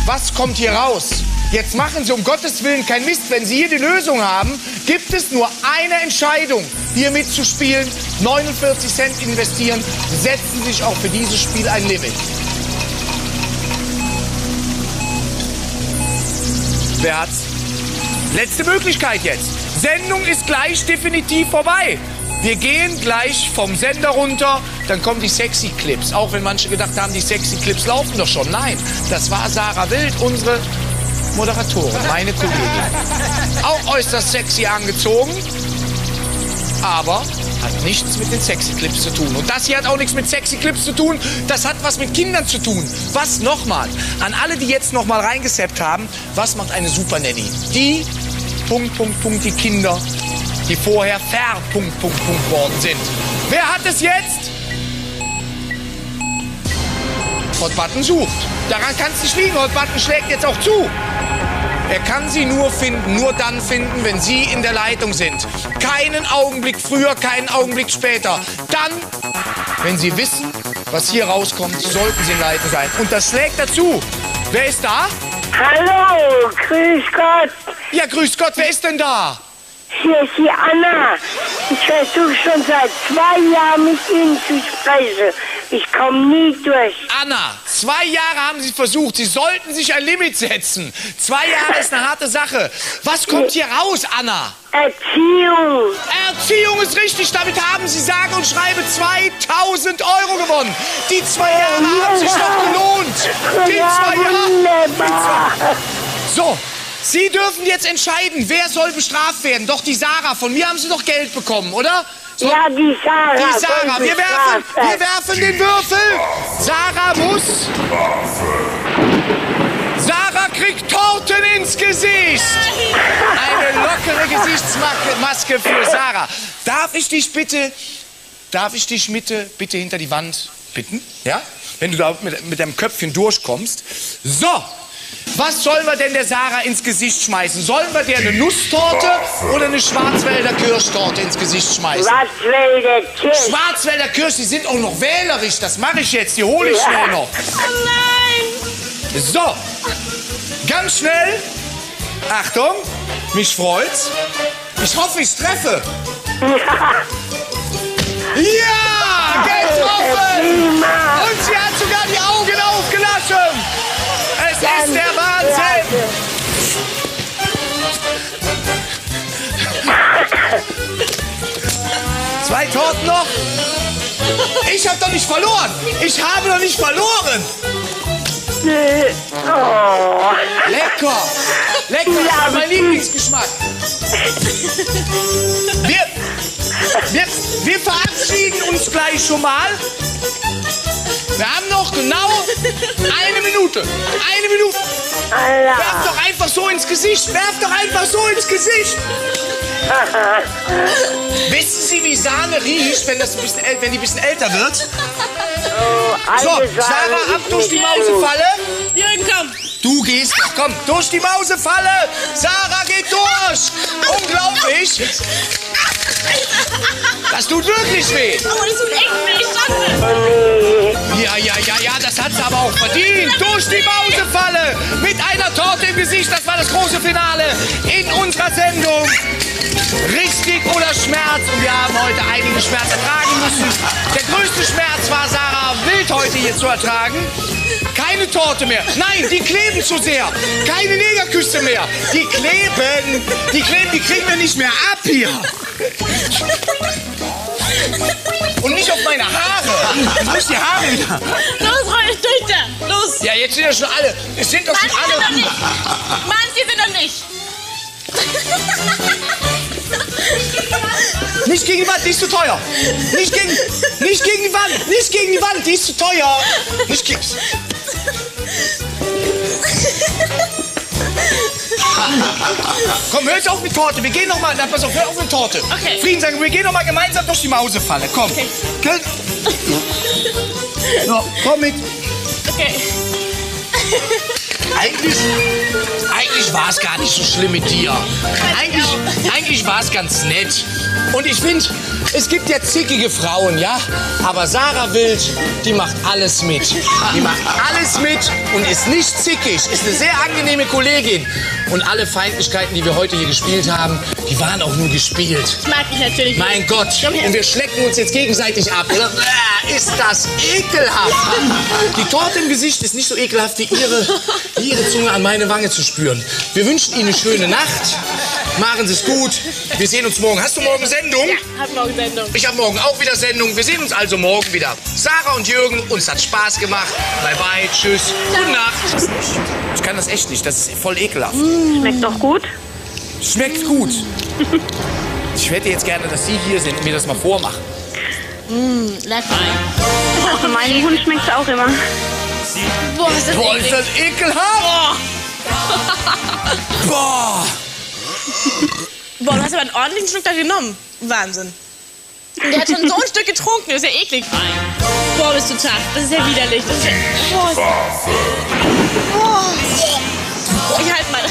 Was kommt hier raus? Jetzt machen Sie um Gottes Willen keinen Mist. Wenn Sie hier die Lösung haben, gibt es nur eine Entscheidung, hier mitzuspielen. 49 Cent investieren. Setzen Sie sich auch für dieses Spiel ein Limit. Wer hat's? Letzte Möglichkeit jetzt. Sendung ist gleich definitiv vorbei. Wir gehen gleich vom Sender runter, dann kommen die sexy Clips. Auch wenn manche gedacht haben, die sexy Clips laufen doch schon. Nein, das war Sarah Wild, unsere Moderatorin, meine Kollegin. Auch äußerst sexy angezogen, aber hat nichts mit den sexy Clips zu tun. Und das hier hat auch nichts mit sexy Clips zu tun. Das hat was mit Kindern zu tun. Was nochmal? An alle, die jetzt nochmal reingesappt haben, was macht eine Super Nanny? Die, Punkt, Punkt, Punkt, die Kinder, die vorher ver, Punkt, Punkt, Punkt worden sind. Wer hat es jetzt? Hot Button sucht. Daran kann es nicht liegen. Hot Button schlägt jetzt auch zu. Er kann sie nur finden, nur dann finden, wenn Sie in der Leitung sind. Keinen Augenblick früher, keinen Augenblick später. Dann, wenn Sie wissen, was hier rauskommt, sollten Sie in Leitung sein. Und das schlägt dazu. Wer ist da? Hallo, grüß Gott. Ja, grüß Gott, wer ist denn da? Hier ist die Anna. Ich versuche schon seit zwei Jahren mit Ihnen zu sprechen. Ich komme nie durch. Anna, zwei Jahre haben Sie versucht. Sie sollten sich ein Limit setzen. Zwei Jahre ist eine harte Sache. Was kommt hier raus, Anna? Erziehung. Erziehung ist richtig. Damit haben Sie sage und schreibe 2000 Euro gewonnen. Die zwei Jahre haben sich doch gelohnt. Die zwei Jahre. So, Sie dürfen jetzt entscheiden, wer soll bestraft werden. Doch die Sarah. Von mir haben Sie doch Geld bekommen, oder? So, Ja, die Sarah. Die Sarah. Wir werfen, wir werfen den Würfel. Sarah muss. Sarah kriegt Torten ins Gesicht. Eine lockere Gesichtsmaske für Sarah. Darf ich dich bitte, darf ich dich bitte, bitte hinter die Wand bitten? Ja? Wenn du da mit, mit deinem Köpfchen durchkommst. So. Was sollen wir denn der Sarah ins Gesicht schmeißen? Sollen wir der eine Nusstorte oder eine Schwarzwälder Kirschtorte ins Gesicht schmeißen? Schwarzwälder Kirsch. Schwarzwälder Kirsch, die sind auch noch wählerisch. Das mache ich jetzt. Die hole ich schnell noch. Nein! So, ganz schnell. Achtung, mich freut's. Ich hoffe, ich treffe. Ja, getroffen! Und sie hat sogar die Augen aufgelassen. Es ist der Wahnsinn. Zwei Torten noch. Ich habe doch nicht verloren. Ich habe doch nicht verloren. Oh. Lecker! Lecker, das ist mein Lieblingsgeschmack. Wir, wir, wir verabschieden uns gleich schon mal. Wir haben noch genau eine Minute. Eine Minute. Werf doch einfach so ins Gesicht. Werf doch einfach so ins Gesicht. Wissen Sie, wie Sahne riecht, wenn, das ein bisschen, wenn die ein bisschen älter wird? So, alte Sahne Sarah, ab durch die Mausefalle. Jürgen, komm! Du gehst, komm, durch die Mausefalle. Sarah geht durch. Unglaublich. Das tut wirklich weh. Oh, das tut echt weh, schade! Ja, ja, ja, ja, das hat sie aber auch verdient. Durch die Mausefalle. Mit einer Torte im Gesicht. Das war das große Finale in unserer Sendung. Richtig oder Schmerz? Und wir haben heute einigen Schmerz ertragen müssen. Der größte Schmerz war Sarah Wild heute hier zu ertragen. Keine Torte mehr. Nein, die kleben zu sehr. Keine Negerküsse mehr. Die kleben. Die kleben, die kriegen wir nicht mehr ab hier. Und nicht auf meine Haare. Ich muss die Haare wieder. Los, Roy, durch da! Los! Ja, jetzt sind ja schon alle. Es sind doch schon Manche sind alle. nicht! Manche sind noch nicht! Nicht gegen die Wand, die ist zu teuer. Nicht gegen, nicht gegen die Wand, nicht gegen die Wand, die ist zu teuer. Nicht gegen. Komm, hör jetzt auf mit Torte. Wir gehen noch mal. Na, pass auf, hör auf mit Torte. Okay. Frieden sagen, wir gehen noch mal gemeinsam durch die Mausefalle. Komm. Okay. So, komm mit. Okay. Eigentlich, eigentlich war es gar nicht so schlimm mit dir. Eigentlich, eigentlich war es ganz nett. Und ich finde, es gibt ja zickige Frauen, ja? Aber Sarah Wild, die macht alles mit. Die macht alles mit und ist nicht zickig. Ist eine sehr angenehme Kollegin. Und alle Feindlichkeiten, die wir heute hier gespielt haben, die waren auch nur gespielt. Ich mag dich natürlich. Mein Gott, und wir schlecken uns jetzt gegenseitig ab, oder? Ist das ekelhaft. Die Torte im Gesicht ist nicht so ekelhaft wie ihre, wie ihre Zunge an meine Wange zu spüren. Wir wünschen Ihnen eine schöne Nacht. Machen Sie es gut. Wir sehen uns morgen. Hast du morgen Sendung? Ja, hab morgen Sendung. Ich habe morgen auch wieder Sendung. Wir sehen uns also morgen wieder. Sarah und Jürgen, uns hat Spaß gemacht. Bye bye, tschüss. Gute Nacht. Ich kann das echt nicht. Das ist voll ekelhaft. Schmeckt doch gut. Schmeckt gut. Ich hätte jetzt gerne, dass Sie hier sind und mir das mal vormachen. Mmh, lecker. Also meinem Hund schmeckt es auch immer. Boah, ist das Boah, ist das ekelhaft. Boah. Boah, du hast aber einen ordentlichen Schluck da genommen. Wahnsinn. Der hat schon so ein Stück getrunken. Das ist ja eklig. Boah, bist du zart. Das ist ja widerlich. Das ist ja... Boah. Boah. Ich halt mal.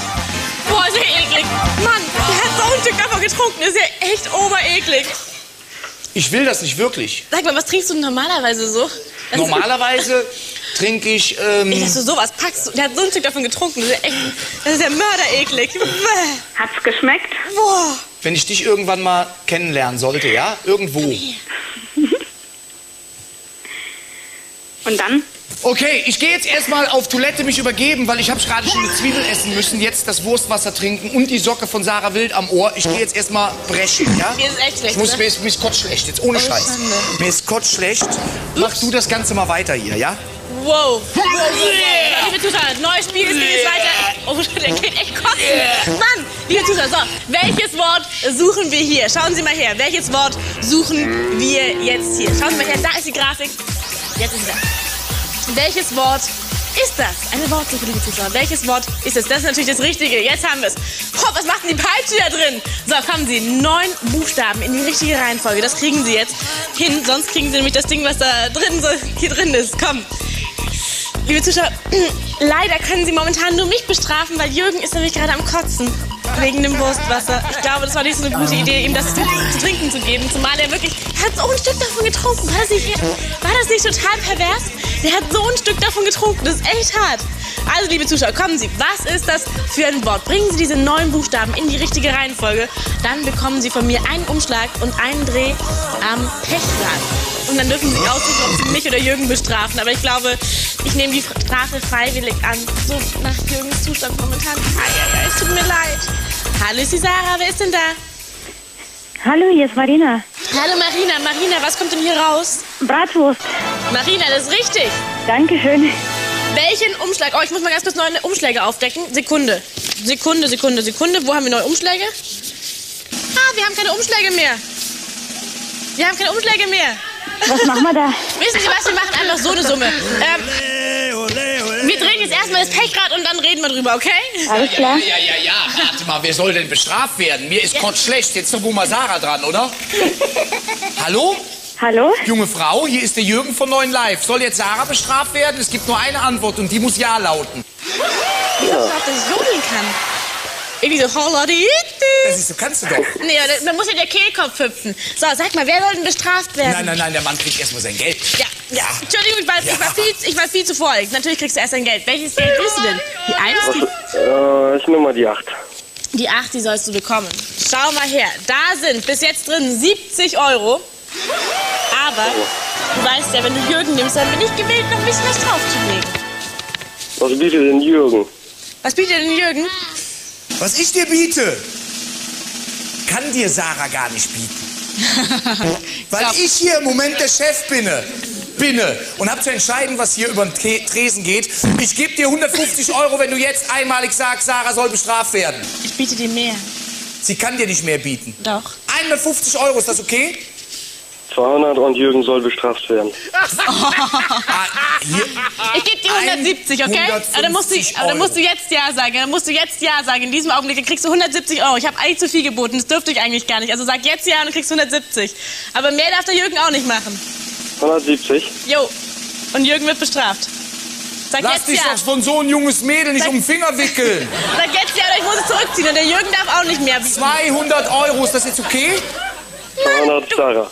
Boah, ist ja eklig. Mann, der hat so ein Stück davon getrunken. Das ist ja echt obereklig. Ich will das nicht wirklich. Sag mal, was trinkst du normalerweise so? Das ist- Normalerweise trinke ich, ähm, Ey, dass du sowas packst. Der hat so ein Stück davon getrunken. Das ist ja, echt, das ist ja mördereklig. Bäh. Hat's geschmeckt? Boah. wenn ich dich irgendwann mal kennenlernen sollte, ja? Irgendwo. Und dann? Okay, ich gehe jetzt erstmal auf Toilette mich übergeben, weil ich habe gerade schon eine Zwiebel essen müssen, jetzt das Wurstwasser trinken und die Socke von Sarah Wild am Ohr. Ich gehe jetzt erstmal brechen, ja? Mir ist echt schlecht, Ich muss, ne? mir, ist, mir ist kotzschlecht, jetzt ohne Oh, Scheiß. Schande. Mir ist kotzschlecht. Mach du das Ganze mal weiter hier, ja? Wow. wow, wow. Liebe Zuschauer, neues Spiel, es geht jetzt weiter. Oh, der geht echt kotzen. Mann, liebe Zuschauer, so, welches Wort suchen wir hier? Schauen Sie mal her, welches Wort suchen wir jetzt hier? Schauen Sie mal her, da ist die Grafik. Jetzt ist sie da. Welches Wort ist das? Eine Wortsuche, liebe Zuschauer. Welches Wort ist es? Das ist natürlich das Richtige. Jetzt haben wir es. Oh, was macht denn die Peitsche da drin? So, kommen Sie. Neun Buchstaben in die richtige Reihenfolge. Das kriegen Sie jetzt hin. Sonst kriegen Sie nämlich das Ding, was da drin so hier drin ist. Komm. Liebe Zuschauer, leider können Sie momentan nur mich bestrafen, weil Jürgen ist nämlich gerade am Kotzen. Wegen dem Wurstwasser. Ich glaube, das war nicht so eine gute Idee, ihm das zu, trinken zu geben. Zumal er wirklich, er hat so ein Stück davon getrunken. War das, nicht, war das nicht total pervers? Der hat so ein Stück davon getrunken. Das ist echt hart. Also, liebe Zuschauer, kommen Sie. Was ist das für ein Wort? Bringen Sie diese neun Buchstaben in die richtige Reihenfolge. Dann bekommen Sie von mir einen Umschlag und einen Dreh am Pechrad. Und dann dürfen Sie aussuchen, ob Sie mich oder Jürgen bestrafen. Aber ich glaube, ich nehme die Strafe freiwillig an. So nach Jürgens Zustand momentan. Eieiei, es tut mir leid. Hallo, ist die Sarah. Wer ist denn da? Hallo, hier ist Marina. Hallo, Marina. Marina, was kommt denn hier raus? Bratwurst. Marina, das ist richtig. Dankeschön. Welchen Umschlag? Oh, ich muss mal ganz kurz neue Umschläge aufdecken. Sekunde. Sekunde, Sekunde, Sekunde. Wo haben wir neue Umschläge? Ah, wir haben keine Umschläge mehr. Wir haben keine Umschläge mehr. Was machen wir da? Wissen Sie was? Wir machen einfach so eine Summe. Ähm, wir drehen jetzt erstmal das Pechrad und dann reden wir drüber, okay? Alles klar. Ja, ja, ja, ja. Warte mal, wer soll denn bestraft werden? Mir ist kotzschlecht. Jetzt doch wohl mal Sarah dran, oder? Hallo? Hallo? Junge Frau, hier ist der Jürgen von Neuen Live. Soll jetzt Sarah bestraft werden? Es gibt nur eine Antwort und die muss Ja lauten. Ich hab gedacht, dass ich jodeln kann. Irgendwie so, holla die Das ist so, kannst du doch. Nee, aber da- da muss ja der Kehlkopf hüpfen. So, sag mal, wer soll denn bestraft werden? Nein, nein, nein, der Mann kriegt erstmal sein Geld. Ja, ja. Entschuldigung, ich war, ich, war viel, ich war viel zu voreilig. Natürlich kriegst du erst dein Geld. Welches Geld willst du denn? Die Eins, die, Äh, ich nehme mal die 8. die Acht, die sollst du bekommen. Schau mal her. Da sind bis jetzt drin 70 Euro. Aber du weißt ja, wenn du Jürgen nimmst, dann bin ich gewillt, noch ein bisschen was draufzulegen. Was bietet denn Jürgen? Was bietet denn Jürgen? Was ich dir biete, kann dir Sarah gar nicht bieten. Weil ich hier im Moment der Chef binne. Binne und hab zu entscheiden, was hier über den Tre- Tresen geht. Ich gebe dir 150 Euro, wenn du jetzt einmalig sagst, Sarah soll bestraft werden. Ich biete dir mehr. Sie kann dir nicht mehr bieten. Doch. 150 Euro, ist das okay? 200 und Jürgen soll bestraft werden. Ich gebe dir 170, okay? Aber dann, musst du, 150 aber dann musst du jetzt Ja sagen. Dann musst du jetzt Ja sagen. In diesem Augenblick kriegst du 170 Euro. Ich habe eigentlich zu viel geboten. Das dürfte ich eigentlich gar nicht. Also sag jetzt Ja und du kriegst 170. Aber mehr darf der Jürgen auch nicht machen. 170. Jo. Und Jürgen wird bestraft. Sag Lass jetzt dich Ja. doch von so ein junges Mädel nicht Sag- um den Finger wickeln. Sag jetzt Ja oder ich muss es zurückziehen. Und der Jürgen darf auch nicht mehr bieten. 200 Euro, ist das jetzt okay? 200 Sarah.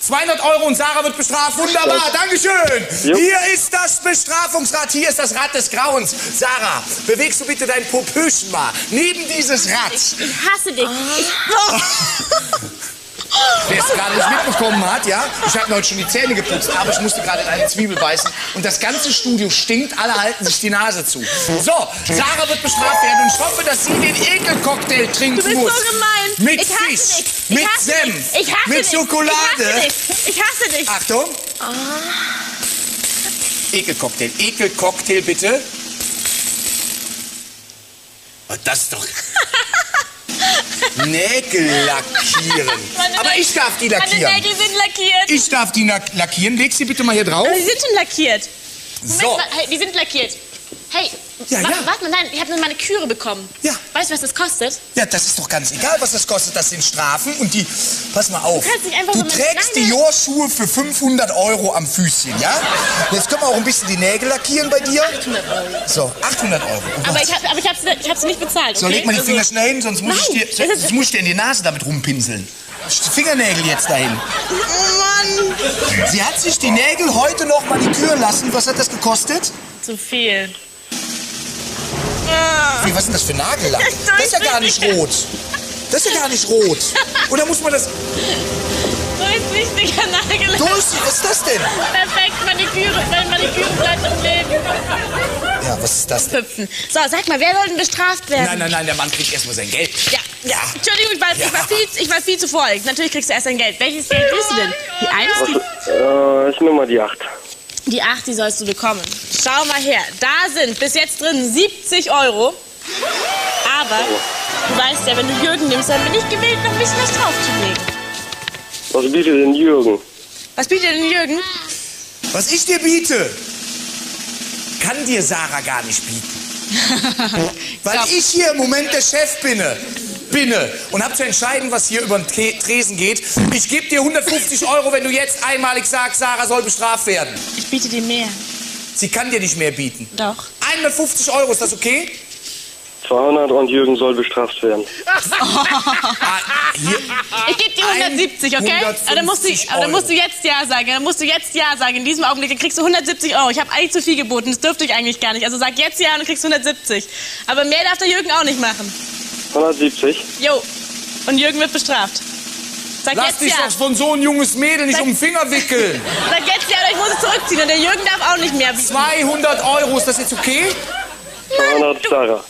200 Euro und Sarah wird bestraft. Wunderbar, Dankeschön. Jo. Hier ist das Bestrafungsrad, hier ist das Rad des Grauens. Sarah, bewegst du bitte dein Popöchen mal neben dieses Rad. Ich hasse dich. Ich, Wer es gerade nicht mitbekommen hat, ja, ich habe mir heute schon die Zähne geputzt, aber ich musste gerade in eine Zwiebel beißen und das ganze Studio stinkt, alle halten sich die Nase zu. So, Sarah wird bestraft werden und ich hoffe, dass sie den Ekelcocktail trinken Du bist so muss. gemein. Mit Ich hasse Fisch, dich. Ich mit hasse Senf, dich. Ich hasse mit dich. Schokolade. Ich hasse dich. Ich hasse dich. Achtung. Ekelcocktail, Ekelcocktail bitte. Oh, das ist doch... Nägel lackieren. Meine Aber ich darf die Meine lackieren. Nägel sind lackiert. Ich darf die lack- lackieren. Leg sie bitte mal hier drauf. Aber die sind schon lackiert. So. Moment die sind lackiert. Hey, Ja, wa- ja. warte mal, nein, ich habe eine Maniküre bekommen. Ja. Weißt du, was das kostet? Ja, das ist doch ganz egal, was das kostet. Das sind Strafen und die. Pass mal auf. Du kannst nicht einfach Du so trägst die Jor-Schuhe für 500 Euro am Füßchen, ja? Jetzt können wir auch ein bisschen die Nägel lackieren bei dir. 800 Euro. So, 800 Euro. Oh Aber ich habe aber ich hab's, ich hab's nicht bezahlt. so, okay? leg mal die Also- Finger schnell hin, sonst muss, Nein, ich dir, sonst muss ich dir in die Nase damit rumpinseln. Fingernägel jetzt dahin. Oh Mann. Sie hat sich die Nägel heute noch maniküren lassen. Was hat das gekostet? Zu viel. Wie, was ist denn das für Nagellack? Das ist ja gar nicht rot. Das ist ja gar nicht rot. Oder muss man das... Durchsichtiger Nagellack. Durchsichtig? Was ist das denn? Perfekt, Maniküre, mein Maniküre bleibt im Leben. Ja, was ist das denn? Hüpfen. So, sag mal, wer soll denn bestraft werden? Nein, nein, nein, der Mann kriegt erstmal sein Geld. Ja, ja. Entschuldigung, ich war, ich, war viel, ich war viel zu voreilig. Natürlich kriegst du erst dein Geld. Welches Geld willst du denn? Die Eins? Die, Äh, ich nehme mal die 8. die Acht, die sollst du bekommen. Schau mal her. Da sind bis jetzt drin 70 Euro. Aber du weißt ja, wenn du Jürgen nimmst, dann bin ich gewillt, noch ein bisschen was draufzulegen. Was bietet denn Jürgen? Was bietet denn Jürgen? Was ich dir biete, kann dir Sarah gar nicht bieten. Weil ich hier im Moment der Chef bin. Binne und hab zu entscheiden, was hier über den Tre- Tresen geht. Ich gebe dir 150 Euro, wenn du jetzt einmalig sagst, Sarah soll bestraft werden. Ich biete dir mehr. Sie kann dir nicht mehr bieten. Doch. 150 Euro, ist das okay? 200 und Jürgen soll bestraft werden. Ich gebe dir 170, okay? Aber dann, musst du, 150 aber dann musst du jetzt Ja sagen. Dann musst du jetzt Ja sagen. In diesem Augenblick dann kriegst du 170 Euro. Ich habe eigentlich zu viel geboten. Das dürfte ich eigentlich gar nicht. Also sag jetzt Ja und du kriegst 170. Aber mehr darf der Jürgen auch nicht machen. 170. Jo. Und Jürgen wird bestraft. Sag Lass jetzt dich Ja. doch von so ein junges Mädel nicht Sag- um den Finger wickeln. Sag jetzt Ja oder ich muss es zurückziehen. Und der Jürgen darf auch nicht mehr bieten. 200 Euro, ist das jetzt okay? 200 Sarah.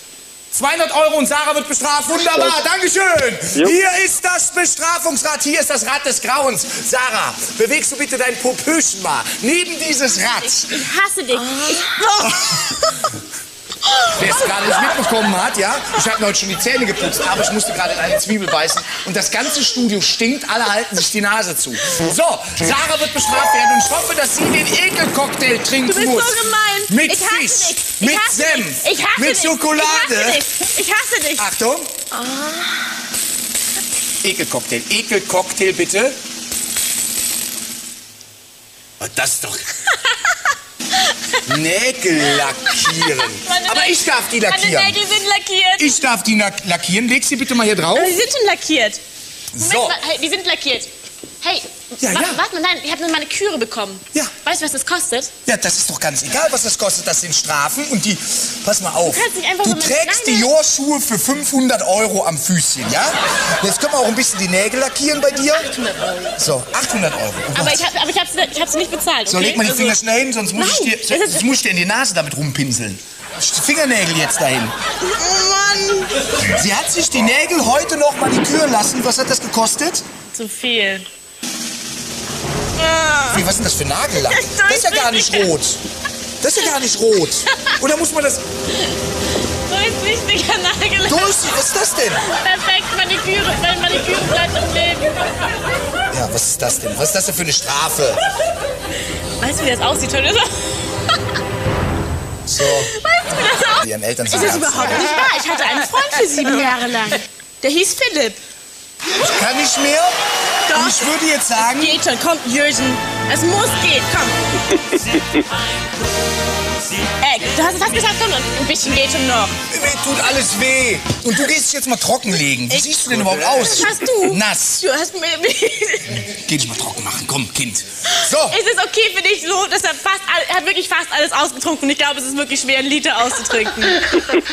200 Euro und Sarah wird bestraft. Wunderbar, Dankeschön. Hier ist das Bestrafungsrad, hier ist das Rad des Grauens. Sarah, bewegst du bitte dein Popöchen mal neben dieses Rad. Ich hasse dich. Ich, Wer es gerade nicht mitbekommen hat, ja, ich habe mir heute schon die Zähne geputzt, aber ich musste gerade in eine Zwiebel beißen und das ganze Studio stinkt, alle halten sich die Nase zu. So, Sarah wird bestraft werden und ich hoffe, dass sie den Ekelcocktail trinken Du bist so muss. gemein. Mit Ich hasse Fisch, dich. Ich mit hasse Senf, dich. Ich hasse mit dich. Schokolade. Ich hasse dich. Ich hasse dich. Achtung. Ekelcocktail, Ekelcocktail bitte. Oh, das ist doch... Nägel lackieren. Meine Aber ich darf die Meine lackieren. Nägel sind lackiert. Ich darf die lack- lackieren. Leg sie bitte mal hier drauf. Aber die sind schon lackiert. So. Moment mal, hey, die sind lackiert. Hey, Ja, wa- ja. warte mal, nein, ich habe eine Maniküre bekommen. Ja. Weißt du, was das kostet? Ja, das ist doch ganz egal, was das kostet. Das sind Strafen und die. Pass mal auf. Du kannst nicht einfach Du so trägst die Jor-Schuhe für 500 Euro am Füßchen, ja? Jetzt können wir auch ein bisschen die Nägel lackieren bei dir. 800 Euro. So, 800 Euro. Oh Aber ich habe aber ich hab's, ich hab's nicht bezahlt. So, okay? leg mal die Finger schnell hin, sonst muss, Nein, ich dir, sonst muss ich dir in die Nase damit rumpinseln. Fingernägel jetzt dahin. Oh Mann. Sie hat sich die Nägel heute noch maniküren lassen. Was hat das gekostet? Zu viel. Wie, was ist denn das für Nagellack? Das ist ja gar nicht rot. Das ist ja gar nicht rot. Oder muss man das... Durchsichtiger Nagellack. Durchsichtig, was ist das denn? Perfekt, Maniküre, mein Maniküre bleibt im Leben. Ja, was ist das denn? Was ist das denn für eine Strafe? Weißt du, wie das aussieht, Tönnies? So, Weißt du, wie das aussieht? ihren Eltern Ist das überhaupt nicht wahr? Ich hatte einen Freund für sieben Jahre lang. Der hieß Philipp. Ich kann nicht mehr. Und ich würde jetzt sagen... Geht schon, komm, Jürgen. Es muss gehen, komm. Ey, du hast es fast geschafft, komm, ein bisschen geht schon noch. Mir tut alles weh. Und du gehst dich jetzt mal trockenlegen. Wie siehst du denn überhaupt aus? Was hast du? Nass. Du hast mir... Geh dich mal trocken machen. Komm, Kind. So. Ist es okay für dich so, dass er fast, all- er hat wirklich fast alles ausgetrunken und ich glaube, es ist wirklich schwer, einen Liter auszutrinken.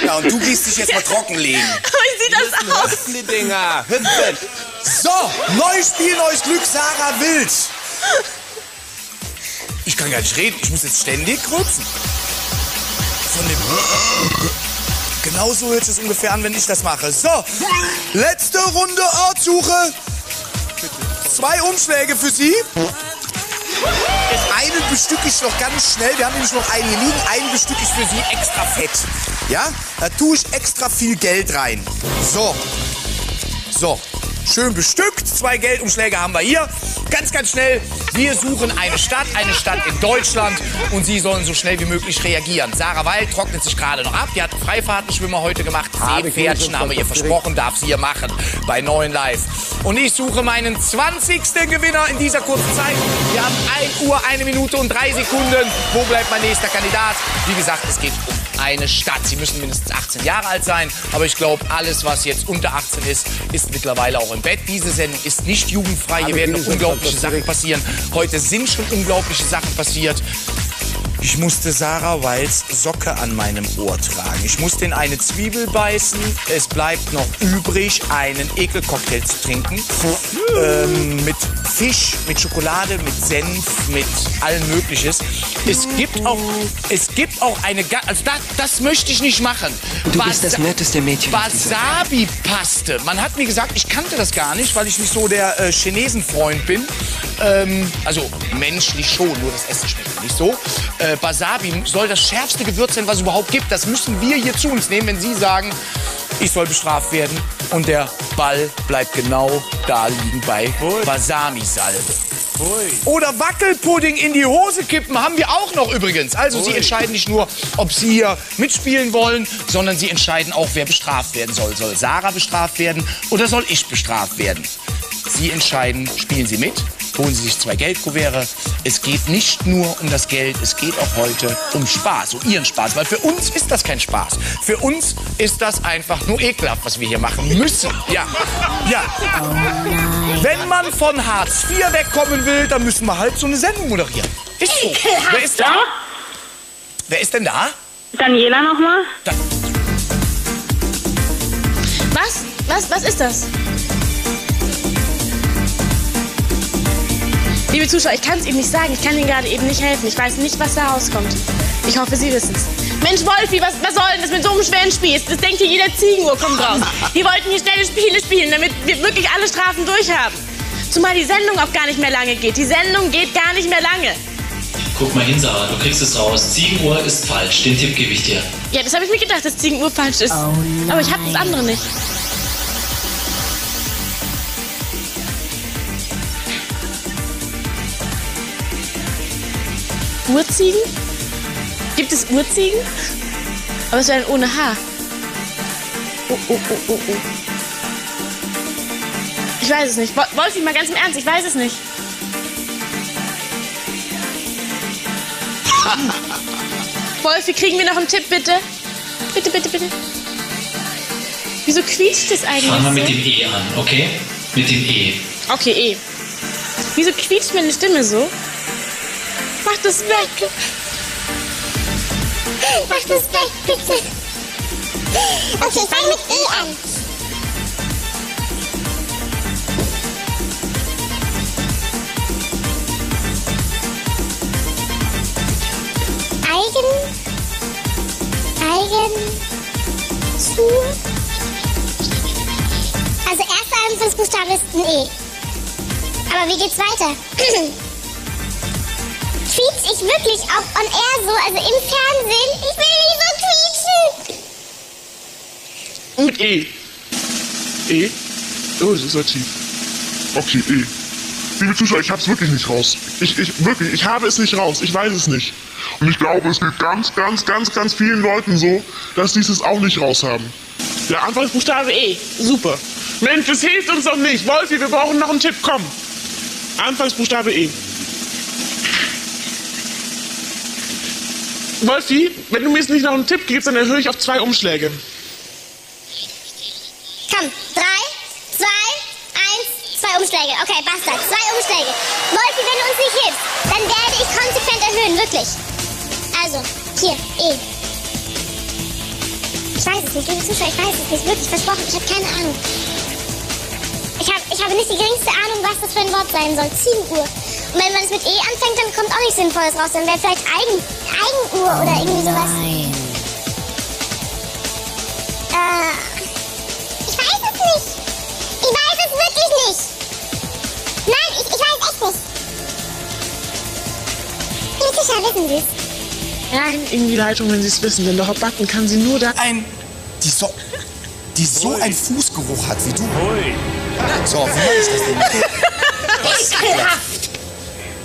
Ja, und du gehst dich jetzt mal trockenlegen. Aber wie sieht das aus? Hüpfen die Dinger, hüpfen. So, neues Spiel, neues Glück, Sarah Wild. Ich kann gar nicht reden. Ich muss jetzt ständig rülpsen. Von dem... Genau so hört es ungefähr an, wenn ich das mache. So, letzte Runde Ortssuche. Zwei Umschläge für Sie. Einen bestücke ich noch ganz schnell. Wir haben nämlich noch einen hier liegen. Einen bestücke ich für Sie extra fett. Ja, da tue ich extra viel Geld rein. So, so, schön bestückt. Zwei Geldumschläge haben wir hier. Ganz, ganz schnell. Wir suchen eine Stadt, eine Stadt in Deutschland. Und Sie sollen so schnell wie möglich reagieren. Sarah Weil trocknet sich gerade noch ab. Die hat einen Freifahrtenschwimmer heute gemacht. Seepferdchen haben wir ihr versprochen, darf sie hier machen. Bei Neuen Live. Und ich suche meinen 20. Gewinner in dieser kurzen Zeit. Wir haben 1 Uhr, 1 Minute und 3 Sekunden. Wo bleibt mein nächster Kandidat? Wie gesagt, es geht um eine Stadt. Sie müssen mindestens 18 Jahre alt sein, aber ich glaube, alles, was jetzt unter 18 ist, ist mittlerweile auch im Bett. Diese Sendung ist nicht jugendfrei. Hier werden noch unglaubliche Sachen passieren. Heute sind schon unglaubliche Sachen passiert. Ich musste Sarah Weils Socke an meinem Ohr tragen. Ich musste in eine Zwiebel beißen. Es bleibt noch übrig, einen Ekelcocktail zu trinken. Ähm, mit Fisch, mit Schokolade, mit Senf, mit allem Mögliches. Es gibt auch, es gibt auch eine, also das, das möchte ich nicht machen. Du bist das netteste Mädchen. Wasabi-Paste. Man hat mir gesagt, ich kannte das gar nicht, weil ich nicht so der äh, Chinesenfreund bin. Ähm, also menschlich schon, nur das Essen schmeckt nicht so. Äh, Wasabi soll das schärfste Gewürz sein, was es überhaupt gibt. Das müssen wir hier zu uns nehmen, wenn Sie sagen, ich soll bestraft werden. Und der Ball bleibt genau da liegen bei Wasabi-Salbe. Oder Wackelpudding in die Hose kippen haben wir auch noch übrigens. Also Sie entscheiden nicht nur, ob Sie hier mitspielen wollen, sondern Sie entscheiden auch, wer bestraft werden soll. Soll Sarah bestraft werden oder soll ich bestraft werden? Sie entscheiden, spielen Sie mit, holen Sie sich zwei Geldkuverte. Es geht nicht nur um das Geld, es geht auch heute um Spaß, um Ihren Spaß. Weil für uns ist das kein Spaß. Für uns ist das einfach nur ekelhaft, was wir hier machen müssen. Ja, ja. Wenn man von Hartz IV wegkommen will, dann müssen wir halt so eine Sendung moderieren. Ist so. Wer ist da? Wer ist denn da? Daniela nochmal? Was? Was? Was ist das? Liebe Zuschauer, ich kann es Ihnen nicht sagen. Ich kann Ihnen gerade eben nicht helfen. Ich weiß nicht, was da rauskommt. Ich hoffe, Sie wissen es. Mensch, Wolfi, was, was soll denn das mit so einem schweren Spiel? Das denkt hier jeder Ziegenuhr kommt raus. Wir wollten hier schnelle Spiele spielen, damit wir wirklich alle Strafen durchhaben. Zumal die Sendung auch gar nicht mehr lange geht. Die Sendung geht gar nicht mehr lange. Guck mal hin, Sarah, du kriegst es raus. Ziegenuhr ist falsch. Den Tipp gebe ich dir. Ja, das habe ich mir gedacht, dass Ziegenuhr falsch ist. Aber ich habe das andere nicht. Urziegen? Gibt es Urziegen? Aber es wäre dann ohne Haar. Oh, oh, oh, oh, oh. Ich weiß es nicht. Wo- Wolfi, mal ganz im Ernst, ich weiß es nicht. Wolfi, kriegen wir noch einen Tipp, bitte? Bitte, bitte, bitte. Wieso quietscht es eigentlich Fangen wir mit dem E an, okay? Mit dem E. Okay, eh. Wieso quietscht meine Stimme so? Mach das weg. Mach das weg, bitte. Okay, fang mit E an. Eigen. Eigen. Zu. Also erster Anfangsbuchstabe ist ein E. Aber wie geht's weiter? Quietsch ich wirklich auch on air so, also im Fernsehen? Ich will nicht so quietschen. Mit E. E? Oh, das ist ja tief. Okay, eh. Liebe Zuschauer, ich hab's wirklich nicht raus. Ich, ich, wirklich, ich habe es nicht raus. Ich weiß es nicht. Und ich glaube, es geht ganz, ganz, ganz, ganz vielen Leuten so, dass die es auch nicht raus haben. Der Anfangsbuchstabe E. Super. Mensch, das hilft uns doch nicht. Wolfi, wir brauchen noch einen Tipp. Komm. Anfangsbuchstabe E. Wolfi, wenn du mir jetzt nicht noch einen Tipp gibst, dann erhöhe ich auf zwei Umschläge. Komm, drei, zwei, eins, zwei Umschläge. Okay, basta, zwei Umschläge. Wolfi, wenn du uns nicht hilfst, dann werde ich konsequent erhöhen, wirklich. Also, hier, E. Ich weiß es nicht, liebe Zuschauer, ich weiß es nicht, wirklich versprochen, ich habe keine Ahnung. Ich, hab, ich habe nicht die geringste Ahnung, was das für ein Wort sein soll. Ziegenuhr. Und wenn man es mit E anfängt, dann kommt auch nichts Sinnvolles raus. Dann wäre vielleicht Eigen, Eigenuhr oder irgendwie sowas. Äh, ich weiß es nicht. Ich weiß es wirklich nicht. Nein, ich, ich weiß echt nicht. Liebe Zuschauer, wissen Sie es? In die Leitung, wenn Sie es wissen, denn der Button kann Sie nur da. Ein. Die so. Die so einen Fußgeruch hat wie du. So, wie ich das denn? Ekelhaft.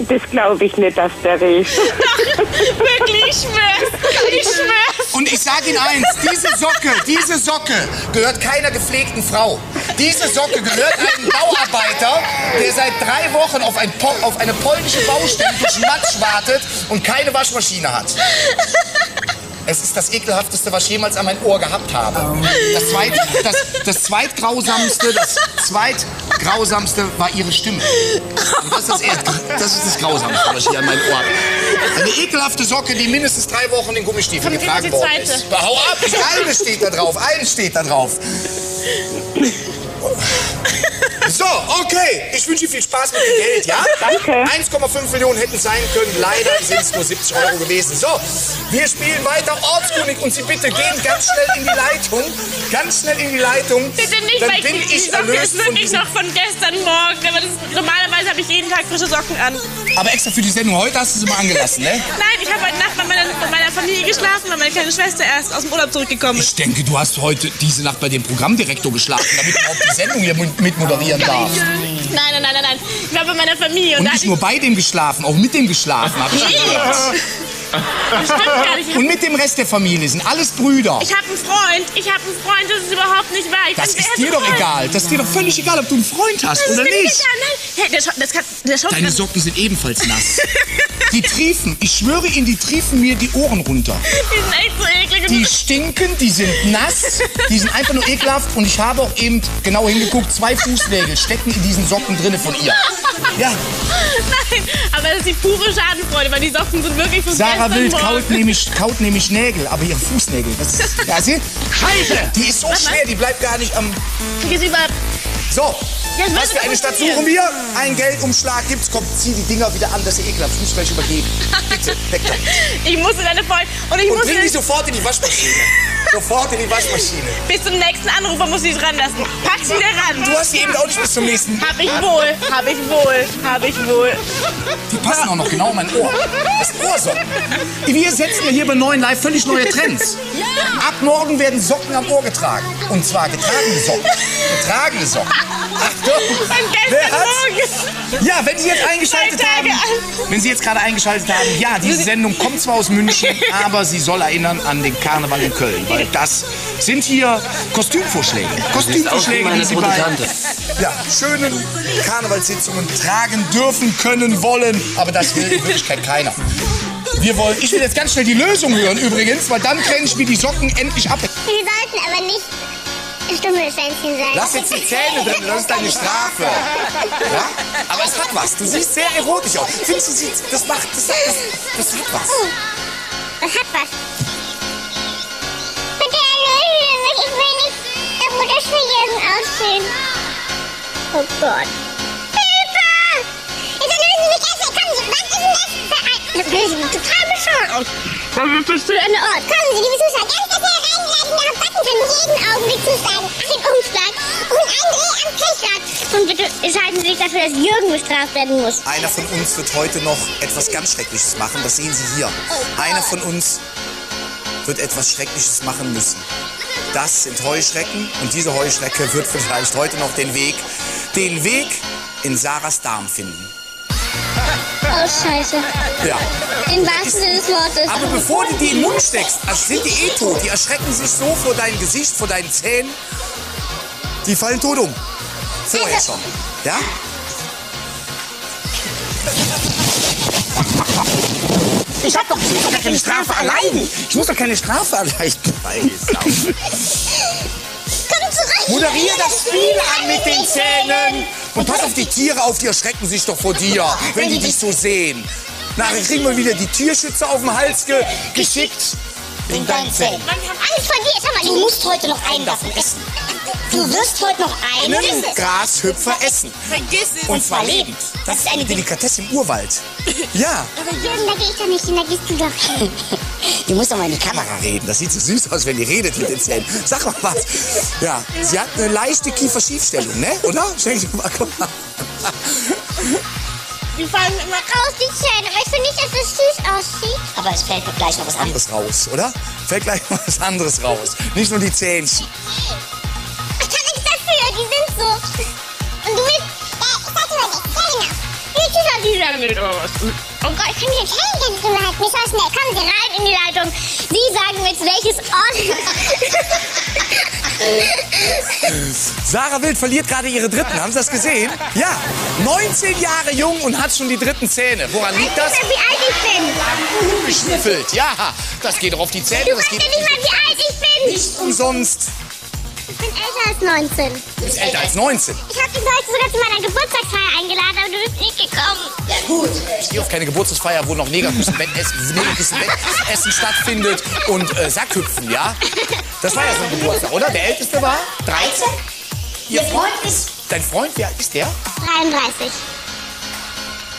Das glaube ich nicht, dass der riecht. Wirklich, ich schwör's. Ich schwör's. Und ich sage Ihnen eins, diese Socke, diese Socke gehört keiner gepflegten Frau. Diese Socke gehört einem Bauarbeiter, der seit drei Wochen auf, ein po auf eine polnische Baustelle durch Matsch wartet und keine Waschmaschine hat. Es ist das ekelhafteste, was ich jemals an mein Ohr gehabt habe. Das, zweit, das, das zweitgrausamste, das zweitgrausamste war ihre Stimme. Und das ist das, das ist das Grausamste, was ich hier an meinem Ohr habe. Eine ekelhafte Socke, die mindestens drei Wochen in Gummistiefeln Komm, gib getragen worden ist. Hau ab, eine steht da drauf, eine steht da drauf. Okay. Ich wünsche viel Spaß mit dem Geld, ja? Danke. 1,5 Millionen hätten sein können. Leider sind es nur 70 Euro gewesen. So, wir spielen weiter Ortskönig und Sie bitte gehen ganz schnell in die Leitung. Ganz schnell in die Leitung. Bitte nicht, Dann weil bin die ich Socke ist wirklich noch von gestern Morgen. Aber das, normalerweise habe ich jeden Tag frische Socken an. Aber extra für die Sendung heute hast du sie mal angelassen, ne? Nein, ich habe heute Nacht bei meiner, bei meiner Familie geschlafen, weil meine kleine Schwester erst aus dem Urlaub zurückgekommen ist. Ich denke, du hast heute diese Nacht bei dem Programmdirektor geschlafen, damit du überhaupt die Sendung hier mit moderieren darfst. Nein, nein, nein, nein, nein. Ich war bei meiner Familie und, Und nicht nur bei dem geschlafen, auch mit dem geschlafen, habe ich angehört. Das stimmt gar nicht. Und mit dem Rest der Familie sind alles Brüder. Ich habe einen Freund. Ich habe einen Freund. Das ist überhaupt nicht wahr. Ich Das ist dir doch Freund. egal. Das ist dir doch völlig egal, ob du einen Freund hast Das oder nicht. egal. Nein, hey, der, schaut, das kann, der schaut Deine Socken sind ebenfalls nass. Die triefen, ich schwöre Ihnen, die triefen mir die Ohren runter. Die sind echt so eklig. Die stinken, die sind nass, die sind einfach nur ekelhaft und ich habe auch eben genau hingeguckt, zwei Fußnägel stecken in diesen Socken drinne von ihr. Ja, Nein, aber das ist die pure Schadenfreude, weil die Socken sind wirklich von Sarah Wild kaut nämlich, kaut nämlich Nägel, aber ihre Fußnägel, das ist, ja, sie, Scheiße, die ist so schwer, die bleibt gar nicht am... Die ist über... So, Ja, das was für eine Stadt suchen wir? Ein Geldumschlag gibt's, komm, zieh die Dinger wieder an, dass sie ekelhaft, ich muss gleich übergeben. Bitte, weg damit. Ich musste deine Freundin... Und ich Und musste... bring die sofort in die Waschmaschine. sofort in die Waschmaschine. Bis zum nächsten Anrufer muss ich dran lassen. Pack sie da ran. Du hast sie eben auch nicht bis zum nächsten... Hab ich wohl, hab ich wohl, hab ich wohl. Die passen auch noch genau in mein Ohr. Das Ohrsocken. Wir setzen ja hier bei Neuen Live völlig neue Trends. Ab morgen werden Socken am Ohr getragen. Und zwar getragene Socken. Getragene Socken. Wer gestern? Morgen. Ja, wenn Sie jetzt eingeschaltet haben, wenn Sie jetzt gerade eingeschaltet haben, ja, diese Sendung kommt zwar aus München, aber sie soll erinnern an den Karneval in Köln, weil das sind hier Kostümvorschläge. Kostümvorschläge, die Sie bei ja, schönen Karnevalssitzungen tragen dürfen, können, wollen, aber das will in Wirklichkeit keiner. Wir wollen, ich will jetzt ganz schnell die Lösung hören übrigens, weil dann trenne ich mir die Socken endlich ab. Wir sollten aber nicht Stummelschwänzchen sein. Lass jetzt die Zähne drin, das ist deine Strafe. Ja? Aber es hat was. Du siehst sehr erotisch aus. Findest du, sie- das macht, das, das, das hat was. Oh, das hat was. Bitte erlöse mich, ich will nicht der Mutter Jürgen aussehen. Oh Gott. Was ist denn das für ein... Das mich total bescheuert. Was ist das für ein Ort? Kommen Sie, liebe Zuschauer, ganz das hier reingeladen, Ihre Backen können jeden Augenblick zuschlagen. Den Umschlag und ein Dreh am Pechrad. Und bitte entscheiden Sie sich dafür, dass Jürgen bestraft werden muss. Einer von uns wird heute noch etwas ganz Schreckliches machen. Das sehen Sie hier. Einer von uns wird etwas Schreckliches machen müssen. Das sind Heuschrecken und diese Heuschrecke wird vielleicht heute noch den Weg, den Weg in Sarahs Darm finden. Oh, scheiße. Ja. Im wahrsten Sinne des Wortes. Aber bevor du die in den Mund steckst, also sind die eh tot. Die erschrecken sich so vor deinem Gesicht, vor deinen Zähnen. Die fallen tot um. Vorher schon. Ja? Ich hab doch, ich muss doch keine Strafe erleiden. Ich muss doch keine Strafe erleiden. Moderier das Spiel an mit den Zähnen. Und pass auf die Tiere auf, die erschrecken sich doch vor dir, wenn die dich so sehen. Nachher kriegen wir wieder die Tierschützer auf den Hals ge geschickt. Wegen deinen Zähnen. Ich hab Angst vor dir. Schau mal, du musst heute noch einen davon essen. Du wirst heute noch einen Einen Grashüpfer essen. Vergiss es. Und zwar lebend. Das ist eine Delikatesse im Urwald. Ja. Aber Jürgen, da geh ich doch nicht hin, da gehst du doch hin. Die muss doch mal in die Kamera reden. Das sieht so süß aus, wenn die redet mit den Zähnen. Sag mal was. Ja, sie hat eine leichte Kieferschiefstellung, ne? Oder? Schenk dir mal, guck mal. Die fallen immer Raus die Zähne, aber ich finde nicht, dass es süß aussieht. Aber es fällt doch gleich noch was anderes. Raus, oder? Fällt gleich mal was anderes raus. Nicht nur die Zähnchen. Ich kann nichts dafür, die sind so. Und du willst... Ich sag dir mal nichts. Ja, genau. Jetzt ist auch die Sache oder was? Oh Gott, ich kann mich jetzt hängen, ganz drin halten. Nicht so schnell. Kommen Sie rein in die Leitung. Sie sagen mir jetzt, welches Ort... Sarah Wild verliert gerade ihre dritten. Haben Sie das gesehen? Ja. 19 Jahre jung und hat schon die dritten Zähne. Woran liegt das? Wie alt ich bin. geschnüffelt. Ja, das geht doch auf die Zähne. Du weißt geht ja nicht mal, wie alt ich bin. nicht umsonst. Ich bin älter als 19. Du bist älter als 19. Ich habe dich heute sogar zu meiner Geburtstagsfeier eingeladen, aber du bist nicht gekommen. Ja gut, ich gehe auf keine Geburtstagsfeier, wo noch Negerküssen-Wettessen Negerküssen-Wettessen stattfindet und äh, Sackhüpfen, ja? Das war ja so ein Geburtstag, oder? Der älteste war 13? Ihr Freund ist... Dein Freund, wer ist der? 33.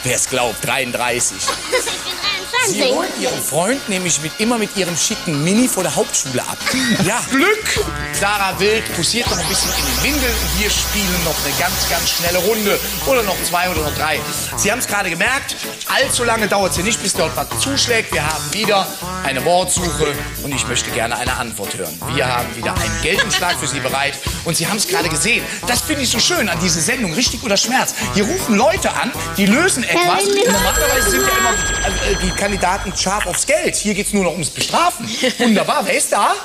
Wer es glaubt, 33. Ich bin Sie 23. holt ihren Freund nämlich mit, immer mit ihrem schicken Mini vor der Hauptschule ab. Ja, Glück! Sarah Wild posiert noch ein bisschen in den Windeln. Wir spielen noch eine ganz, ganz schnelle Runde. Oder noch zwei oder noch drei. Sie haben es gerade gemerkt, allzu lange dauert es hier nicht, bis dort was zuschlägt. Wir haben wieder eine Wortsuche und ich möchte gerne eine Antwort hören. Wir haben wieder einen Geldenschlag für Sie bereit. Und Sie haben es gerade gesehen. Das finde ich so schön an dieser Sendung, richtig oder Schmerz. Hier rufen Leute an, die lösen etwas. Normalerweise sind ja immer äh, die Kandidaten scharf aufs Geld. Hier geht es nur noch ums Bestrafen. Wunderbar. Wer ist da?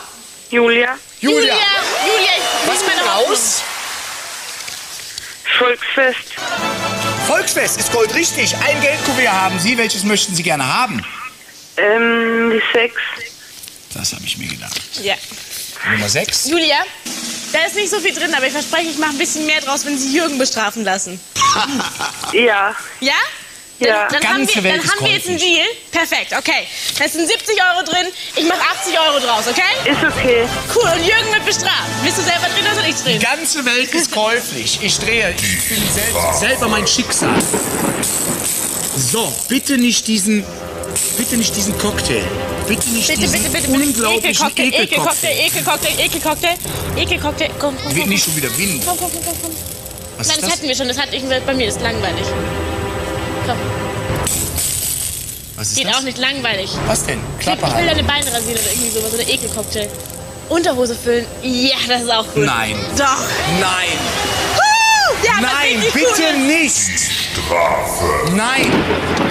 Julia. Julia. Julia, Julia, ich Was bin kommt raus? Volksfest. Volksfest ist Gold richtig. Ein Geldkuvert haben Sie. Welches möchten Sie gerne haben? Ähm, die Sex. Das habe ich mir gedacht. Ja. Nummer 6. Julia, da ist nicht so viel drin, aber ich verspreche, ich mache ein bisschen mehr draus, wenn Sie Jürgen bestrafen lassen. Ja. Ja? Ja. Dann, dann haben wir, dann haben wir jetzt einen. Deal. Perfekt, okay. Da sind 70 Euro drin, ich mache 80 Euro draus, okay? Ist okay. Cool, und Jürgen wird bestraft. Willst du selber drehen oder soll ich Die drehen? ganze Welt ist käuflich. Ich drehe. Ich bin selbst, selber mein Schicksal. So, bitte nicht diesen. Bitte nicht diesen Cocktail. Bitte nicht Bitte, bitte, bitte, bitte. unglaublichen Ekelcocktail, Ekelcocktail. Ekelcocktail, Ekelcocktail, Ekelcocktail. Komm, komm, komm. nicht schon wieder Wind. Komm, komm, komm, komm. Was Nein, ist das das? hatten wir schon. Das hatte ich bei mir. Das ist langweilig. Komm, Was ist geht das? auch nicht langweilig. Was denn? Ich Klappe will halten. deine Beine rasieren oder irgendwie sowas. Oder Ekelcocktail. Unterhose füllen. Ja, das ist auch gut. Nein. Doch. Nein. Ja, Nein, bitte gut. nicht. Strafe. Nein.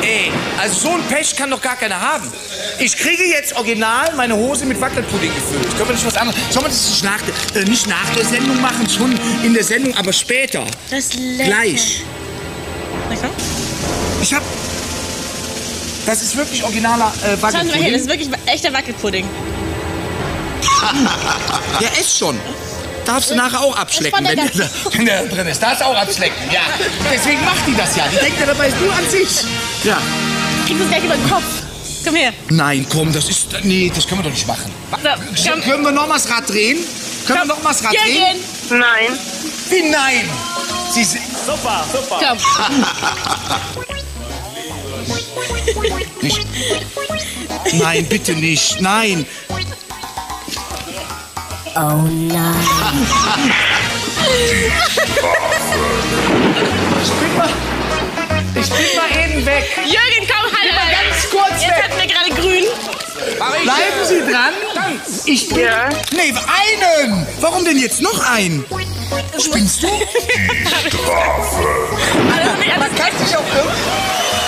Ey, also so ein Pech kann doch gar keiner haben. Ich kriege jetzt original meine Hose mit Wackelpudding gefüllt. Können wir nicht was anderes? Sollen wir das nicht nach, der- äh, nicht nach der Sendung machen? Schon in der Sendung, aber später. Das ist lecker. Gleich. Na komm. Ich hab. Das ist wirklich originaler äh, Schauen Sie mal hier, das Wackelpudding. ist wirklich echter Wackelpudding. Ja, ess schon. Darfst du nachher auch abschlecken, Ist wenn der, wenn der drin ist. Darfst du auch abschlecken, ja. Deswegen macht die das ja. Die denkt ja dabei nur an sich. Ja. Kriegst du gleich über den Kopf. Komm her. Nein, komm, das ist. Nee, das können wir doch nicht machen. So, komm. Können wir noch mal das Rad drehen? Können wir noch mal das Rad drehen? Jürgen. Nein. Wie nein? Sie sind. Super, super. Komm. Nicht. Nein, bitte nicht. Nein. Oh nein. Ich bin mal. Ich bin mal eben weg. Jürgen, komm, halt mal ganz kurz Jetzt weg. hatten wir gerade grün. Bleiben Sie dran. Ich bin. Ja. Nee, einen. Warum denn jetzt noch einen? Spinnst du? Also, nicht Man anders. kann sich auch irgendwie.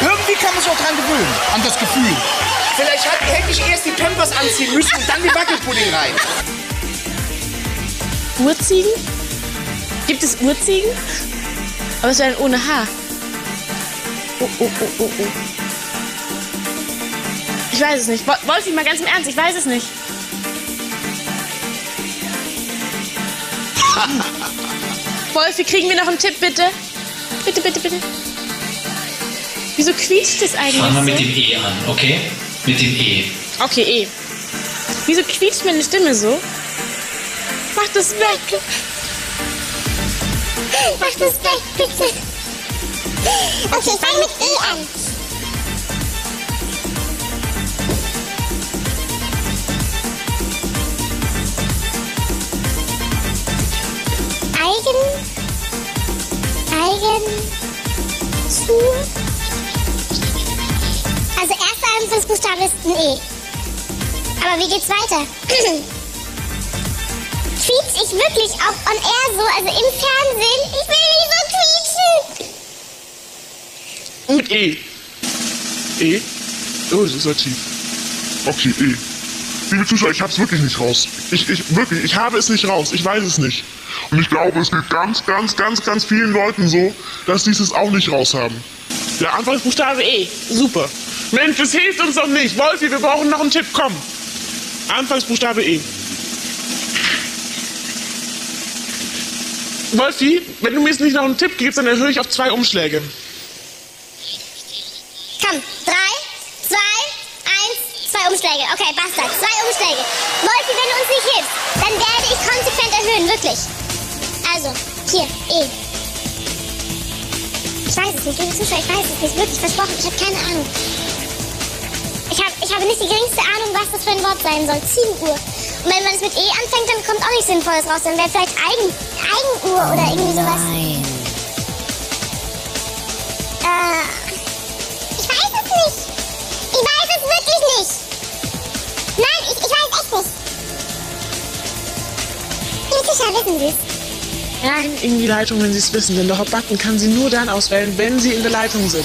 Irgendwie kann man sich auch dran gewöhnen. An das Gefühl. Vielleicht hat, hätte ich erst die Pampers anziehen müssen und dann die Wackelpudding rein. Urziegen? Gibt es Urziegen? Aber es wäre dann ohne Haar. Oh, oh, oh, oh, oh. Ich weiß es nicht. Wo- Wolfi, mal ganz im Ernst, ich weiß es nicht. Wolfi, kriegen wir noch einen Tipp, bitte? Bitte, bitte, bitte. Wieso quietscht es eigentlich Fangen wir mit dem E an, okay? Mit dem E. Okay, eh. Wieso quietscht meine Stimme so? Mach das weg. Mach das weg, bitte. Okay, fang mit E an. Eigen. Eigen. Zu. Also erster Anfangsbuchstabe ist ein E. Aber wie geht's weiter? Quietsch ich wirklich auch on air so, also im Fernsehen? Ich will nicht so quietschen. Und E. E? Oh, das ist ja tief. Okay, eh. Liebe Zuschauer, ich hab's wirklich nicht raus. Ich, ich, wirklich, ich habe es nicht raus. Ich weiß es nicht. Und ich glaube, es geht ganz, ganz, ganz, ganz vielen Leuten so, dass die es auch nicht raus haben. Der Anfangsbuchstabe Buchstabe E. Super. Mensch, das hilft uns doch nicht. Wolfi, wir brauchen noch einen Tipp. Komm. Anfangsbuchstabe E. Wolfi, wenn du mir jetzt nicht noch einen Tipp gibst, dann erhöhe ich auf zwei Umschläge. Komm, drei, zwei, eins, zwei Umschläge. Okay, basta. Zwei Umschläge. Wolfi, wenn du uns nicht hilfst, dann werde ich konsequent erhöhen, wirklich. Also, hier, E. Ich weiß es nicht, liebe Zuschauer, ich weiß es nicht, wirklich versprochen, ich habe keine Ahnung. Ich, hab, ich habe nicht die geringste Ahnung, was das für ein Wort sein soll. Ziegenuhr. Und wenn man es mit E anfängt, dann kommt auch nichts Sinnvolles raus. Dann wäre vielleicht Eigen, Eigenuhr oder irgendwie sowas. Nein. Äh, ich weiß es nicht. Ich weiß es wirklich nicht. Nein, ich, ich weiß echt nicht. Liebe Zuschauer, wissen Sie es? Rein in die Leitung, wenn Sie es wissen, denn der Hot-Button kann Sie nur dann auswählen, wenn Sie in der Leitung sind.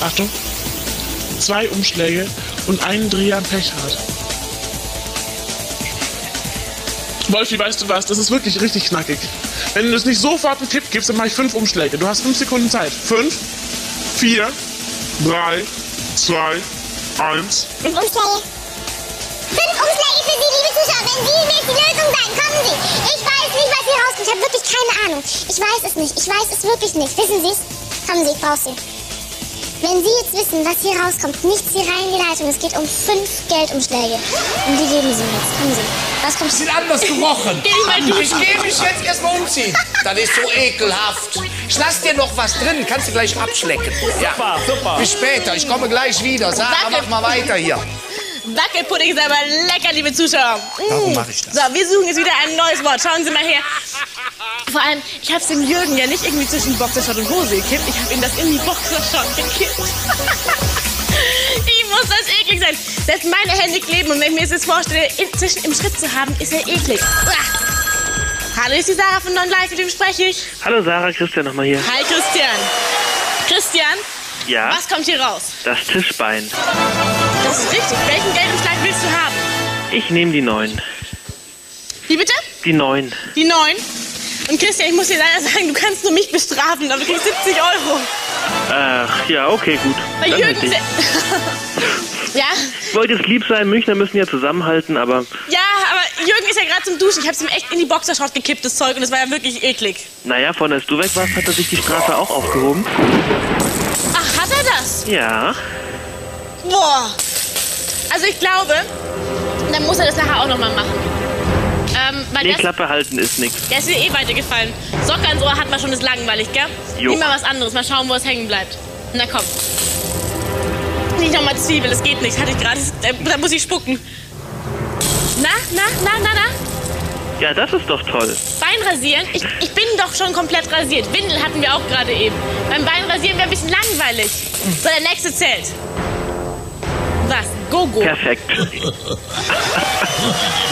Achtung. Zwei Umschläge und einen Dreher am Pechrad. Wolfi, weißt du was? Das ist wirklich richtig knackig. Wenn du es nicht sofort einen Tipp gibst, dann mache ich fünf Umschläge. Du hast fünf Sekunden Zeit. Fünf, vier, Drei, zwei, eins. Fünf Umschläge. Fünf Umschläge für Sie, liebe Zuschauer. Wenn Sie mir jetzt die Lösung sagen, kommen Sie. Ich weiß nicht, was hier rauskommt. Ich habe wirklich keine Ahnung. Ich weiß es nicht. Ich weiß es wirklich nicht. Wissen Sie es? Kommen Sie, ich brauche Sie. Wenn Sie jetzt wissen, was hier rauskommt, nichts hier rein in die Leitung. Es geht um fünf Geldumschläge. Und die geben Sie mir jetzt. Kommen Sie. Was kommt? Sind anders gerochen. Geh mal duschen. Ich gehe mich jetzt erstmal umziehen. Das ist so ekelhaft. Ich lass dir noch was drin, kannst du gleich abschlecken. Ja. Super, super. Bis später, ich komme gleich wieder. Sarah, mach mal weiter hier. Wackelpudding ist aber lecker, liebe Zuschauer. Mm. Warum mache ich das? So, wir suchen jetzt wieder ein neues Wort. Schauen Sie mal her. Vor allem, ich habe es dem Jürgen ja nicht irgendwie zwischen Boxershot und Hose gekippt. Ich habe ihm das in die Boxershot gekippt. Wie muss das eklig sein? Selbst meine Hände kleben und wenn ich mir das jetzt vorstelle, inzwischen im Schritt zu haben, ist er eklig. Uah. Hallo, ist die Sarah von Non Live, mit wem spreche ich? Hallo Sarah, Christian nochmal hier. Hi, Christian. Christian, Ja, was kommt hier raus? das Tischbein. Das ist richtig. Welchen Geldumschlag willst du haben? Ich nehme die neun. Wie bitte? Die neun. Die neun. Und Christian, ich muss dir leider sagen, du kannst nur mich bestrafen, aber du kriegst 70 Euro. Ach, ja, okay, gut. Weil Dann Jürgen... ja, Ich wollte jetzt lieb sein, Münchner müssen ja zusammenhalten, aber ja, aber Jürgen ist ja gerade zum Duschen. Ich hab's ihm echt in die Boxershot gekippt, das Zeug, und es war ja wirklich eklig. naja, von als du weg warst, hat er sich die Strafe auch aufgehoben. Ach, hat er das? Ja. Boah. Also ich glaube, dann muss er das nachher auch nochmal machen. Ähm, weil Nee, das, Klappe halten ist nix. der ist mir eh weitergefallen. Socke ans Ohr hat man schon, ist langweilig, gell? Jo. Nimm mal was anderes, mal schauen, wo es hängen bleibt. Na komm. Nicht nochmal Zwiebel, das geht nicht, hatte ich gerade. Da, da muss ich spucken. Na, na, na, na, na? Ja, das ist doch toll. Bein rasieren? Ich, ich bin doch schon komplett rasiert. Windel hatten wir auch gerade eben. Beim Bein rasieren wäre ein bisschen langweilig. So, der nächste zählt. Was? Gogo? Perfekt.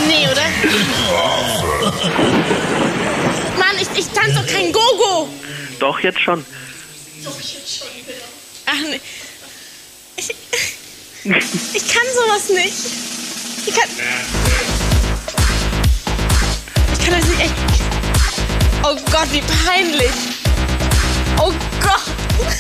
Nee, oder? Mann, ich, ich tanze doch kein Gogo. Doch, jetzt schon. Ach nee. Ich, ich kann sowas nicht. Ich kann. Ich kann das nicht echt. Oh Gott, wie peinlich. Oh Gott.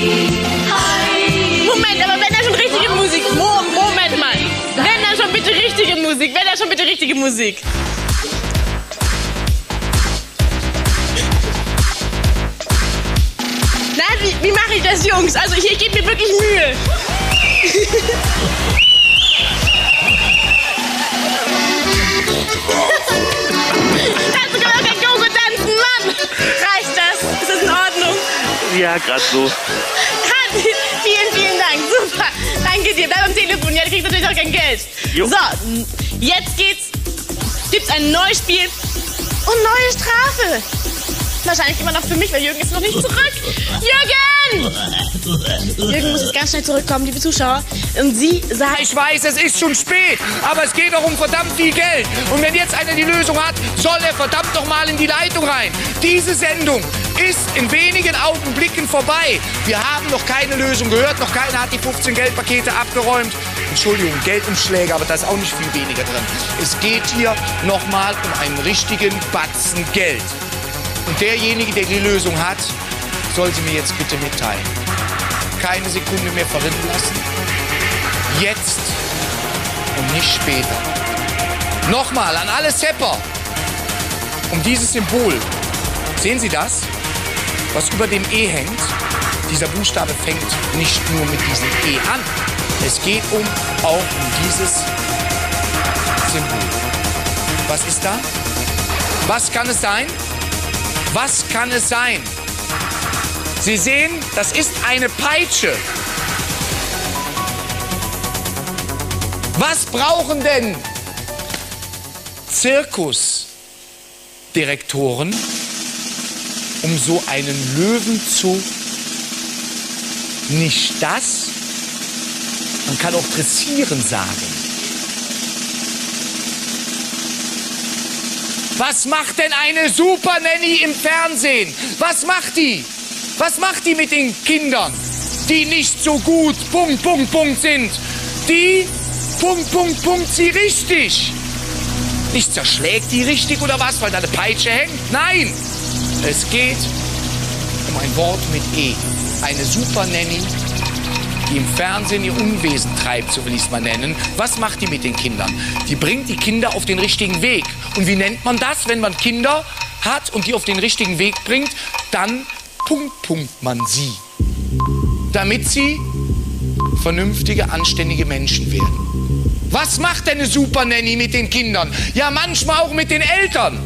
Moment, aber wenn da schon richtige Musik. Mo Moment mal. Wenn da schon bitte richtige Musik. Wenn da schon bitte richtige Musik. Na, wie, wie mache ich das, Jungs? Also ich, ich gebe mir wirklich Mühe. Ja, gerade so. Vielen, vielen Dank. Super. Danke dir. Bleib am Telefon. Ja, du kriegst natürlich auch kein Geld. Jo. So, jetzt geht's. Gibt's ein neues Spiel und neue Strafe. Wahrscheinlich immer noch für mich, weil Jürgen ist noch nicht zurück. Jürgen! Jürgen muss jetzt ganz schnell zurückkommen, liebe Zuschauer. Und Sie sagen... Ich weiß, es ist schon spät, aber es geht doch um verdammt viel Geld. Und wenn jetzt einer die Lösung hat, soll er verdammt noch mal in die Leitung rein. Diese Sendung ist in wenigen Augenblicken vorbei. Wir haben noch keine Lösung gehört, noch keiner hat die 15 Geldpakete abgeräumt. Entschuldigung, Geldumschläge, aber da ist auch nicht viel weniger drin. Es geht hier noch mal um einen richtigen Batzen Geld. Und derjenige, der die Lösung hat, soll sie mir jetzt bitte mitteilen. Keine Sekunde mehr verrinnen lassen. Jetzt und nicht später. Nochmal an alle Sepper. Um dieses Symbol. Sehen Sie das? Was über dem E hängt? Dieser Buchstabe fängt nicht nur mit diesem E an. Es geht um auch um dieses Symbol. Was ist da? Was kann es sein? Was kann es sein? Sie sehen, das ist eine Peitsche. Was brauchen denn Zirkusdirektoren, um so einen Löwen zu... Nicht das? Man kann auch dressieren sagen. Was macht denn eine Super Nanny im Fernsehen? Was macht die? Was macht die mit den Kindern, die nicht so gut Punkt, Punkt, Punkt sind? Die Punkt, Punkt, Punkt sie richtig. Nicht zerschlägt die richtig oder was, weil da eine Peitsche hängt? Nein! Es geht um ein Wort mit E. Eine Super Nanny, die im Fernsehen ihr Unwesen treibt, so will ich es mal nennen. Was macht die mit den Kindern? Die bringt die Kinder auf den richtigen Weg. Und wie nennt man das, wenn man Kinder hat und die auf den richtigen Weg bringt? Dann Punkt, Punkt man sie. Damit sie vernünftige, anständige Menschen werden. Was macht denn eine Super Nanny mit den Kindern? Ja, manchmal auch mit den Eltern.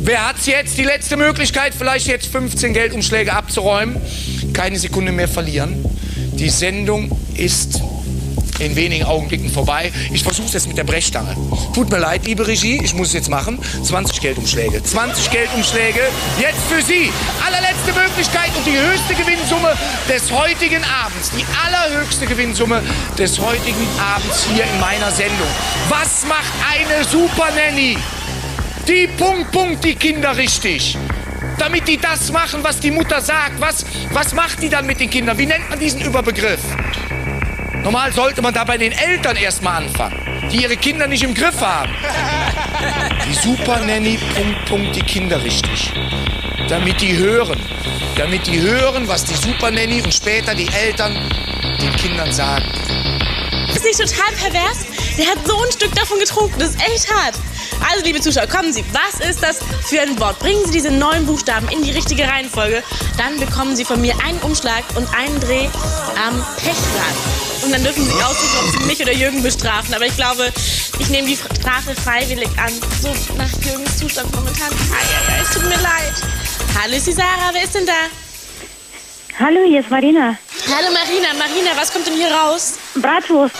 Wer hat jetzt die letzte Möglichkeit, vielleicht jetzt 15 Geldumschläge abzuräumen? Keine Sekunde mehr verlieren. Die Sendung ist in wenigen Augenblicken vorbei. Ich versuche es jetzt mit der Brechstange. Tut mir leid, liebe Regie, ich muss es jetzt machen. 20 Geldumschläge. 20 Geldumschläge. Jetzt für Sie. Allerletzte Möglichkeit und die höchste Gewinnsumme des heutigen Abends. Die allerhöchste Gewinnsumme des heutigen Abends hier in meiner Sendung. Was macht eine Super Nanny? Die Punkt, Punkt, die Kinder richtig. Damit die das machen, was die Mutter sagt. Was, was macht die dann mit den Kindern? Wie nennt man diesen Überbegriff? Normal sollte man da bei den Eltern erstmal anfangen, die ihre Kinder nicht im Griff haben. Die Super Nanny, Punkt, Punkt, die Kinder richtig. Damit die hören. Damit die hören, was die Super Nanny und später die Eltern den Kindern sagen. Ist nicht total pervers? Der hat so ein Stück davon getrunken. Das ist echt hart. Also, liebe Zuschauer, kommen Sie. Was ist das für ein Wort? Bringen Sie diese neun Buchstaben in die richtige Reihenfolge. Dann bekommen Sie von mir einen Umschlag und einen Dreh am Pechrad. Und dann dürfen Sie aussuchen, ob Sie mich oder Jürgen bestrafen. Aber ich glaube, ich nehme die Strafe freiwillig an. So nach Jürgens Zustand momentan. Eieiei, es tut mir leid. Hallo, ist die Sarah. Wer ist denn da? Hallo, hier ist Marina. Hallo Marina. Marina, was kommt denn hier raus? Bratwurst.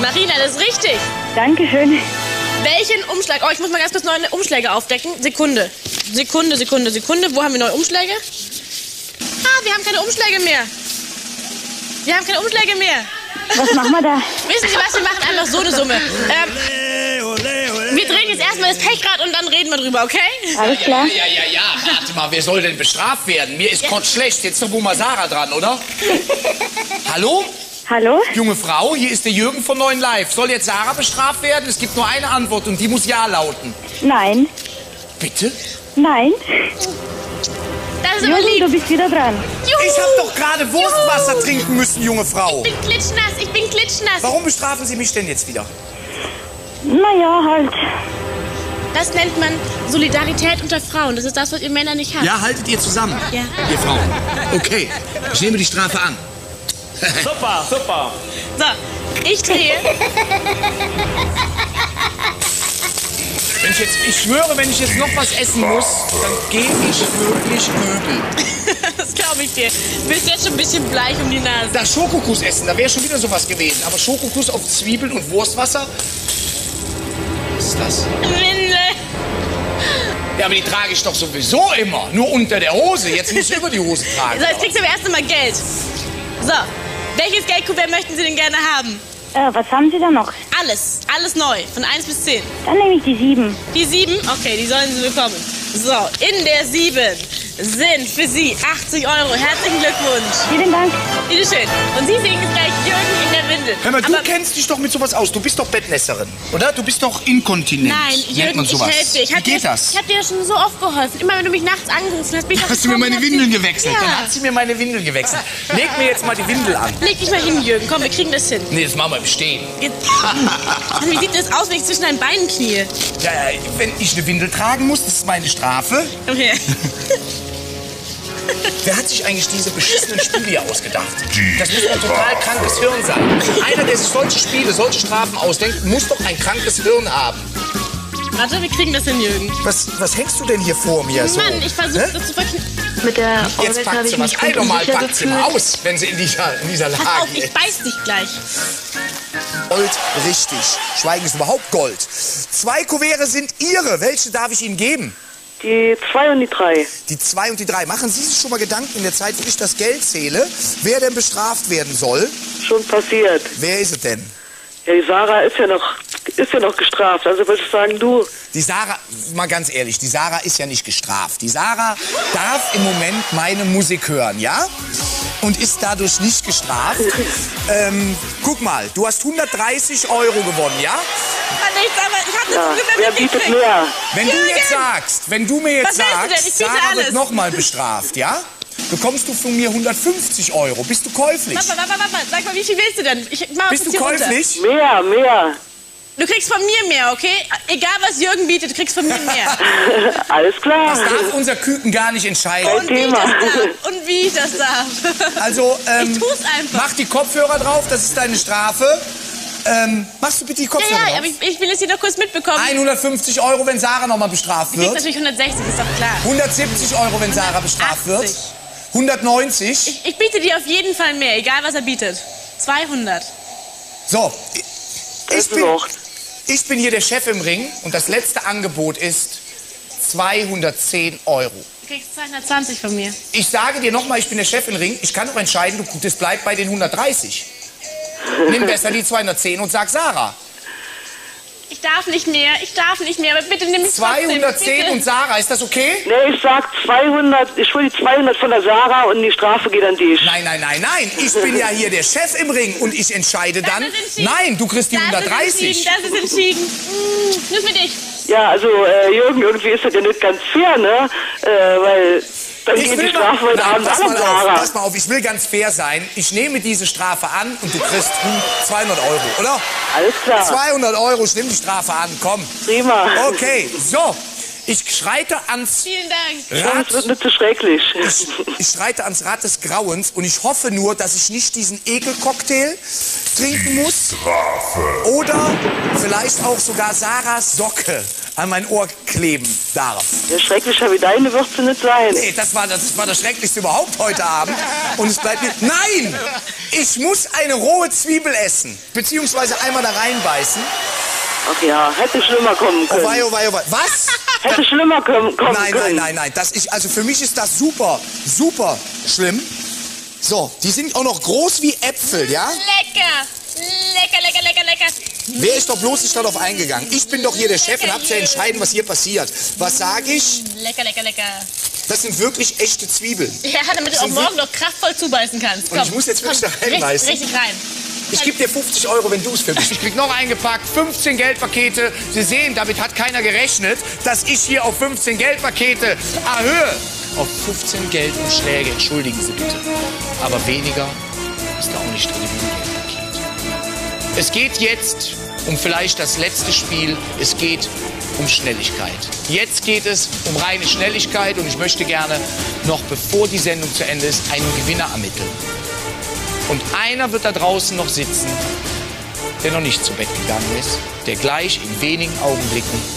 Marina, das ist richtig. Dankeschön. Welchen Umschlag? Oh, ich muss mal ganz kurz neue Umschläge aufdecken. Sekunde. Sekunde, Sekunde, Sekunde. Wo haben wir neue Umschläge? Ah, wir haben keine Umschläge mehr. Wir haben keine Umschläge mehr. Was machen wir da? Wissen Sie was? Wir machen einfach so eine Summe. Ähm, wir drehen jetzt erstmal das Pechrad und dann reden wir drüber, okay? Alles klar. Ja, ja, ja, ja. Warte mal, wer soll denn bestraft werden? Mir ist Gott schlecht. Jetzt ist doch mal Sarah dran, oder? Hallo? Hallo? Junge Frau, hier ist der Jürgen von Neuen Live. Soll jetzt Sarah bestraft werden? Es gibt nur eine Antwort und die muss Ja lauten. Nein. Bitte? Nein. Das ist Jürgen, du bist wieder dran. Juhu. Ich habe doch gerade Wurstwasser trinken müssen, junge Frau. Ich bin klitschnass, ich bin klitschnass. Warum bestrafen Sie mich denn jetzt wieder? Naja, halt. Das nennt man Solidarität unter Frauen. Das ist das, was ihr Männer nicht habt. Ja, haltet ihr zusammen, Ja. ihr Frauen. Okay, ich nehme die Strafe an. Super, super. So, ich drehe. Wenn ich, jetzt, ich schwöre, wenn ich jetzt noch was essen muss, dann gehe ich wirklich Möbel. Das glaube ich dir. Du bist jetzt schon ein bisschen bleich um die Nase. Das Schokokuss essen, da wäre schon wieder sowas gewesen. Aber Schokokuss auf Zwiebeln und Wurstwasser? Was ist das? Windel. Ja, aber die trage ich doch sowieso immer. Nur unter der Hose. Jetzt muss ich über die Hose tragen. So, jetzt kriegst du aber erst einmal Geld. So, welches Geldkuvert möchten Sie denn gerne haben? Äh, was haben Sie da noch? Alles, alles neu, von 1 bis 10. Dann nehme ich die sieben. Die 7? Okay, die sollen Sie bekommen. So, in der 7 sind für Sie 80 Euro. Herzlichen Glückwunsch. Vielen Dank. Bitte schön. Und Sie sehen jetzt gleich Jürgen in der Windel. Hör mal, du Aber kennst dich doch mit sowas aus. Du bist doch Bettnässerin, oder? Du bist doch inkontinent. Nein, Jürgen, ich helfe dir. Ich Wie hab geht dir, das? Ich habe dir schon so oft geholfen. Immer wenn du mich nachts angerufen hast, bin ich Hast du mir meine Windeln gewechselt? Dann Ja. hat sie mir meine Windeln gewechselt. Leg mir jetzt mal die Windel an. Leg dich mal hin, Jürgen. Komm, wir kriegen das hin. Nee, das machen wir im Stehen. Wie sieht das aus, wenn ich zwischen deinen Beinen knie? Ja, ja, wenn ich eine Windel tragen muss, das ist meine Strafe. Okay. Wer hat sich eigentlich diese beschissenen Spiele hier ausgedacht? Das muss ein total krankes Hirn sein. Einer, der sich solche Spiele, solche Strafen ausdenkt, muss doch ein krankes Hirn haben. Warte, wir kriegen das hin, Jürgen. Was, was hängst du denn hier vor mir so? Mann, ich versuche Hä? das zu verknüpfen. Mit der Jetzt packt sie was. Ein normal packt sie mal aus, wenn sie in dieser, in dieser Pass Lage auf, ich ist. beiß dich gleich. Gold, richtig. Schweigen ist überhaupt Gold. Zwei Kuvere sind Ihre. Welche darf ich Ihnen geben? Die zwei und die drei. Die zwei und die drei. Machen Sie sich schon mal Gedanken in der Zeit, wo ich das Geld zähle, wer denn bestraft werden soll? Schon passiert. Wer ist es denn? Ja, die Sarah ist ja noch, ist ja noch gestraft. Also würde ich sagen, du. Die Sarah, mal ganz ehrlich, die Sarah ist ja nicht gestraft. Die Sarah darf im Moment meine Musik hören, ja? Und ist dadurch nicht gestraft. Ähm, guck mal, du hast 130 Euro gewonnen, ja? Mann, nichts, aber ich hab das Ja, Gefühl, wer bietet mehr? Wenn du jetzt sagst, wenn du mir jetzt Was willst du denn? Ich sagst, Sarah alles. wird nochmal bestraft, ja? Bekommst du von mir 150 Euro. Bist du käuflich? Warte, warte, warte, warte. Sag mal, wie viel willst du denn? Ich mach Bist du hier runter. käuflich? Mehr, mehr. Du kriegst von mir mehr, okay? Egal, was Jürgen bietet, du kriegst von mir mehr. Alles klar. Das darf unser Küken gar nicht entscheiden. Und wie ich das darf. Und wie ich das darf. Also, ähm, Ich tu's einfach. mach die Kopfhörer drauf, das ist deine Strafe. Ähm, machst du bitte die Ja, Kopfhörer ja, drauf? aber ich, ich will es hier noch kurz mitbekommen. 150 Euro, wenn Sarah nochmal bestraft Du kriegst wird. natürlich 160, ist doch klar. 170 Euro, wenn Sarah bestraft wird. 180. 190. Ich, ich biete dir auf jeden Fall mehr, egal was er bietet. 200. So, ich, bin, ich bin hier der Chef im Ring und das letzte Angebot ist 210 Euro. Du kriegst 220 von mir. Ich sage dir nochmal, ich bin der Chef im Ring. Ich kann doch entscheiden, du, das bleibt bei den 130. Nimm besser die 210 und sag Sarah. Ich darf nicht mehr, ich darf nicht mehr, aber bitte nimm mich trotzdem. 210 bitte. und Sarah, ist das okay? Nee, ich sag 200, ich will die 200 von der Sarah und die Strafe geht an dich. Nein, nein, nein, nein. Ich bin ja hier der Chef im Ring und ich entscheide dann. Das ist entschieden. Nein, du kriegst die Das ist 130. entschieden, das ist entschieden. Nur für dich. Ja, also äh, Jürgen, irgendwie ist das ja nicht ganz fair, ne? Äh, weil dann Ich geht die will Strafe mal, heute nein, Abend pass mal auf, pass mal auf, ich will ganz fair sein. Ich nehme diese Strafe an und du kriegst 200 Euro, oder? Alles klar. 200 Euro, ich nehme die Strafe an, komm. Prima. Okay, so. Ich schreite ans Vielen Dank. Das wird nicht so schrecklich. Ich, ich schreite ans Rad des Grauens und ich hoffe nur, dass ich nicht diesen Ekelcocktail trinken muss. Oder vielleicht auch sogar Sarahs Socke an mein Ohr kleben darf. Ja, schrecklicher wie deine wird sie nicht sein. Nee, das war das, war das Schrecklichste überhaupt heute Abend. Und es bleibt mir. Nein! Ich muss eine rohe Zwiebel essen. Beziehungsweise einmal da reinbeißen. Ach ja, hätte schlimmer kommen Oh können. wei, oh wei, oh wei. Was? Hätte schlimmer kommen, kommen Nein, können. nein, nein, nein. Das ich, also für mich ist das super, super schlimm. So, die sind auch noch groß wie Äpfel, ja? Lecker. Lecker, lecker, lecker, lecker. Wer ist doch bloß nicht darauf eingegangen? Ich bin doch hier der Chef und hab zu entscheiden, was hier passiert. Was sage ich? Lecker, lecker, lecker. Das sind wirklich echte Zwiebeln. Ja, damit du auch morgen noch kraftvoll zubeißen kannst. Und Komm, ich muss jetzt wirklich komm, da reinbeißen? Richtig, richtig rein. Ich gebe dir 50 Euro, wenn du es für mich. Ich krieg noch eingepackt, 15 Geldpakete. Sie sehen, damit hat keiner gerechnet, dass ich hier auf 15 Geldpakete erhöhe. Auf 15 Geldumschläge, entschuldigen Sie bitte. Aber weniger ist da auch nicht drin im Geldpaket. Es geht jetzt um vielleicht das letzte Spiel. Es geht um Schnelligkeit. Jetzt geht es um reine Schnelligkeit und ich möchte gerne noch bevor die Sendung zu Ende ist einen Gewinner ermitteln. Und einer wird da draußen noch sitzen, der noch nicht zu Bett gegangen ist, der gleich in wenigen Augenblicken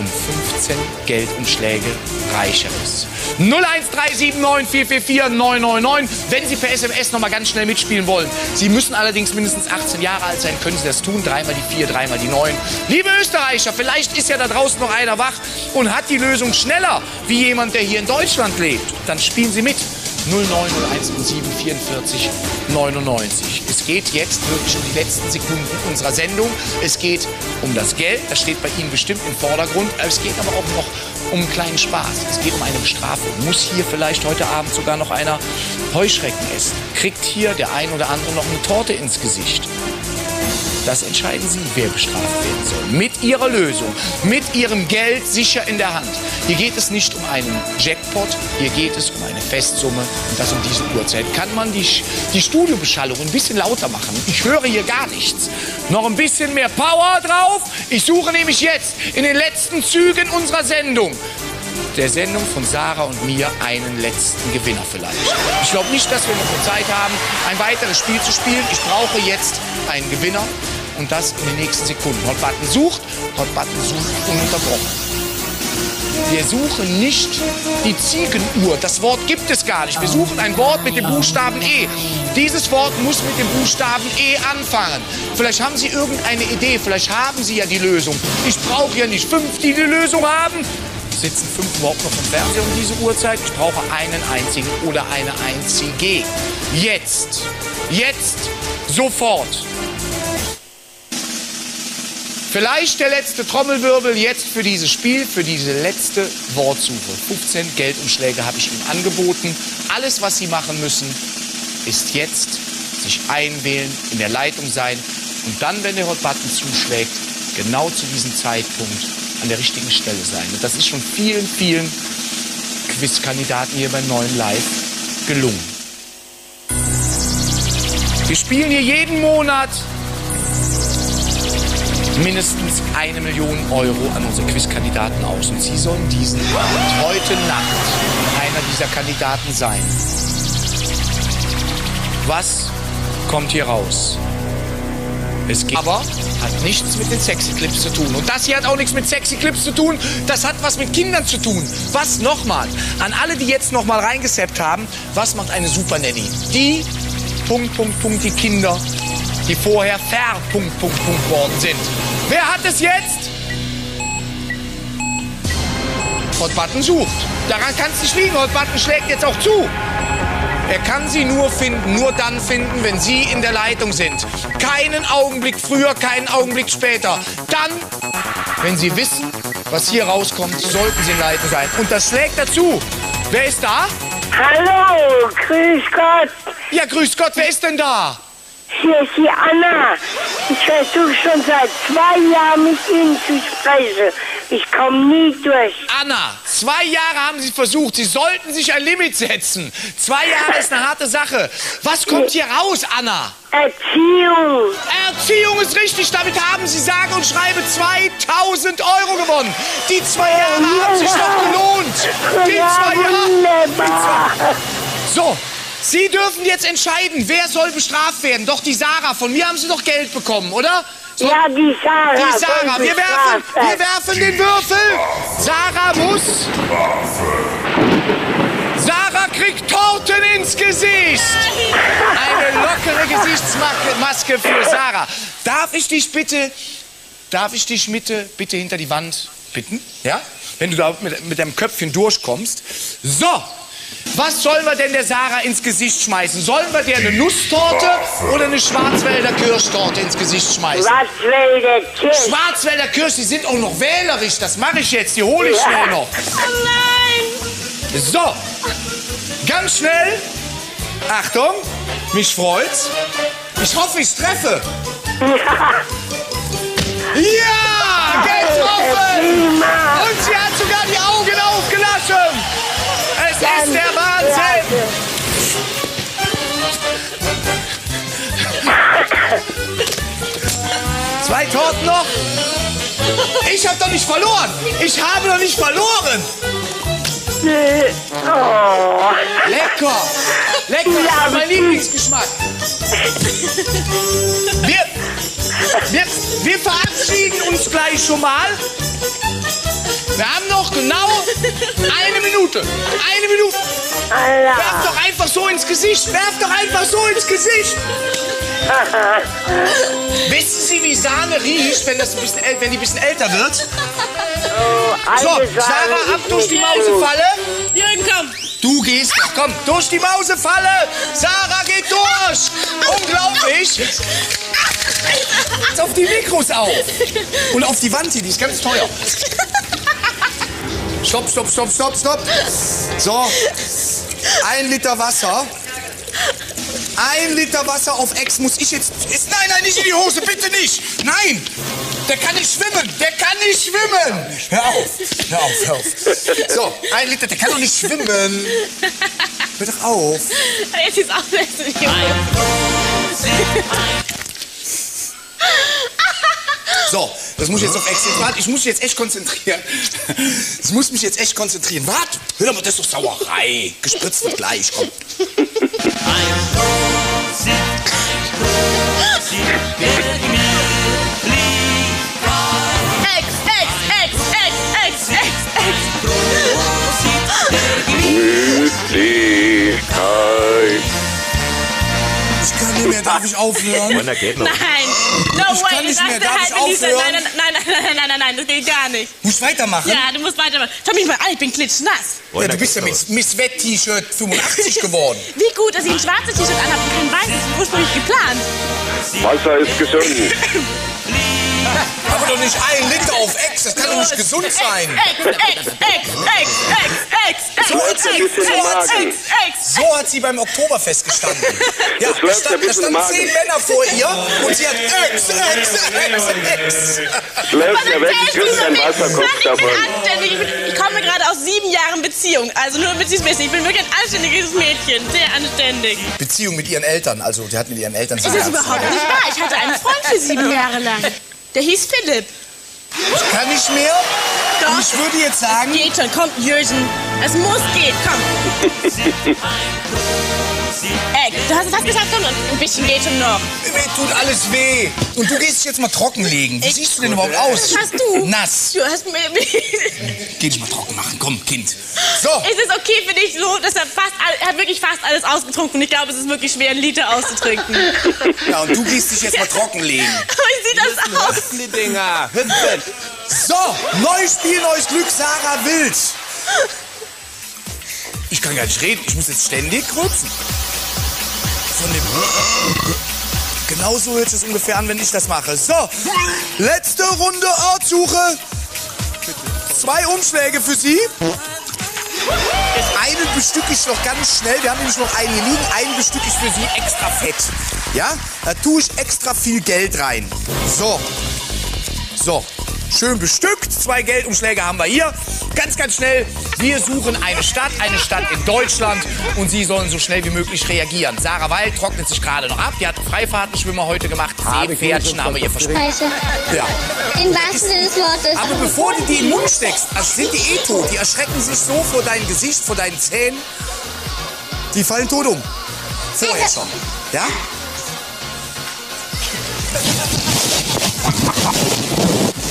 um 15 Geldumschläge reicher ist. 01379444999, wenn Sie per SMS noch mal ganz schnell mitspielen wollen. Sie müssen allerdings mindestens 18 Jahre alt sein, können Sie das tun. Dreimal die 4, dreimal die 9. Liebe Österreicher, vielleicht ist ja da draußen noch einer wach und hat die Lösung schneller wie jemand, der hier in Deutschland lebt. Dann spielen Sie mit. 0901 44 99. Es geht jetzt wirklich um die letzten Sekunden unserer Sendung. Es geht um das Geld, das steht bei Ihnen bestimmt im Vordergrund. Es geht aber auch noch um einen kleinen Spaß. Es geht um eine Bestrafung. Muss hier vielleicht heute Abend sogar noch einer Heuschrecken essen? Kriegt hier der ein oder andere noch eine Torte ins Gesicht? Das entscheiden Sie, wer bestraft werden soll. Mit Ihrer Lösung, mit Ihrem Geld sicher in der Hand. Hier geht es nicht um einen Jackpot, hier geht es um eine Festsumme und das um diese Uhrzeit. Kann man die, die Studiobeschallung ein bisschen lauter machen? Ich höre hier gar nichts. Noch ein bisschen mehr Power drauf. Ich suche nämlich jetzt in den letzten Zügen unserer Sendung der Sendung von Sarah und mir einen letzten Gewinner vielleicht. Ich glaube nicht, dass wir noch Zeit haben, ein weiteres Spiel zu spielen. Ich brauche jetzt einen Gewinner und das in den nächsten Sekunden. Hot Button sucht, Hot Button sucht ununterbrochen. Wir suchen nicht die Ziegenuhr. Das Wort gibt es gar nicht. Wir suchen ein Wort mit dem Buchstaben E. Dieses Wort muss mit dem Buchstaben E anfangen. Vielleicht haben Sie irgendeine Idee. Vielleicht haben Sie ja die Lösung. Ich brauche ja nicht fünf, die die Lösung haben sitzen fünf überhaupt noch im Fernseher um diese Uhrzeit. Ich brauche einen einzigen oder eine einzige. Jetzt, jetzt, sofort. Vielleicht der letzte Trommelwirbel jetzt für dieses Spiel, für diese letzte Wortsuche. 15 Geldumschläge habe ich Ihnen angeboten. Alles, was Sie machen müssen, ist jetzt sich einwählen, in der Leitung sein und dann, wenn der Hot Button zuschlägt, genau zu diesem Zeitpunkt an der richtigen Stelle sein. Und das ist schon vielen, vielen Quizkandidaten hier beim neuen Live gelungen. Wir spielen hier jeden Monat mindestens eine Million Euro an unsere Quizkandidaten aus. Und Sie sollen diesen Abend, heute Nacht, einer dieser Kandidaten sein. Was kommt hier raus? Es geht aber hat nichts mit den Sexy Clips zu tun. Und das hier hat auch nichts mit Sexy Clips zu tun. Das hat was mit Kindern zu tun. Was nochmal? An alle, die jetzt nochmal reingesappt haben, was macht eine Super Nanny? Die, Punkt, Punkt, Punkt, die Kinder, die vorher ver, Punkt, Punkt, Punkt worden sind. Wer hat es jetzt? Hot Button sucht. Daran kann es nicht liegen. Hot Button schlägt jetzt auch zu. Er kann sie nur finden, nur dann finden, wenn Sie in der Leitung sind. Keinen Augenblick früher, keinen Augenblick später. Dann, wenn Sie wissen, was hier rauskommt, sollten Sie in Leitung sein. Und das schlägt dazu. Wer ist da? Hallo, grüß Gott. Ja, grüß Gott, wer ist denn da? Hier ist die Anna. Ich versuche schon seit zwei Jahren mit Ihnen zu sprechen. Ich komme nie durch. Anna, zwei Jahre haben Sie versucht. Sie sollten sich ein Limit setzen. Zwei Jahre ist eine harte Sache. Was kommt hier raus, Anna? Erziehung. Erziehung ist richtig. Damit haben Sie sage und schreibe 2000 Euro gewonnen. Die zwei Jahre haben sich doch gelohnt. Die zwei Jahre. wunderbar. So, Sie dürfen jetzt entscheiden, wer soll bestraft werden. Doch die Sarah. Von mir haben Sie doch Geld bekommen, oder? So, Ja, die Sarah. Die Sarah. Wir werfen, wir werfen den Würfel. Sarah muss. Sarah kriegt Torten ins Gesicht. Eine lockere Gesichtsmaske für Sarah. Darf ich dich bitte, darf ich dich bitte, bitte hinter die Wand bitten? Ja? Wenn du da mit, mit deinem Köpfchen durchkommst. So. Was sollen wir denn der Sarah ins Gesicht schmeißen? Sollen wir dir eine Nusstorte oder eine Schwarzwälder Kirschtorte ins Gesicht schmeißen? Schwarzwälder Kirsch. Schwarzwälder Kirsch, die sind auch noch wählerisch. Das mache ich jetzt. Die hole ich Ja. schnell noch. Oh nein! So, ganz schnell. Achtung, mich freut's. Ich hoffe, ich treffe. Ja, getroffen! Und sie hat sogar die Augen aufgelassen. Es ist der. Zwei Torten noch. Ich habe doch nicht verloren. Ich habe doch nicht verloren. Oh. Lecker! Lecker, ist mein Lieblingsgeschmack. Wir, wir, wir verabschieden uns gleich schon mal. Wir haben noch genau eine Minute. Eine Minute. Werf doch einfach so ins Gesicht. Werf doch einfach so ins Gesicht. Wissen Sie, wie Sahne riecht, wenn, das ein bisschen, wenn die ein bisschen älter wird? So, alte Sahne Sarah, ab durch die. Mausefalle. Jürgen, komm! Du gehst komm, durch die Mausefalle. Sarah geht durch. Unglaublich. Jetzt auf die Mikros auf. Und auf die Wand hier, die ist ganz teuer. Stopp, stopp, stopp, stopp, stopp. So, ein Liter Wasser. Ein Liter Wasser auf Ex muss ich jetzt... Ist, nein, nein, nicht in die Hose, bitte nicht. Nein, der kann nicht schwimmen. Der kann nicht schwimmen. Hör auf, hör auf, hör auf. So, ein Liter, der kann doch nicht schwimmen. Hör doch auf. Jetzt ist auch. So, das muss ich jetzt auf Ex. Jetzt, warte, ich muss mich jetzt echt konzentrieren. Ich muss mich jetzt echt konzentrieren. Warte, hör doch mal, das ist doch Sauerei. Gespritzt wird gleich, komm. Ex, Ex, Ex, Ex, Ex, Ex, Ex. Müdigkeit. Ich kann nicht mehr, darf ich aufhören? Wunder geht noch. Nein, no Ich way. kann nicht mehr, darf ich aufhören? Nein, nein, nein, nein, nein, nein, nein, nein, das geht gar nicht. Muss ich weitermachen? Ja, du musst weitermachen. Schau mich mal an, ich bin klitschnass. Ja, du bist ja mit Miss Wett T-Shirt 85 geworden. Wie gut, dass ich ein schwarzes T-Shirt anhabe und kein weißes, ursprünglich geplant. Wasser ist gesund. Aber doch nicht ein Liter auf Ex, das kann doch nicht gesund sein. Ex, Ex, Ex, Ex, Ex, Ex, Ex, So hat, sie, Ex, so, hat Ex, sie, Ex, Ex. so hat sie beim Oktoberfest gestanden. Ja, da stand, da standen zehn Männer vor ihr und sie hat Ex, Ex, Ex, Ex. Schläft ja weg, du kriegst über einen mich? Wasserkopf ich davon. anständig. Ich, ich komme gerade aus sieben Jahren Beziehung. Also nur wissen. Ich bin wirklich ein anständiges Mädchen. Sehr anständig. Beziehung mit ihren Eltern, also die hat mit ihren Eltern Ist das überhaupt nicht wahr? Ich hatte einen Freund für sieben Jahre lang. Der hieß Philipp. Ich kann nicht mehr. Doch. Ich würde jetzt sagen, Geht schon, komm, Jürgen. Es muss gehen, komm. Ey, du hast es fast gesagt, komm, ein bisschen geht schon noch. mir tut alles weh. Und du gehst dich jetzt mal trockenlegen. Wie siehst du denn überhaupt aus? Hast du? Nass. Du hast mir... Geh dich mal trocken machen, komm, Kind. So. Ist es okay für dich so, dass er fast, er hat wirklich fast alles ausgetrunken und ich glaube, es ist wirklich schwer, einen Liter auszutrinken. Ja, und du gehst dich jetzt mal trockenlegen. Aber wie sieht das aus? Die Dinger. Hüpfen. So, neues Spiel, neues Glück, Sarah Wild. Ich kann gar nicht reden, ich muss jetzt ständig rülpsen. Von dem... Genauso hört es ungefähr an, wenn ich das mache. So, letzte Runde Ortssuche. Zwei Umschläge für Sie. Einen bestücke ich noch ganz schnell. Wir haben nämlich noch einen hier liegen. Einen bestücke ich für Sie extra fett. Ja, da tue ich extra viel Geld rein. So, so, schön bestückt. Zwei Geldumschläge haben wir hier. Ganz, ganz schnell. Wir suchen eine Stadt, eine Stadt in Deutschland. Und Sie sollen so schnell wie möglich reagieren. Sarah Weil trocknet sich gerade noch ab. Die hat Freifahrtenschwimmer heute gemacht. Seepferdchen haben wir ihr versprochen. Scheiße. Ja. Im wahrsten Sinne des Wortes. Aber bevor du die in den Mund steckst, also sind die eh tot. Die erschrecken sich so vor deinem Gesicht, vor deinen Zähnen. Die fallen tot um. Vorher schon. Ja?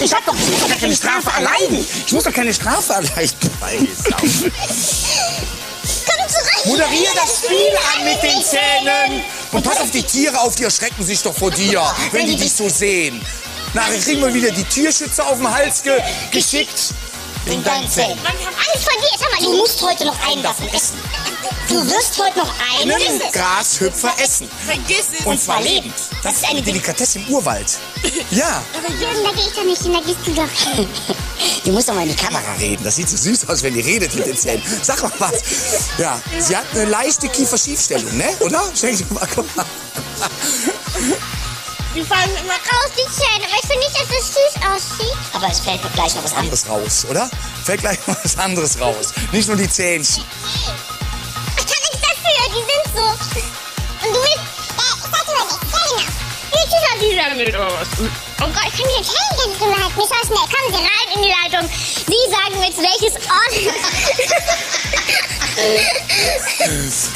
Ich hab doch, ich muss doch keine Strafe erleiden. Ich muss doch keine Strafe erleiden. Moderier das Spiel an mit den Zähnen. Und pass auf die Tiere auf, die erschrecken sich doch vor dir, wenn die dich so sehen. Nachher kriegen wir wieder die Tierschützer auf den Hals ge geschickt. Zähnen. Wir haben Angst vor dir. Sag mal, du musst heute noch einen davon essen. Du wirst heute noch einen Einen Grashüpfer essen. Vergiss es. Und zwar lebend. Das ist eine Delikatesse im Urwald. Ja. Aber Jürgen, da geh ich doch nicht hin, da gehst du doch hin. Die muss doch mal in die Kamera reden. Das sieht so süß aus, wenn die redet mit den Zähnen. Sag mal was. Ja, sie hat eine leichte Kieferschiefstellung, ne? Oder? Schenk dir mal, guck mal. Die fallen immer Raus die Zähne, aber ich finde nicht, dass es süß aussieht. Aber es fällt mir gleich noch was anderes. Raus, oder? Fällt gleich mal was anderes raus. Nicht nur die Zähnchen. Ich kann nichts dafür, die sind so. Und du willst... genau. Jetzt ist er wieder mit was. Oh Gott, ich kann mich jetzt hängen ganz drin halten. Nicht so schnell. Kommen Sie rein in die Leitung. Sie sagen mir jetzt, welches Ort...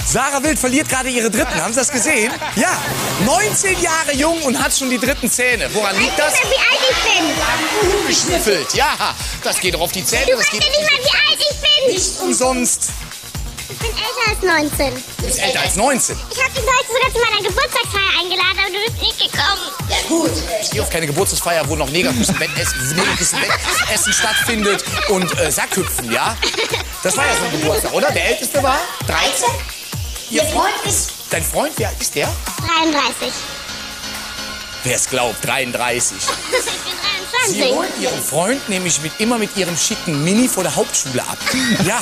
Sarah Wild verliert gerade ihre dritten. Haben Sie das gesehen? Ja. 19 Jahre jung und hat schon die dritten Zähne. Woran liegt das? Ich weiß nicht wie alt ich bin. Geschnüffelt. Ja, das geht doch auf die Zähne. Du weißt geht ja nicht mal, wie alt ich bin. nicht umsonst. Ich bin älter als 19. Du bist älter als 19. Ich habe dich heute sogar zu meiner Geburtstagsfeier eingeladen, aber du bist nicht gekommen. Ja gut, ich gehe auf keine Geburtstagsfeier, wo noch Negerküssen-Wettessen Negerküssen-Wettessen stattfindet und äh, Sackhüpfen, ja? Das war ja so ein Geburtstag, oder? Der älteste war 13? Ihr Freund ist... Dein Freund, wer ist der? 33. Wer es glaubt, 33. ich bin Sie 23. holt ihren Freund nämlich mit, immer mit ihrem schicken Mini vor der Hauptschule ab. Ja.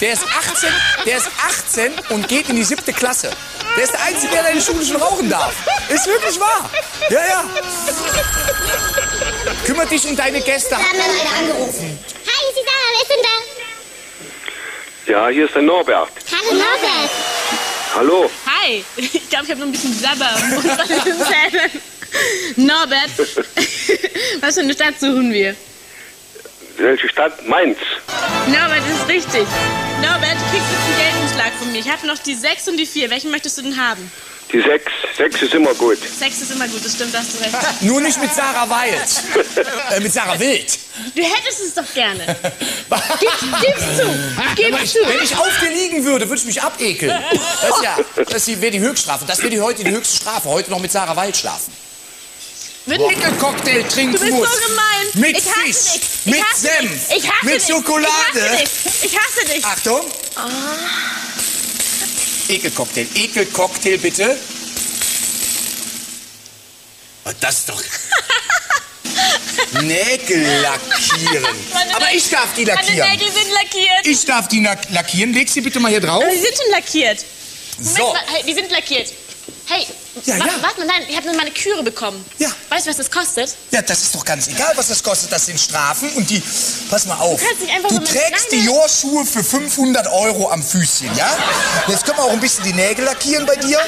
Der ist 18, der ist 18 und geht in die siebte Klasse. Der ist der Einzige, der in der Schule schon rauchen darf. Ist wirklich wahr. Ja, ja. Kümmert dich um deine Gäste. Da haben wir leider angerufen. Hi, ist die Sarah, wer ist denn da? Ja, hier ist der Norbert. Hallo Norbert. Hallo. Hi. Ich glaube, ich habe noch ein bisschen Sabber Norbert, was für eine Stadt suchen wir? Welche Stadt? Mainz. Norbert, das ist richtig. Norbert, du kriegst jetzt einen Geldumschlag von mir. Ich habe noch die 6 und die 4. Welchen möchtest du denn haben? Die 6. 6 ist immer gut. 6 ist immer gut, das stimmt, da hast du recht. Nur nicht mit Sarah Wild. äh, mit Sarah Wild. Du hättest es doch gerne. Gib, gib's zu. Gib's ich, zu. wenn ich auf dir liegen würde, würde ich mich abekeln. Das ist ja, das wäre die Höchststrafe. Das wäre die, heute die höchste Strafe. Heute noch mit Sarah Wild schlafen. Wickelcocktail trinken Du bist so gemein. Mit ich hasse Fisch, dich. mit ich hasse Senf, dich. Ich hasse mit dich. Schokolade. Ich hasse dich. Ich hasse dich. Achtung. Oh. Ekelcocktail. Ekelcocktail bitte. Oh, das ist doch... Nägel lackieren. Meine Aber ich darf die lackieren. Meine Nägel sind lackiert. Ich darf die lack- lackieren. Leg sie bitte mal hier drauf. Aber die sind schon lackiert. Moment So. mal, die sind lackiert. Hey, Ja, wa ja. warte mal, nein, ich habe eine Maniküre bekommen. Ja. Weißt du, was das kostet? Ja, das ist doch ganz egal, was das kostet. Das sind Strafen und die. Pass mal auf. Du kannst nicht einfach Du so trägst die. Jorschuhe für 500 Euro am Füßchen, ja? Jetzt können wir auch ein bisschen die Nägel lackieren bei dir.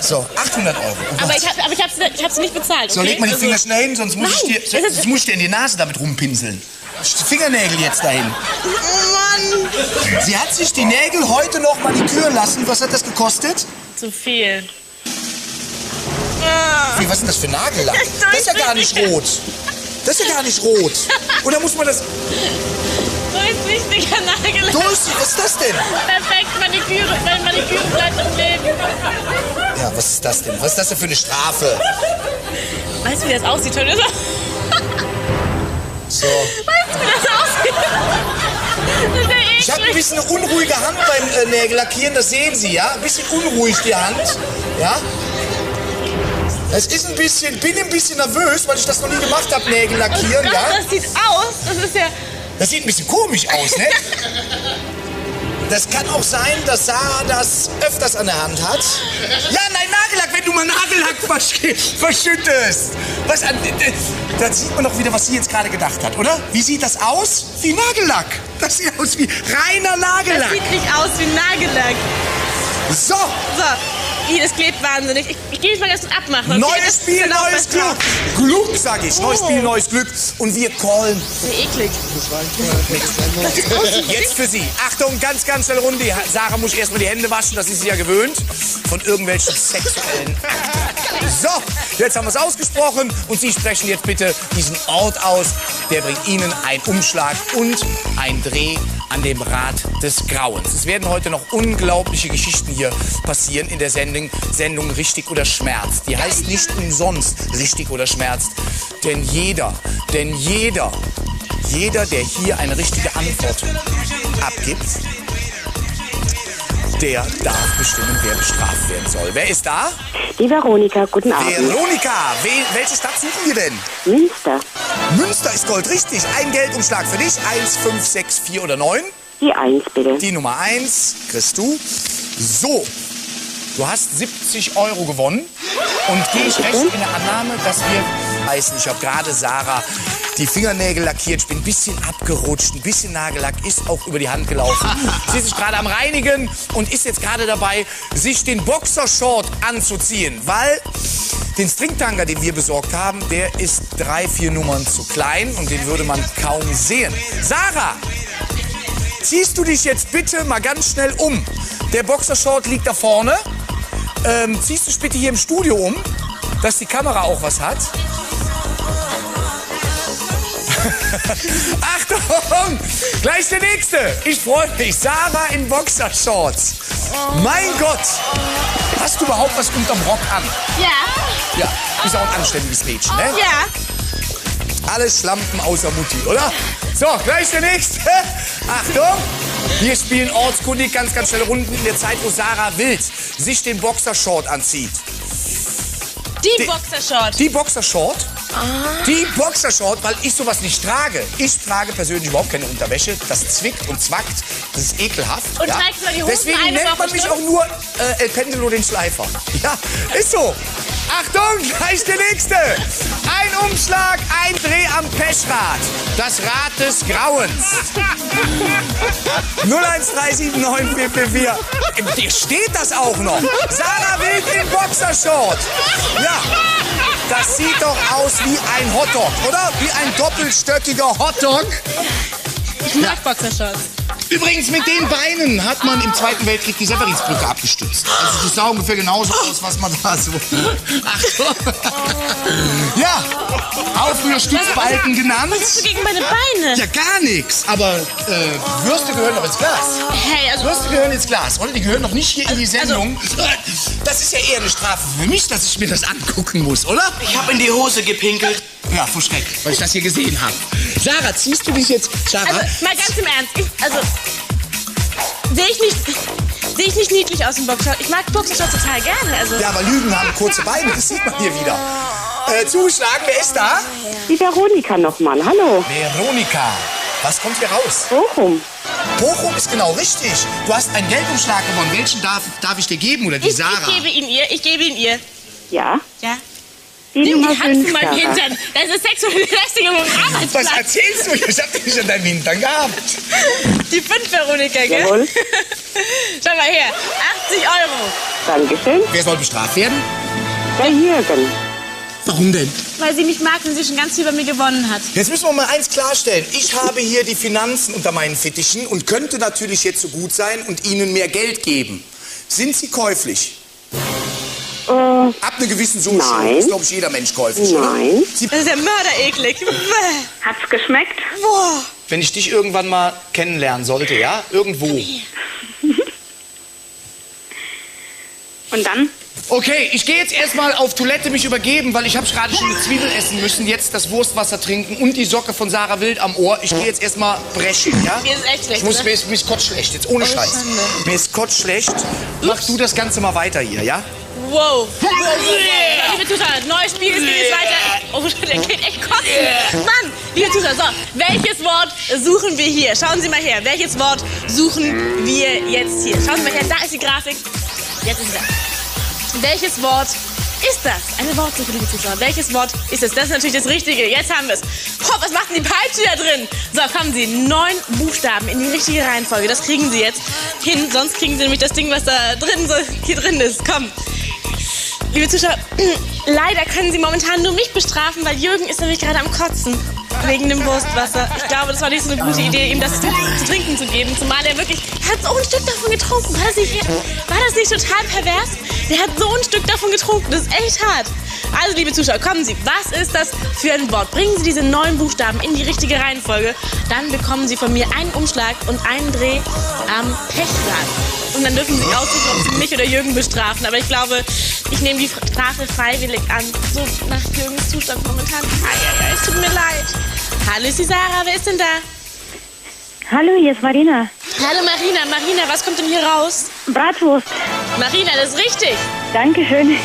So, 800 Euro. Oh Aber ich habe aber ich hab's, ich hab's nicht bezahlt. so, okay? leg mal die Also- Finger schnell hin, sonst muss, Nein, ich dir, sonst muss ich dir in die Nase damit rumpinseln. Fingernägel jetzt dahin. Oh Mann. Sie hat sich die Nägel heute noch maniküren lassen. Was hat das gekostet? Zu viel. Wie, was ist denn das für Nagellack? Das ist ja gar nicht rot. Das ist ja gar nicht rot. Oder muss man das... Durchsichtiger Nagellack. Durchsichtig, was ist das denn? Perfekt, Maniküre, meine Maniküre bleibt im Leben. Ja, was ist das denn? Was ist das denn für eine Strafe? Weißt du, wie das aussieht, Theresa? So. Weißt du, wie das aussieht? Ich habe ein bisschen eine unruhige Hand beim äh, Nägellackieren, das sehen Sie, ja? Ein bisschen unruhig die Hand, ja? Es ist ein bisschen, bin ein bisschen nervös, weil ich das noch nie gemacht habe, Nägel lackieren, Gott, ja? das sieht aus. Das ist ja... Das sieht ein bisschen komisch aus, ne? Das kann auch sein, dass Sarah das öfters an der Hand hat. Ja, nein, Nagellack, wenn du mal Nagellack versch- verschüttest. Was an, da sieht man doch wieder, was sie jetzt gerade gedacht hat, oder? Wie sieht das aus? Wie Nagellack. Das sieht aus wie reiner Das Nagellack. sieht nicht aus wie Nagellack. So, So, das klebt wahnsinnig. Ich, ich gehe mich mal kurz abmachen. Okay? neues Das Spiel, neues. Glück. Glück, sag ich. Neues Oh. Spiel, neues Glück. Und wir callen Wie eklig. Jetzt für Sie. Achtung, ganz, ganz schnell Runde. Sarah muss erstmal die Hände waschen, das ist sie ja gewöhnt. Von irgendwelchen sexuellen Akten. So, jetzt haben wir es ausgesprochen und Sie sprechen jetzt bitte diesen Ort aus. Der bringt Ihnen einen Umschlag und einen Dreh an dem Rad des Grauens. Es werden heute noch unglaubliche Geschichten hier passieren in der Sendung, Sendung Richtig oder Schmerz. Die heißt nicht umsonst Richtig oder Schmerz. Denn jeder, denn jeder, jeder, der hier eine richtige Antwort abgibt, der darf bestimmen, wer bestraft werden soll. Wer ist da? Die Veronika, guten Abend. Veronika, wel welche Stadt suchen wir denn? Münster. Münster ist Gold, richtig. Ein Geldumschlag für dich. Eins, fünf, sechs, vier oder neun. Die Eins, bitte. Die Nummer eins kriegst du. So, du hast 70 Euro gewonnen. Und gehe ich recht in der Annahme, dass wir heißen, ich habe gerade Sarah die Fingernägel lackiert. Ich bin ein bisschen abgerutscht, ein bisschen Nagellack ist auch über die Hand gelaufen. Sie ist sich gerade am Reinigen und ist jetzt gerade dabei, sich den Boxershort anzuziehen, weil den Stringtanker, den wir besorgt haben, der ist drei, vier Nummern zu klein und den würde man kaum sehen. Sarah, ziehst du dich jetzt bitte mal ganz schnell um. Der Boxershort liegt da vorne. Ähm, ziehst du dich bitte hier im Studio um, dass die Kamera auch was hat. Achtung! Gleich der nächste. Ich freue mich. Sarah in Boxershorts. Mein Gott. Hast du überhaupt was unterm Rock an? Ja. Ja, ist auch ein anständiges Mädchen, ne? Ja. Alle Schlampen außer Mutti, oder? So, gleich der nächste. Achtung! Wir spielen ortskundig ganz, ganz schnelle Runden in der Zeit, wo Sarah Wild sich den Boxershort anzieht. Die, Boxershort. Die Boxershort? Die Boxershort, weil ich sowas nicht trage. Ich trage persönlich überhaupt keine Unterwäsche. Das zwickt und zwackt. Das ist ekelhaft. Und trägst du dann die Hosen Deswegen nennt man mich auch nur äh, El Pendelo den Schleifer. Ja, ist so. Achtung, gleich der nächste. Ein Umschlag, ein Dreh am Peschrad. Das Rad des Grauens. 013794444. Dir steht das auch noch. Sarah Wild in Boxershort. Ja. Das sieht doch aus wie ein Hotdog, oder? Wie ein doppelstöckiger Hotdog. Ich mag Boxershorts. Übrigens, mit den Beinen hat man im Zweiten Weltkrieg die Severinsbrücke abgestützt. Also das sah ungefähr genauso aus, was man da so... Achtung! Ja, Aufrührstützbalken genannt. Was hast du gegen meine Beine? Ja, gar nichts. Aber äh, Würste gehören doch ins Glas. Hey, also... Würste gehören ins Glas, oder? Die gehören doch nicht hier in die Also- Sendung. Das ist ja eher eine Strafe für mich, dass ich mir das angucken muss, oder? Ich habe in die Hose gepinkelt. Ja, vor Schreck, weil ich das hier gesehen habe. Sarah, ziehst du dich jetzt... Sarah? Also, mal ganz im Ernst. Ich, also, sehe ich nicht... Sehe ich nicht niedlich aus im Boxershort? Ich mag Boxershorts total gerne. Also, Ja, aber Lügen haben kurze Beine, das sieht man hier wieder. Äh, zuschlagen, wer ist da? Die Veronika nochmal. Hallo. Veronika. Was kommt hier raus? Bochum. Bochum ist genau richtig. Du hast einen Geldumschlag gewonnen. Welchen darf, darf ich dir geben oder die ich, Sarah? ich gebe ihn ihr. Ich gebe ihn ihr. Ja. Ja. Die Nimm Nummer die Hand von 5, meinem Sarah. Hintern. Das ist sexuelle Belästigung am Was Arbeitsplatz. erzählst du? Ich hab dich an deinem Hintern gehabt. Die 5 Veronika, gell? Jawohl. Schau mal her. 80 Euro. Dankeschön. Wer soll bestraft werden? Der Jürgen. Warum denn? Weil sie mich mag und sie schon ganz viel bei mir gewonnen hat. Jetzt müssen wir mal eins klarstellen. Ich habe hier die Finanzen unter meinen Fittichen und könnte natürlich jetzt so gut sein und Ihnen mehr Geld geben. Sind Sie käuflich? Äh, Ab einer gewissen Summe. Nein. Ist, glaube ich, jeder Mensch käuflich, Nein. oder? Sie, Das ist ja mördereklig. Hat's geschmeckt? Boah. wenn ich dich irgendwann mal kennenlernen sollte, ja? Irgendwo. Und dann? Okay, ich gehe jetzt erstmal auf Toilette mich übergeben, weil ich habe gerade schon eine Zwiebel essen müssen, jetzt das Wurstwasser trinken und die Socke von Sarah Wild am Ohr. Ich gehe jetzt erstmal brechen, ja? Mir ist echt schlecht, Ich muss, ne? mir, ist, mir ist kotzschlecht, jetzt ohne Oh, Scheiß. Schande. Mir ist kotzschlecht. Mach du das Ganze mal weiter hier, ja? Wow. wow, wow. Liebe Zuschauer, neues Spiel, es geht jetzt weiter. Oh, der geht echt kotzen. Mann, liebe Zuschauer, so, welches Wort suchen wir hier? Schauen Sie mal her, welches Wort suchen wir jetzt hier? Schauen Sie mal her, da ist die Grafik. Jetzt ist sie da. Welches Wort ist das? Eine Wortsuche, liebe Zuschauer. Welches Wort ist es? Das ist natürlich das Richtige. Jetzt haben wir es. Boah, was macht denn die Peitsche da drin? So, kommen Sie. Neun Buchstaben in die richtige Reihenfolge. Das kriegen Sie jetzt hin. Sonst kriegen Sie nämlich das Ding, was da drin, so, hier drin ist. Komm. Liebe Zuschauer, leider können Sie momentan nur mich bestrafen, weil Jürgen ist nämlich gerade am Kotzen. Wegen dem Wurstwasser. Ich glaube, das war nicht so eine gute Idee, ihm das zu, trinken zu geben. Zumal er wirklich, er hat so ein Stück davon getrunken. War das, nicht, war das nicht total pervers? Der hat so ein Stück davon getrunken. Das ist echt hart. Also, liebe Zuschauer, kommen Sie. Was ist das für ein Wort? Bringen Sie diese neun Buchstaben in die richtige Reihenfolge. Dann bekommen Sie von mir einen Umschlag und einen Dreh am Pechrad. Und dann dürfen Sie aussuchen, ob Sie mich oder Jürgen bestrafen. Aber ich glaube, ich nehme die Strafe freiwillig an. So nach Jürgens Zustand momentan. Eieiei, es tut mir leid. Hallo, ist die Sarah. Wer ist denn da? Hallo, hier ist Marina. Hallo, Marina. Marina, was kommt denn hier raus? Bratwurst. Marina, das ist richtig. Dankeschön.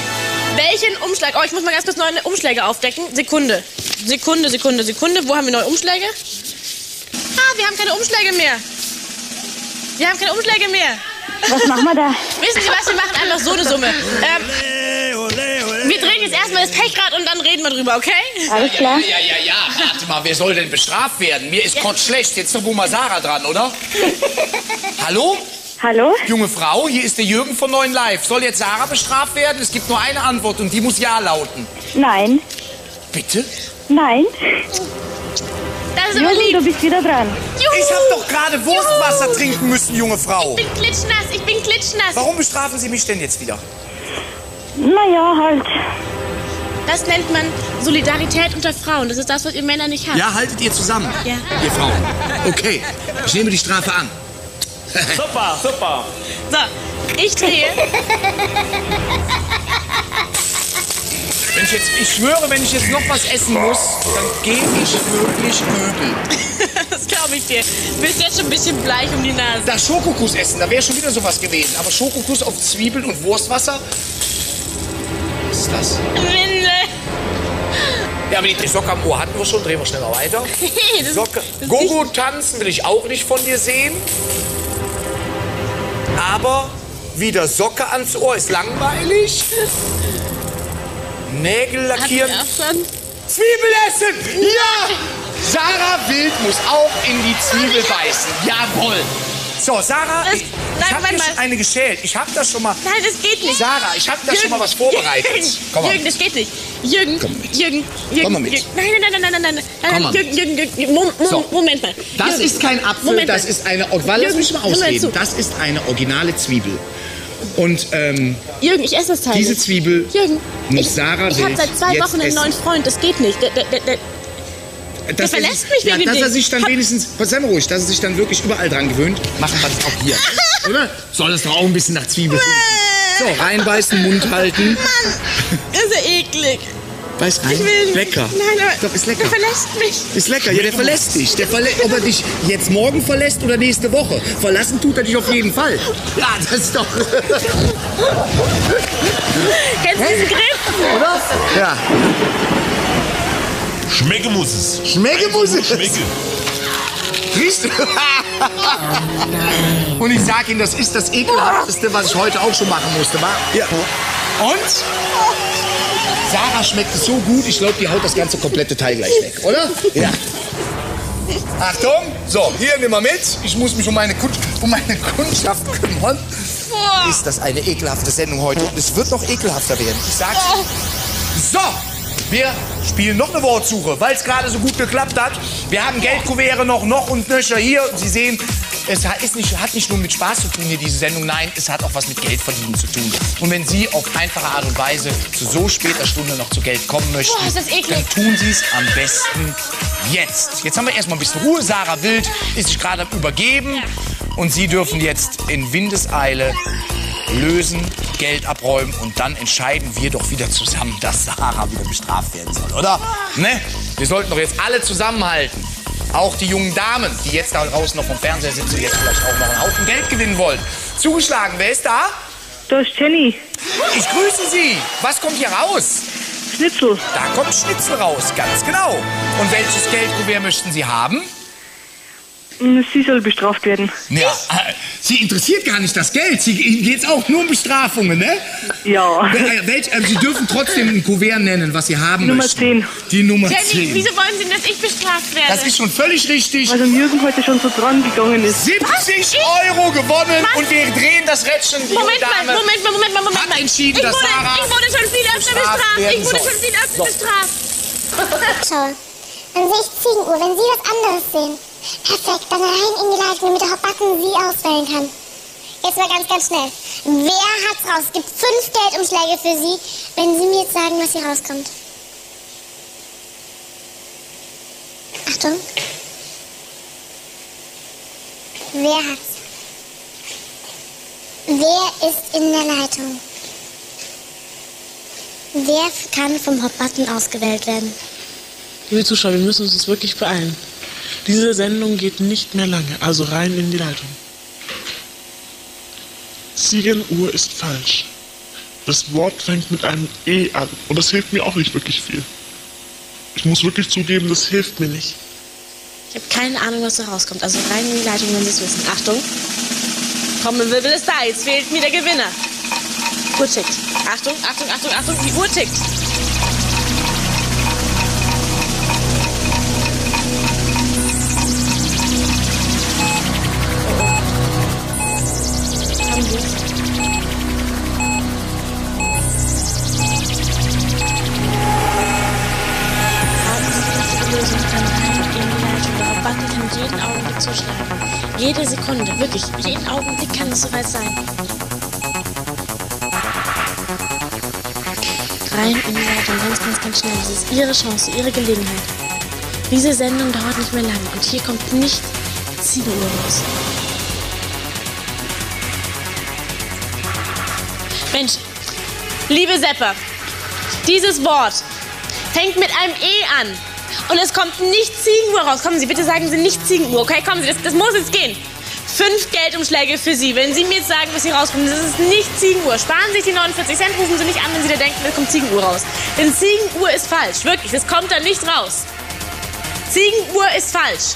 Welchen Umschlag? Oh, ich muss mal ganz kurz neue Umschläge aufdecken. Sekunde. Sekunde, Sekunde, Sekunde. Wo haben wir neue Umschläge? Ah, wir haben keine Umschläge mehr. Wir haben keine Umschläge mehr. Was machen wir da? Wissen Sie was? Wir machen einfach so eine Summe. Ähm, wir drehen jetzt erstmal das Pechrad und dann reden wir drüber, okay? Alles klar. Ja, ja, ja. Warte mal, wer soll denn bestraft werden? Mir ist kotzschlecht. Jetzt ist doch wohl mal Sarah dran, oder? Hallo? Hallo? Junge Frau, hier ist der Jürgen von Neuen Live. Soll jetzt Sarah bestraft werden? Es gibt nur eine Antwort und die muss Ja lauten. Nein. Bitte? Nein. Das ist aber Jürgen, lieb. du bist wieder dran. Juhu. Ich habe doch gerade Wurstwasser trinken müssen, junge Frau. Ich bin klitschnass, ich bin klitschnass. Warum bestrafen Sie mich denn jetzt wieder? Naja, halt. Das nennt man Solidarität unter Frauen. Das ist das, was ihr Männer nicht habt. Ja, haltet ihr zusammen? Ja. Ihr Frauen. Okay, ich nehme die Strafe an. Super, super. So, ich drehe. Wenn ich, jetzt, ich schwöre, wenn ich jetzt noch was essen muss, dann gehe ich wirklich Möbel. das glaube ich dir. Du bist jetzt schon ein bisschen bleich um die Nase. Das Schokokuss essen, da wäre schon wieder sowas gewesen. Aber Schokokuss auf Zwiebeln und Wurstwasser? Was ist das? Windel. Ja, aber die Socke am Ohr hatten wir schon. Drehen wir schnell mal weiter. Socke. Gogo tanzen will ich auch nicht von dir sehen. Aber wieder Socke ans Ohr ist langweilig. Nägel lackieren. Zwiebel essen! Ja! Sarah Wild muss auch in die Zwiebel beißen. Jawohl. So, Sarah, Das- ich, ich habe mal. schon eine geschält. Ich habe das schon mal... Nein, das geht nicht. Sarah, ich habe da schon mal was vorbereitet. Jürgen, Komm mal. Jürgen, das geht nicht. Jürgen, Jürgen, Jürgen. Komm mal mit. Jürgen. Nein, nein, nein, nein, nein, nein, nein. Komm mal Jürgen, Jürgen, Jürgen, Mom, Mom, So. Moment mal. Das Jürgen, ist kein Apfel, Moment das ist eine... Oh, lass mich mal Jürgen, ausreden. Das ist eine originale Zwiebel. Und ähm, Jürgen, ich esse das Teil diese. Zwiebel Jürgen, muss ich, Sarah ich habe seit zwei Wochen einen essen. neuen Freund. Das geht nicht. Der, der, der, der, der er verlässt sich- mich ja, wegen dem Dass er sich dann Hab- wenigstens, sei mal ruhig, dass er sich dann wirklich überall dran gewöhnt, machen wir das auch hier. Oder? Soll es doch auch ein bisschen nach Zwiebel riechen. So, reinbeißen, Mund halten. Das ist ja eklig. Beiß rein. Ich will nicht. Lecker. Nein, aber Doch, ist lecker. der verlässt mich. Ist lecker, ja, der verlässt dich. Der verlä ob er dich jetzt morgen verlässt oder nächste Woche. Verlassen tut er dich auf jeden Fall. Ja, das ist doch. Kennst du diesen Griff? Oder? Ja. Schmecken muss es. Schmecken muss es. Schmecke. Riechst du? Und ich sag Ihnen, das ist das ekelhafteste, was ich heute auch schon machen musste. Wa? Ja. Und? Sarah schmeckt es so gut, ich glaube, die haut das ganze komplette Teil gleich weg, oder? Ja. Achtung, so, hier nimm mal mit. Ich muss mich um meine, Kun um meine Kundschaft kümmern. Ist das eine ekelhafte Sendung heute? Und es wird noch ekelhafter werden. Ich sag's. So, wir spielen noch eine Wortsuche, weil es gerade so gut geklappt hat. Wir haben Geldkuvere noch, noch und nöcher hier. Sie sehen, es hat, ist nicht, hat nicht nur mit Spaß zu tun hier, diese Sendung. Nein, es hat auch was mit Geld verdienen zu tun. Und wenn Sie auf einfache Art und Weise zu so später Stunde noch zu Geld kommen möchten, Boah, dann tun Sie es am besten jetzt. Jetzt haben wir erstmal ein bisschen Ruhe. Sarah Wild ist sich gerade am Übergeben. Und Sie dürfen jetzt in Windeseile lösen, Geld abräumen und dann entscheiden wir doch wieder zusammen, dass Sarah wieder bestraft werden soll, oder? Ne? Wir sollten doch jetzt alle zusammenhalten. Auch die jungen Damen, die jetzt da draußen noch vom Fernseher sitzen und jetzt vielleicht auch noch einen Haufen Geld gewinnen wollen. Zugeschlagen, wer ist da? Da ist Jenny. Ich grüße Sie. Was kommt hier raus? Schnitzel. Da kommt Schnitzel raus, ganz genau. Und welches Geldkuvert möchten Sie haben? Hm, Sie soll bestraft werden. Ja, äh, Sie interessiert gar nicht das Geld. Sie Ihnen geht's auch nur um Bestrafungen, ne? Ja. Äh, welch, äh, Sie dürfen trotzdem ein Kuvert nennen, was Sie haben Nummer möchten. 10. Die Nummer Jenny, 10. wieso wollen Sie denn, dass ich bestraft werde? Das ist schon völlig richtig. Weil Jürgen heute schon so dran gegangen ist. 70 Euro gewonnen und wir drehen das Rädchen. Moment mal, Dame Moment mal, Moment mal, Moment hat mal. entschieden, ich dass wurde, Sarah ich wurde schon viel öfter bestraft Ich wurde schon viel öfter So. bestraft. Schau, um 16 Uhr, wenn Sie was anderes sehen. Perfekt, dann rein in die Leitung, damit der Herr Backen Sie auswählen kann. Jetzt mal ganz, ganz schnell. Wer hat's raus? Es gibt fünf Geldumschläge für Sie, wenn Sie mir jetzt sagen, was hier rauskommt. Achtung. Wer hat's? Wer ist in der Leitung? Wer kann vom Hot Button ausgewählt werden? Liebe Zuschauer, wir müssen uns jetzt wirklich beeilen. Diese Sendung geht nicht mehr lange, also rein in die Leitung. Ziegenuhr ist falsch. Das Wort fängt mit einem E an und das hilft mir auch nicht wirklich viel. Ich muss wirklich zugeben, das hilft mir nicht. Ich habe keine Ahnung, was da rauskommt. Also rein in die Leitung, wenn Sie es wissen. Achtung. Trommelwirbel ist da. Jetzt wählt mir der Gewinner. Uhr tickt. Achtung, Achtung, Achtung, Achtung. Die Uhr tickt. Button kann jeden Augenblick zuschlagen. Jede Sekunde, wirklich, jeden Augenblick kann es soweit sein. Rein in die Leitung, ganz, ganz, ganz schnell. Das ist Ihre Chance, Ihre Gelegenheit. Diese Sendung dauert nicht mehr lang und hier kommt nicht Ziegenuhr raus. Mensch, liebe Sepper, dieses Wort fängt mit einem E an. Und es kommt nicht Ziegenuhr raus. Kommen Sie, bitte sagen Sie nicht Ziegenuhr. Okay, kommen Sie, das, das muss jetzt gehen. Fünf Geldumschläge für Sie. Wenn Sie mir jetzt sagen, was Sie rauskommen, das ist nicht Ziegenuhr. Sparen Sie sich die 49 Cent, rufen Sie nicht an, wenn Sie da denken, da kommt Ziegenuhr raus. Denn Ziegenuhr ist falsch. Wirklich, das kommt da nicht raus. Ziegenuhr ist falsch.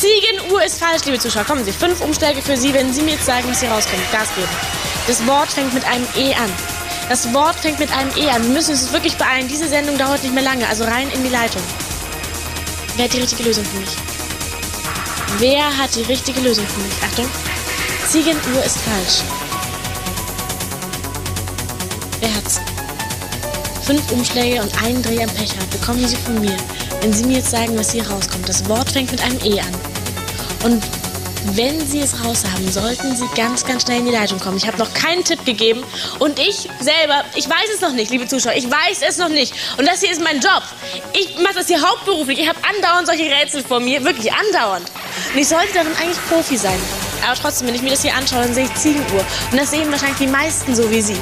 Ziegenuhr ist falsch, liebe Zuschauer. Kommen Sie, fünf Umschläge für Sie, wenn Sie mir jetzt sagen, was hier rauskommt. Gas geben. Das Wort fängt mit einem E an. Das Wort fängt mit einem E an. Wir müssen uns wirklich beeilen. Diese Sendung dauert nicht mehr lange, also rein in die Leitung. Wer hat die richtige Lösung für mich? Wer hat die richtige Lösung für mich? Achtung. Ziegenuhr ist falsch. Wer hat's? Fünf Umschläge und einen Dreh am Pechrad bekommen Sie von mir, wenn Sie mir jetzt sagen, was hier rauskommt. Das Wort fängt mit einem E an. Und wenn Sie es raus haben, sollten Sie ganz, ganz schnell in die Leitung kommen. Ich habe noch keinen Tipp gegeben und ich selber, ich weiß es noch nicht, liebe Zuschauer, ich weiß es noch nicht. Und das hier ist mein Job. Ich mache das hier hauptberuflich. Ich habe andauernd solche Rätsel vor mir, wirklich andauernd. Und ich sollte darin eigentlich Profi sein. Aber trotzdem, wenn ich mir das hier anschaue, dann sehe ich Ziegenuhr. Und das sehen wahrscheinlich die meisten so wie Sie.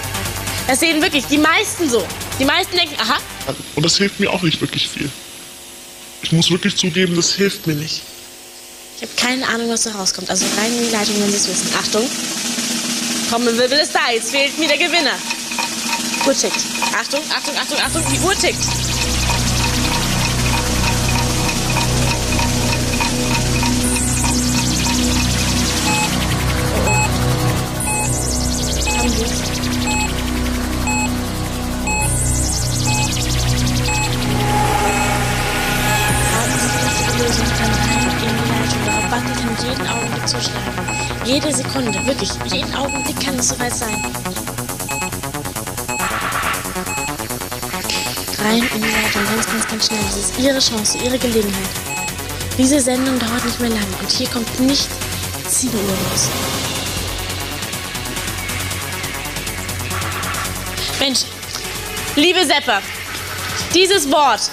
Das sehen wirklich die meisten so. Die meisten denken, aha, Und das hilft mir auch nicht wirklich viel. Ich muss wirklich zugeben, das hilft mir nicht. Ich habe keine Ahnung, was da rauskommt. Also rein in die Leitung, wenn Sie es wissen. Achtung. Trommelwirbel ist da. Jetzt fehlt mir der Gewinner. Uhr tickt. Achtung, Achtung, Achtung, Achtung. Die Uhr tickt. Jede Sekunde, wirklich, jeden Augenblick kann es soweit sein. Rein in die Leitung, ganz, ganz, ganz schnell. Das ist Ihre Chance, Ihre Gelegenheit. Diese Sendung dauert nicht mehr lang und hier kommt nicht Ziegenuhr raus. Mensch, liebe Sepper, dieses Wort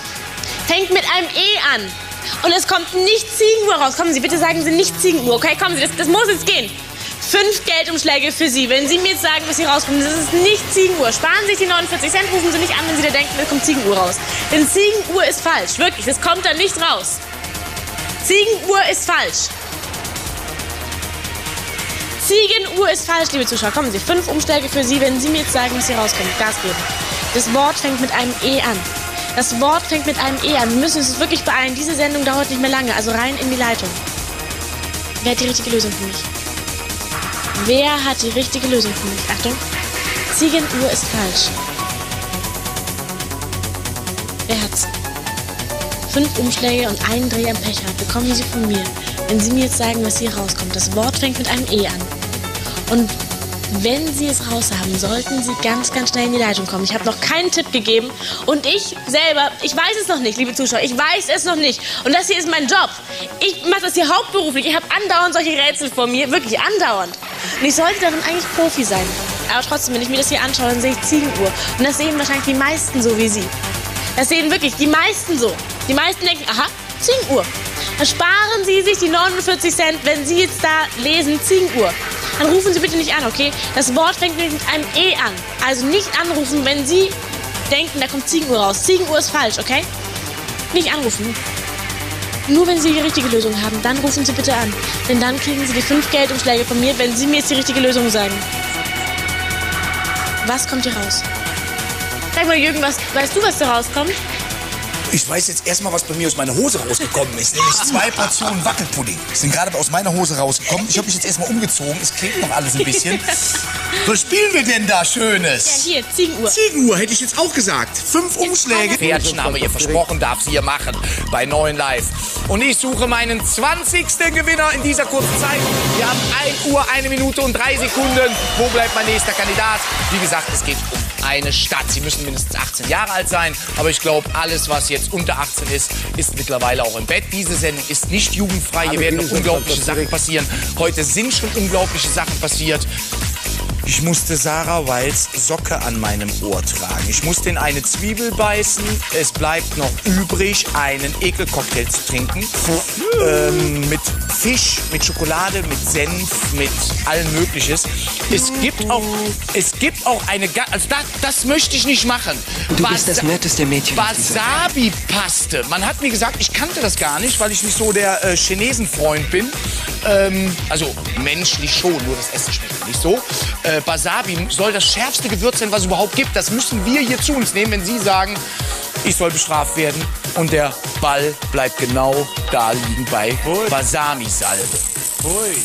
fängt mit einem E an. Und es kommt nicht Ziegenuhr raus. Kommen Sie, bitte sagen Sie nicht Ziegenuhr. Okay, kommen Sie, das, das muss jetzt gehen. Fünf Geldumschläge für Sie. Wenn Sie mir jetzt sagen, was hier rauskommt, das ist nicht Ziegenuhr. Sparen Sie sich die 49 Cent, rufen Sie nicht an, wenn Sie da denken, da kommt Ziegenuhr raus. Denn Ziegenuhr ist falsch. Wirklich, das kommt da nicht raus. Ziegenuhr ist falsch. Ziegenuhr ist falsch, liebe Zuschauer. Kommen Sie, fünf Umschläge für Sie, wenn Sie mir jetzt sagen, was hier rauskommt. Gas geben. Das Wort fängt mit einem E an. Das Wort fängt mit einem E an. Wir müssen uns wirklich beeilen. Diese Sendung dauert nicht mehr lange, also rein in die Leitung. Wer hat die richtige Lösung für mich? Wer hat die richtige Lösung für mich? Achtung. Ziegenuhr ist falsch. Wer hat's? Fünf Umschläge und einen Dreh am Pechrad bekommen Sie von mir, wenn Sie mir jetzt sagen, was hier rauskommt. Das Wort fängt mit einem E an. Und wenn Sie es raus haben, sollten Sie ganz, ganz schnell in die Leitung kommen. Ich habe noch keinen Tipp gegeben und ich selber, ich weiß es noch nicht, liebe Zuschauer, ich weiß es noch nicht. Und das hier ist mein Job. Ich mache das hier hauptberuflich. Ich habe andauernd solche Rätsel vor mir, wirklich andauernd. Und ich sollte darin eigentlich Profi sein. Aber trotzdem, wenn ich mir das hier anschaue, dann sehe ich Ziegenuhr. Und das sehen wahrscheinlich die meisten so wie Sie. Das sehen wirklich die meisten so. Die meisten denken, aha, Ziegenuhr. Dann sparen Sie sich die 49 Cent, wenn Sie jetzt da lesen Ziegenuhr. Dann rufen Sie bitte nicht an, okay? Das Wort fängt mit einem E an. Also nicht anrufen, wenn Sie denken, da kommt Ziegenuhr raus. Ziegenuhr ist falsch, okay? Nicht anrufen. Nur wenn Sie die richtige Lösung haben, dann rufen Sie bitte an. Denn dann kriegen Sie die fünf Geldumschläge von mir, wenn Sie mir jetzt die richtige Lösung sagen. Was kommt hier raus? Sag mal, Jürgen, was, weißt du, was da rauskommt? Ich weiß jetzt erstmal, was bei mir aus meiner Hose rausgekommen ist. Nämlich zwei Portionen Wackelpudding. Sind gerade aus meiner Hose rausgekommen. Ich habe mich jetzt erstmal umgezogen. Es klebt noch alles ein bisschen. Was spielen wir denn da Schönes? Ja, hier, Ziegenuhr. Ziegenuhr hätte ich jetzt auch gesagt. Fünf Umschläge. Pferdchen haben wir ihr versprochen, darf sie hier machen. Bei Neuen Live. Und ich suche meinen 20. Gewinner in dieser kurzen Zeit. Wir haben 1 Uhr, 1 Minute und 3 Sekunden. Wo bleibt mein nächster Kandidat? Wie gesagt, es geht um eine Stadt. Sie müssen mindestens 18 Jahre alt sein. Aber ich glaube, alles, was jetzt unter 18 ist, ist mittlerweile auch im Bett. Diese Sendung ist nicht jugendfrei. Hier werden noch unglaubliche Sachen passieren. Heute sind schon unglaubliche Sachen passiert. Ich musste Sarah Wilds Socke an meinem Ohr tragen. Ich musste in eine Zwiebel beißen. Es bleibt noch übrig, einen Ekelcocktail zu trinken. Ähm, mit Fisch, mit Schokolade, mit Senf, mit allem Mögliches. Es gibt auch, es gibt auch eine, also das, das möchte ich nicht machen. Du bist das netteste Mädchen. Wasabi-Paste. Man hat mir gesagt, ich kannte das gar nicht, weil ich nicht so der äh, Chinesenfreund bin. Ähm, also menschlich schon, nur das Essen schmeckt nicht so. Äh, Wasabi soll das schärfste Gewürz sein, was es überhaupt gibt. Das müssen wir hier zu uns nehmen, wenn Sie sagen, ich soll bestraft werden. Und der Ball bleibt genau da liegen bei Wasabi-Salbe.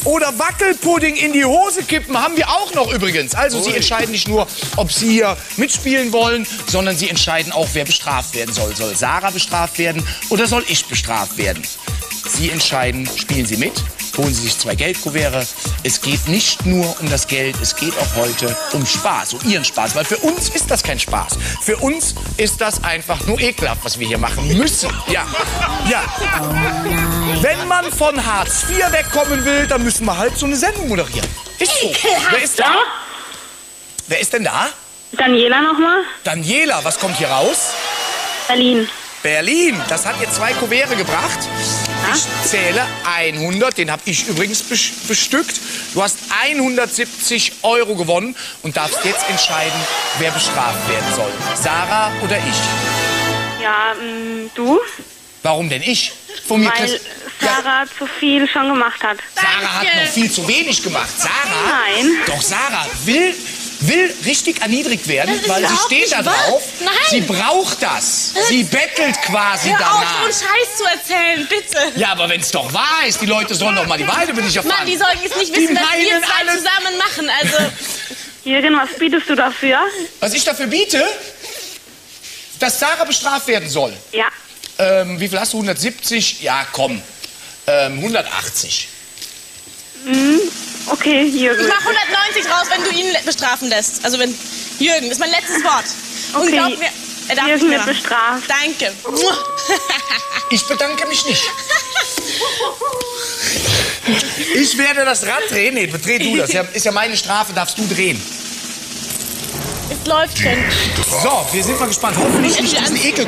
Oder Wackelpudding in die Hose kippen haben wir auch noch übrigens. Also Sie entscheiden nicht nur, ob Sie hier mitspielen wollen, sondern Sie entscheiden auch, wer bestraft werden soll. Soll Sarah bestraft werden oder soll ich bestraft werden? Sie entscheiden, spielen Sie mit, holen Sie sich zwei Geldkuverte. Es geht nicht nur um das Geld, es geht auch heute um Spaß, um Ihren Spaß. Weil für uns ist das kein Spaß. Für uns ist das einfach nur ekelhaft, was wir hier machen müssen. Ja, ja. Wenn man von Hartz IV wegkommen will, dann müssen wir halt so eine Sendung moderieren. Ist so. Wer ist da? Wer ist denn da? Daniela nochmal? Daniela, was kommt hier raus? Berlin. Berlin, das hat ihr zwei Kuvere gebracht. Ich zähle 100, den habe ich übrigens bes- bestückt. Du hast 170 Euro gewonnen und darfst jetzt entscheiden, wer bestraft werden soll. Sarah oder ich? Ja, mh, du? Warum denn ich? Von mir Weil Sarah zu viel schon gemacht hat. Sarah hat noch viel zu wenig gemacht. Sarah? Nein. Doch Sarah will, will richtig erniedrigt werden, weil sie steht da drauf. Nein. Sie braucht das. Sie bettelt quasi Hör auf, danach. so einen Scheiß zu erzählen, bitte. Ja, aber wenn es doch wahr ist, die Leute sollen doch mal die Wahrheit über dich erfahren. Mann, die sollten jetzt nicht Die wissen, was wir meinen zwei alles- zusammen machen. Also, Jürgen, was bietest du dafür? Was ich dafür biete, dass Sarah bestraft werden soll. Ja. Ähm, wie viel hast du? 170? Ja, komm. Ähm, 180. Mhm. Okay, Jürgen. ich mach 190 raus, wenn du ihn bestrafen lässt. Also wenn Jürgen, das ist mein letztes Wort. Und Okay. glaub mir, er darf Jürgen wird bestraft. Danke. Ich bedanke mich nicht. Ich werde das Rad drehen. Nee, dreh du das. Ist ja meine Strafe, darfst du drehen. Es läuft schon. So, wir sind mal gespannt. Hoffentlich nicht diesen Ekel.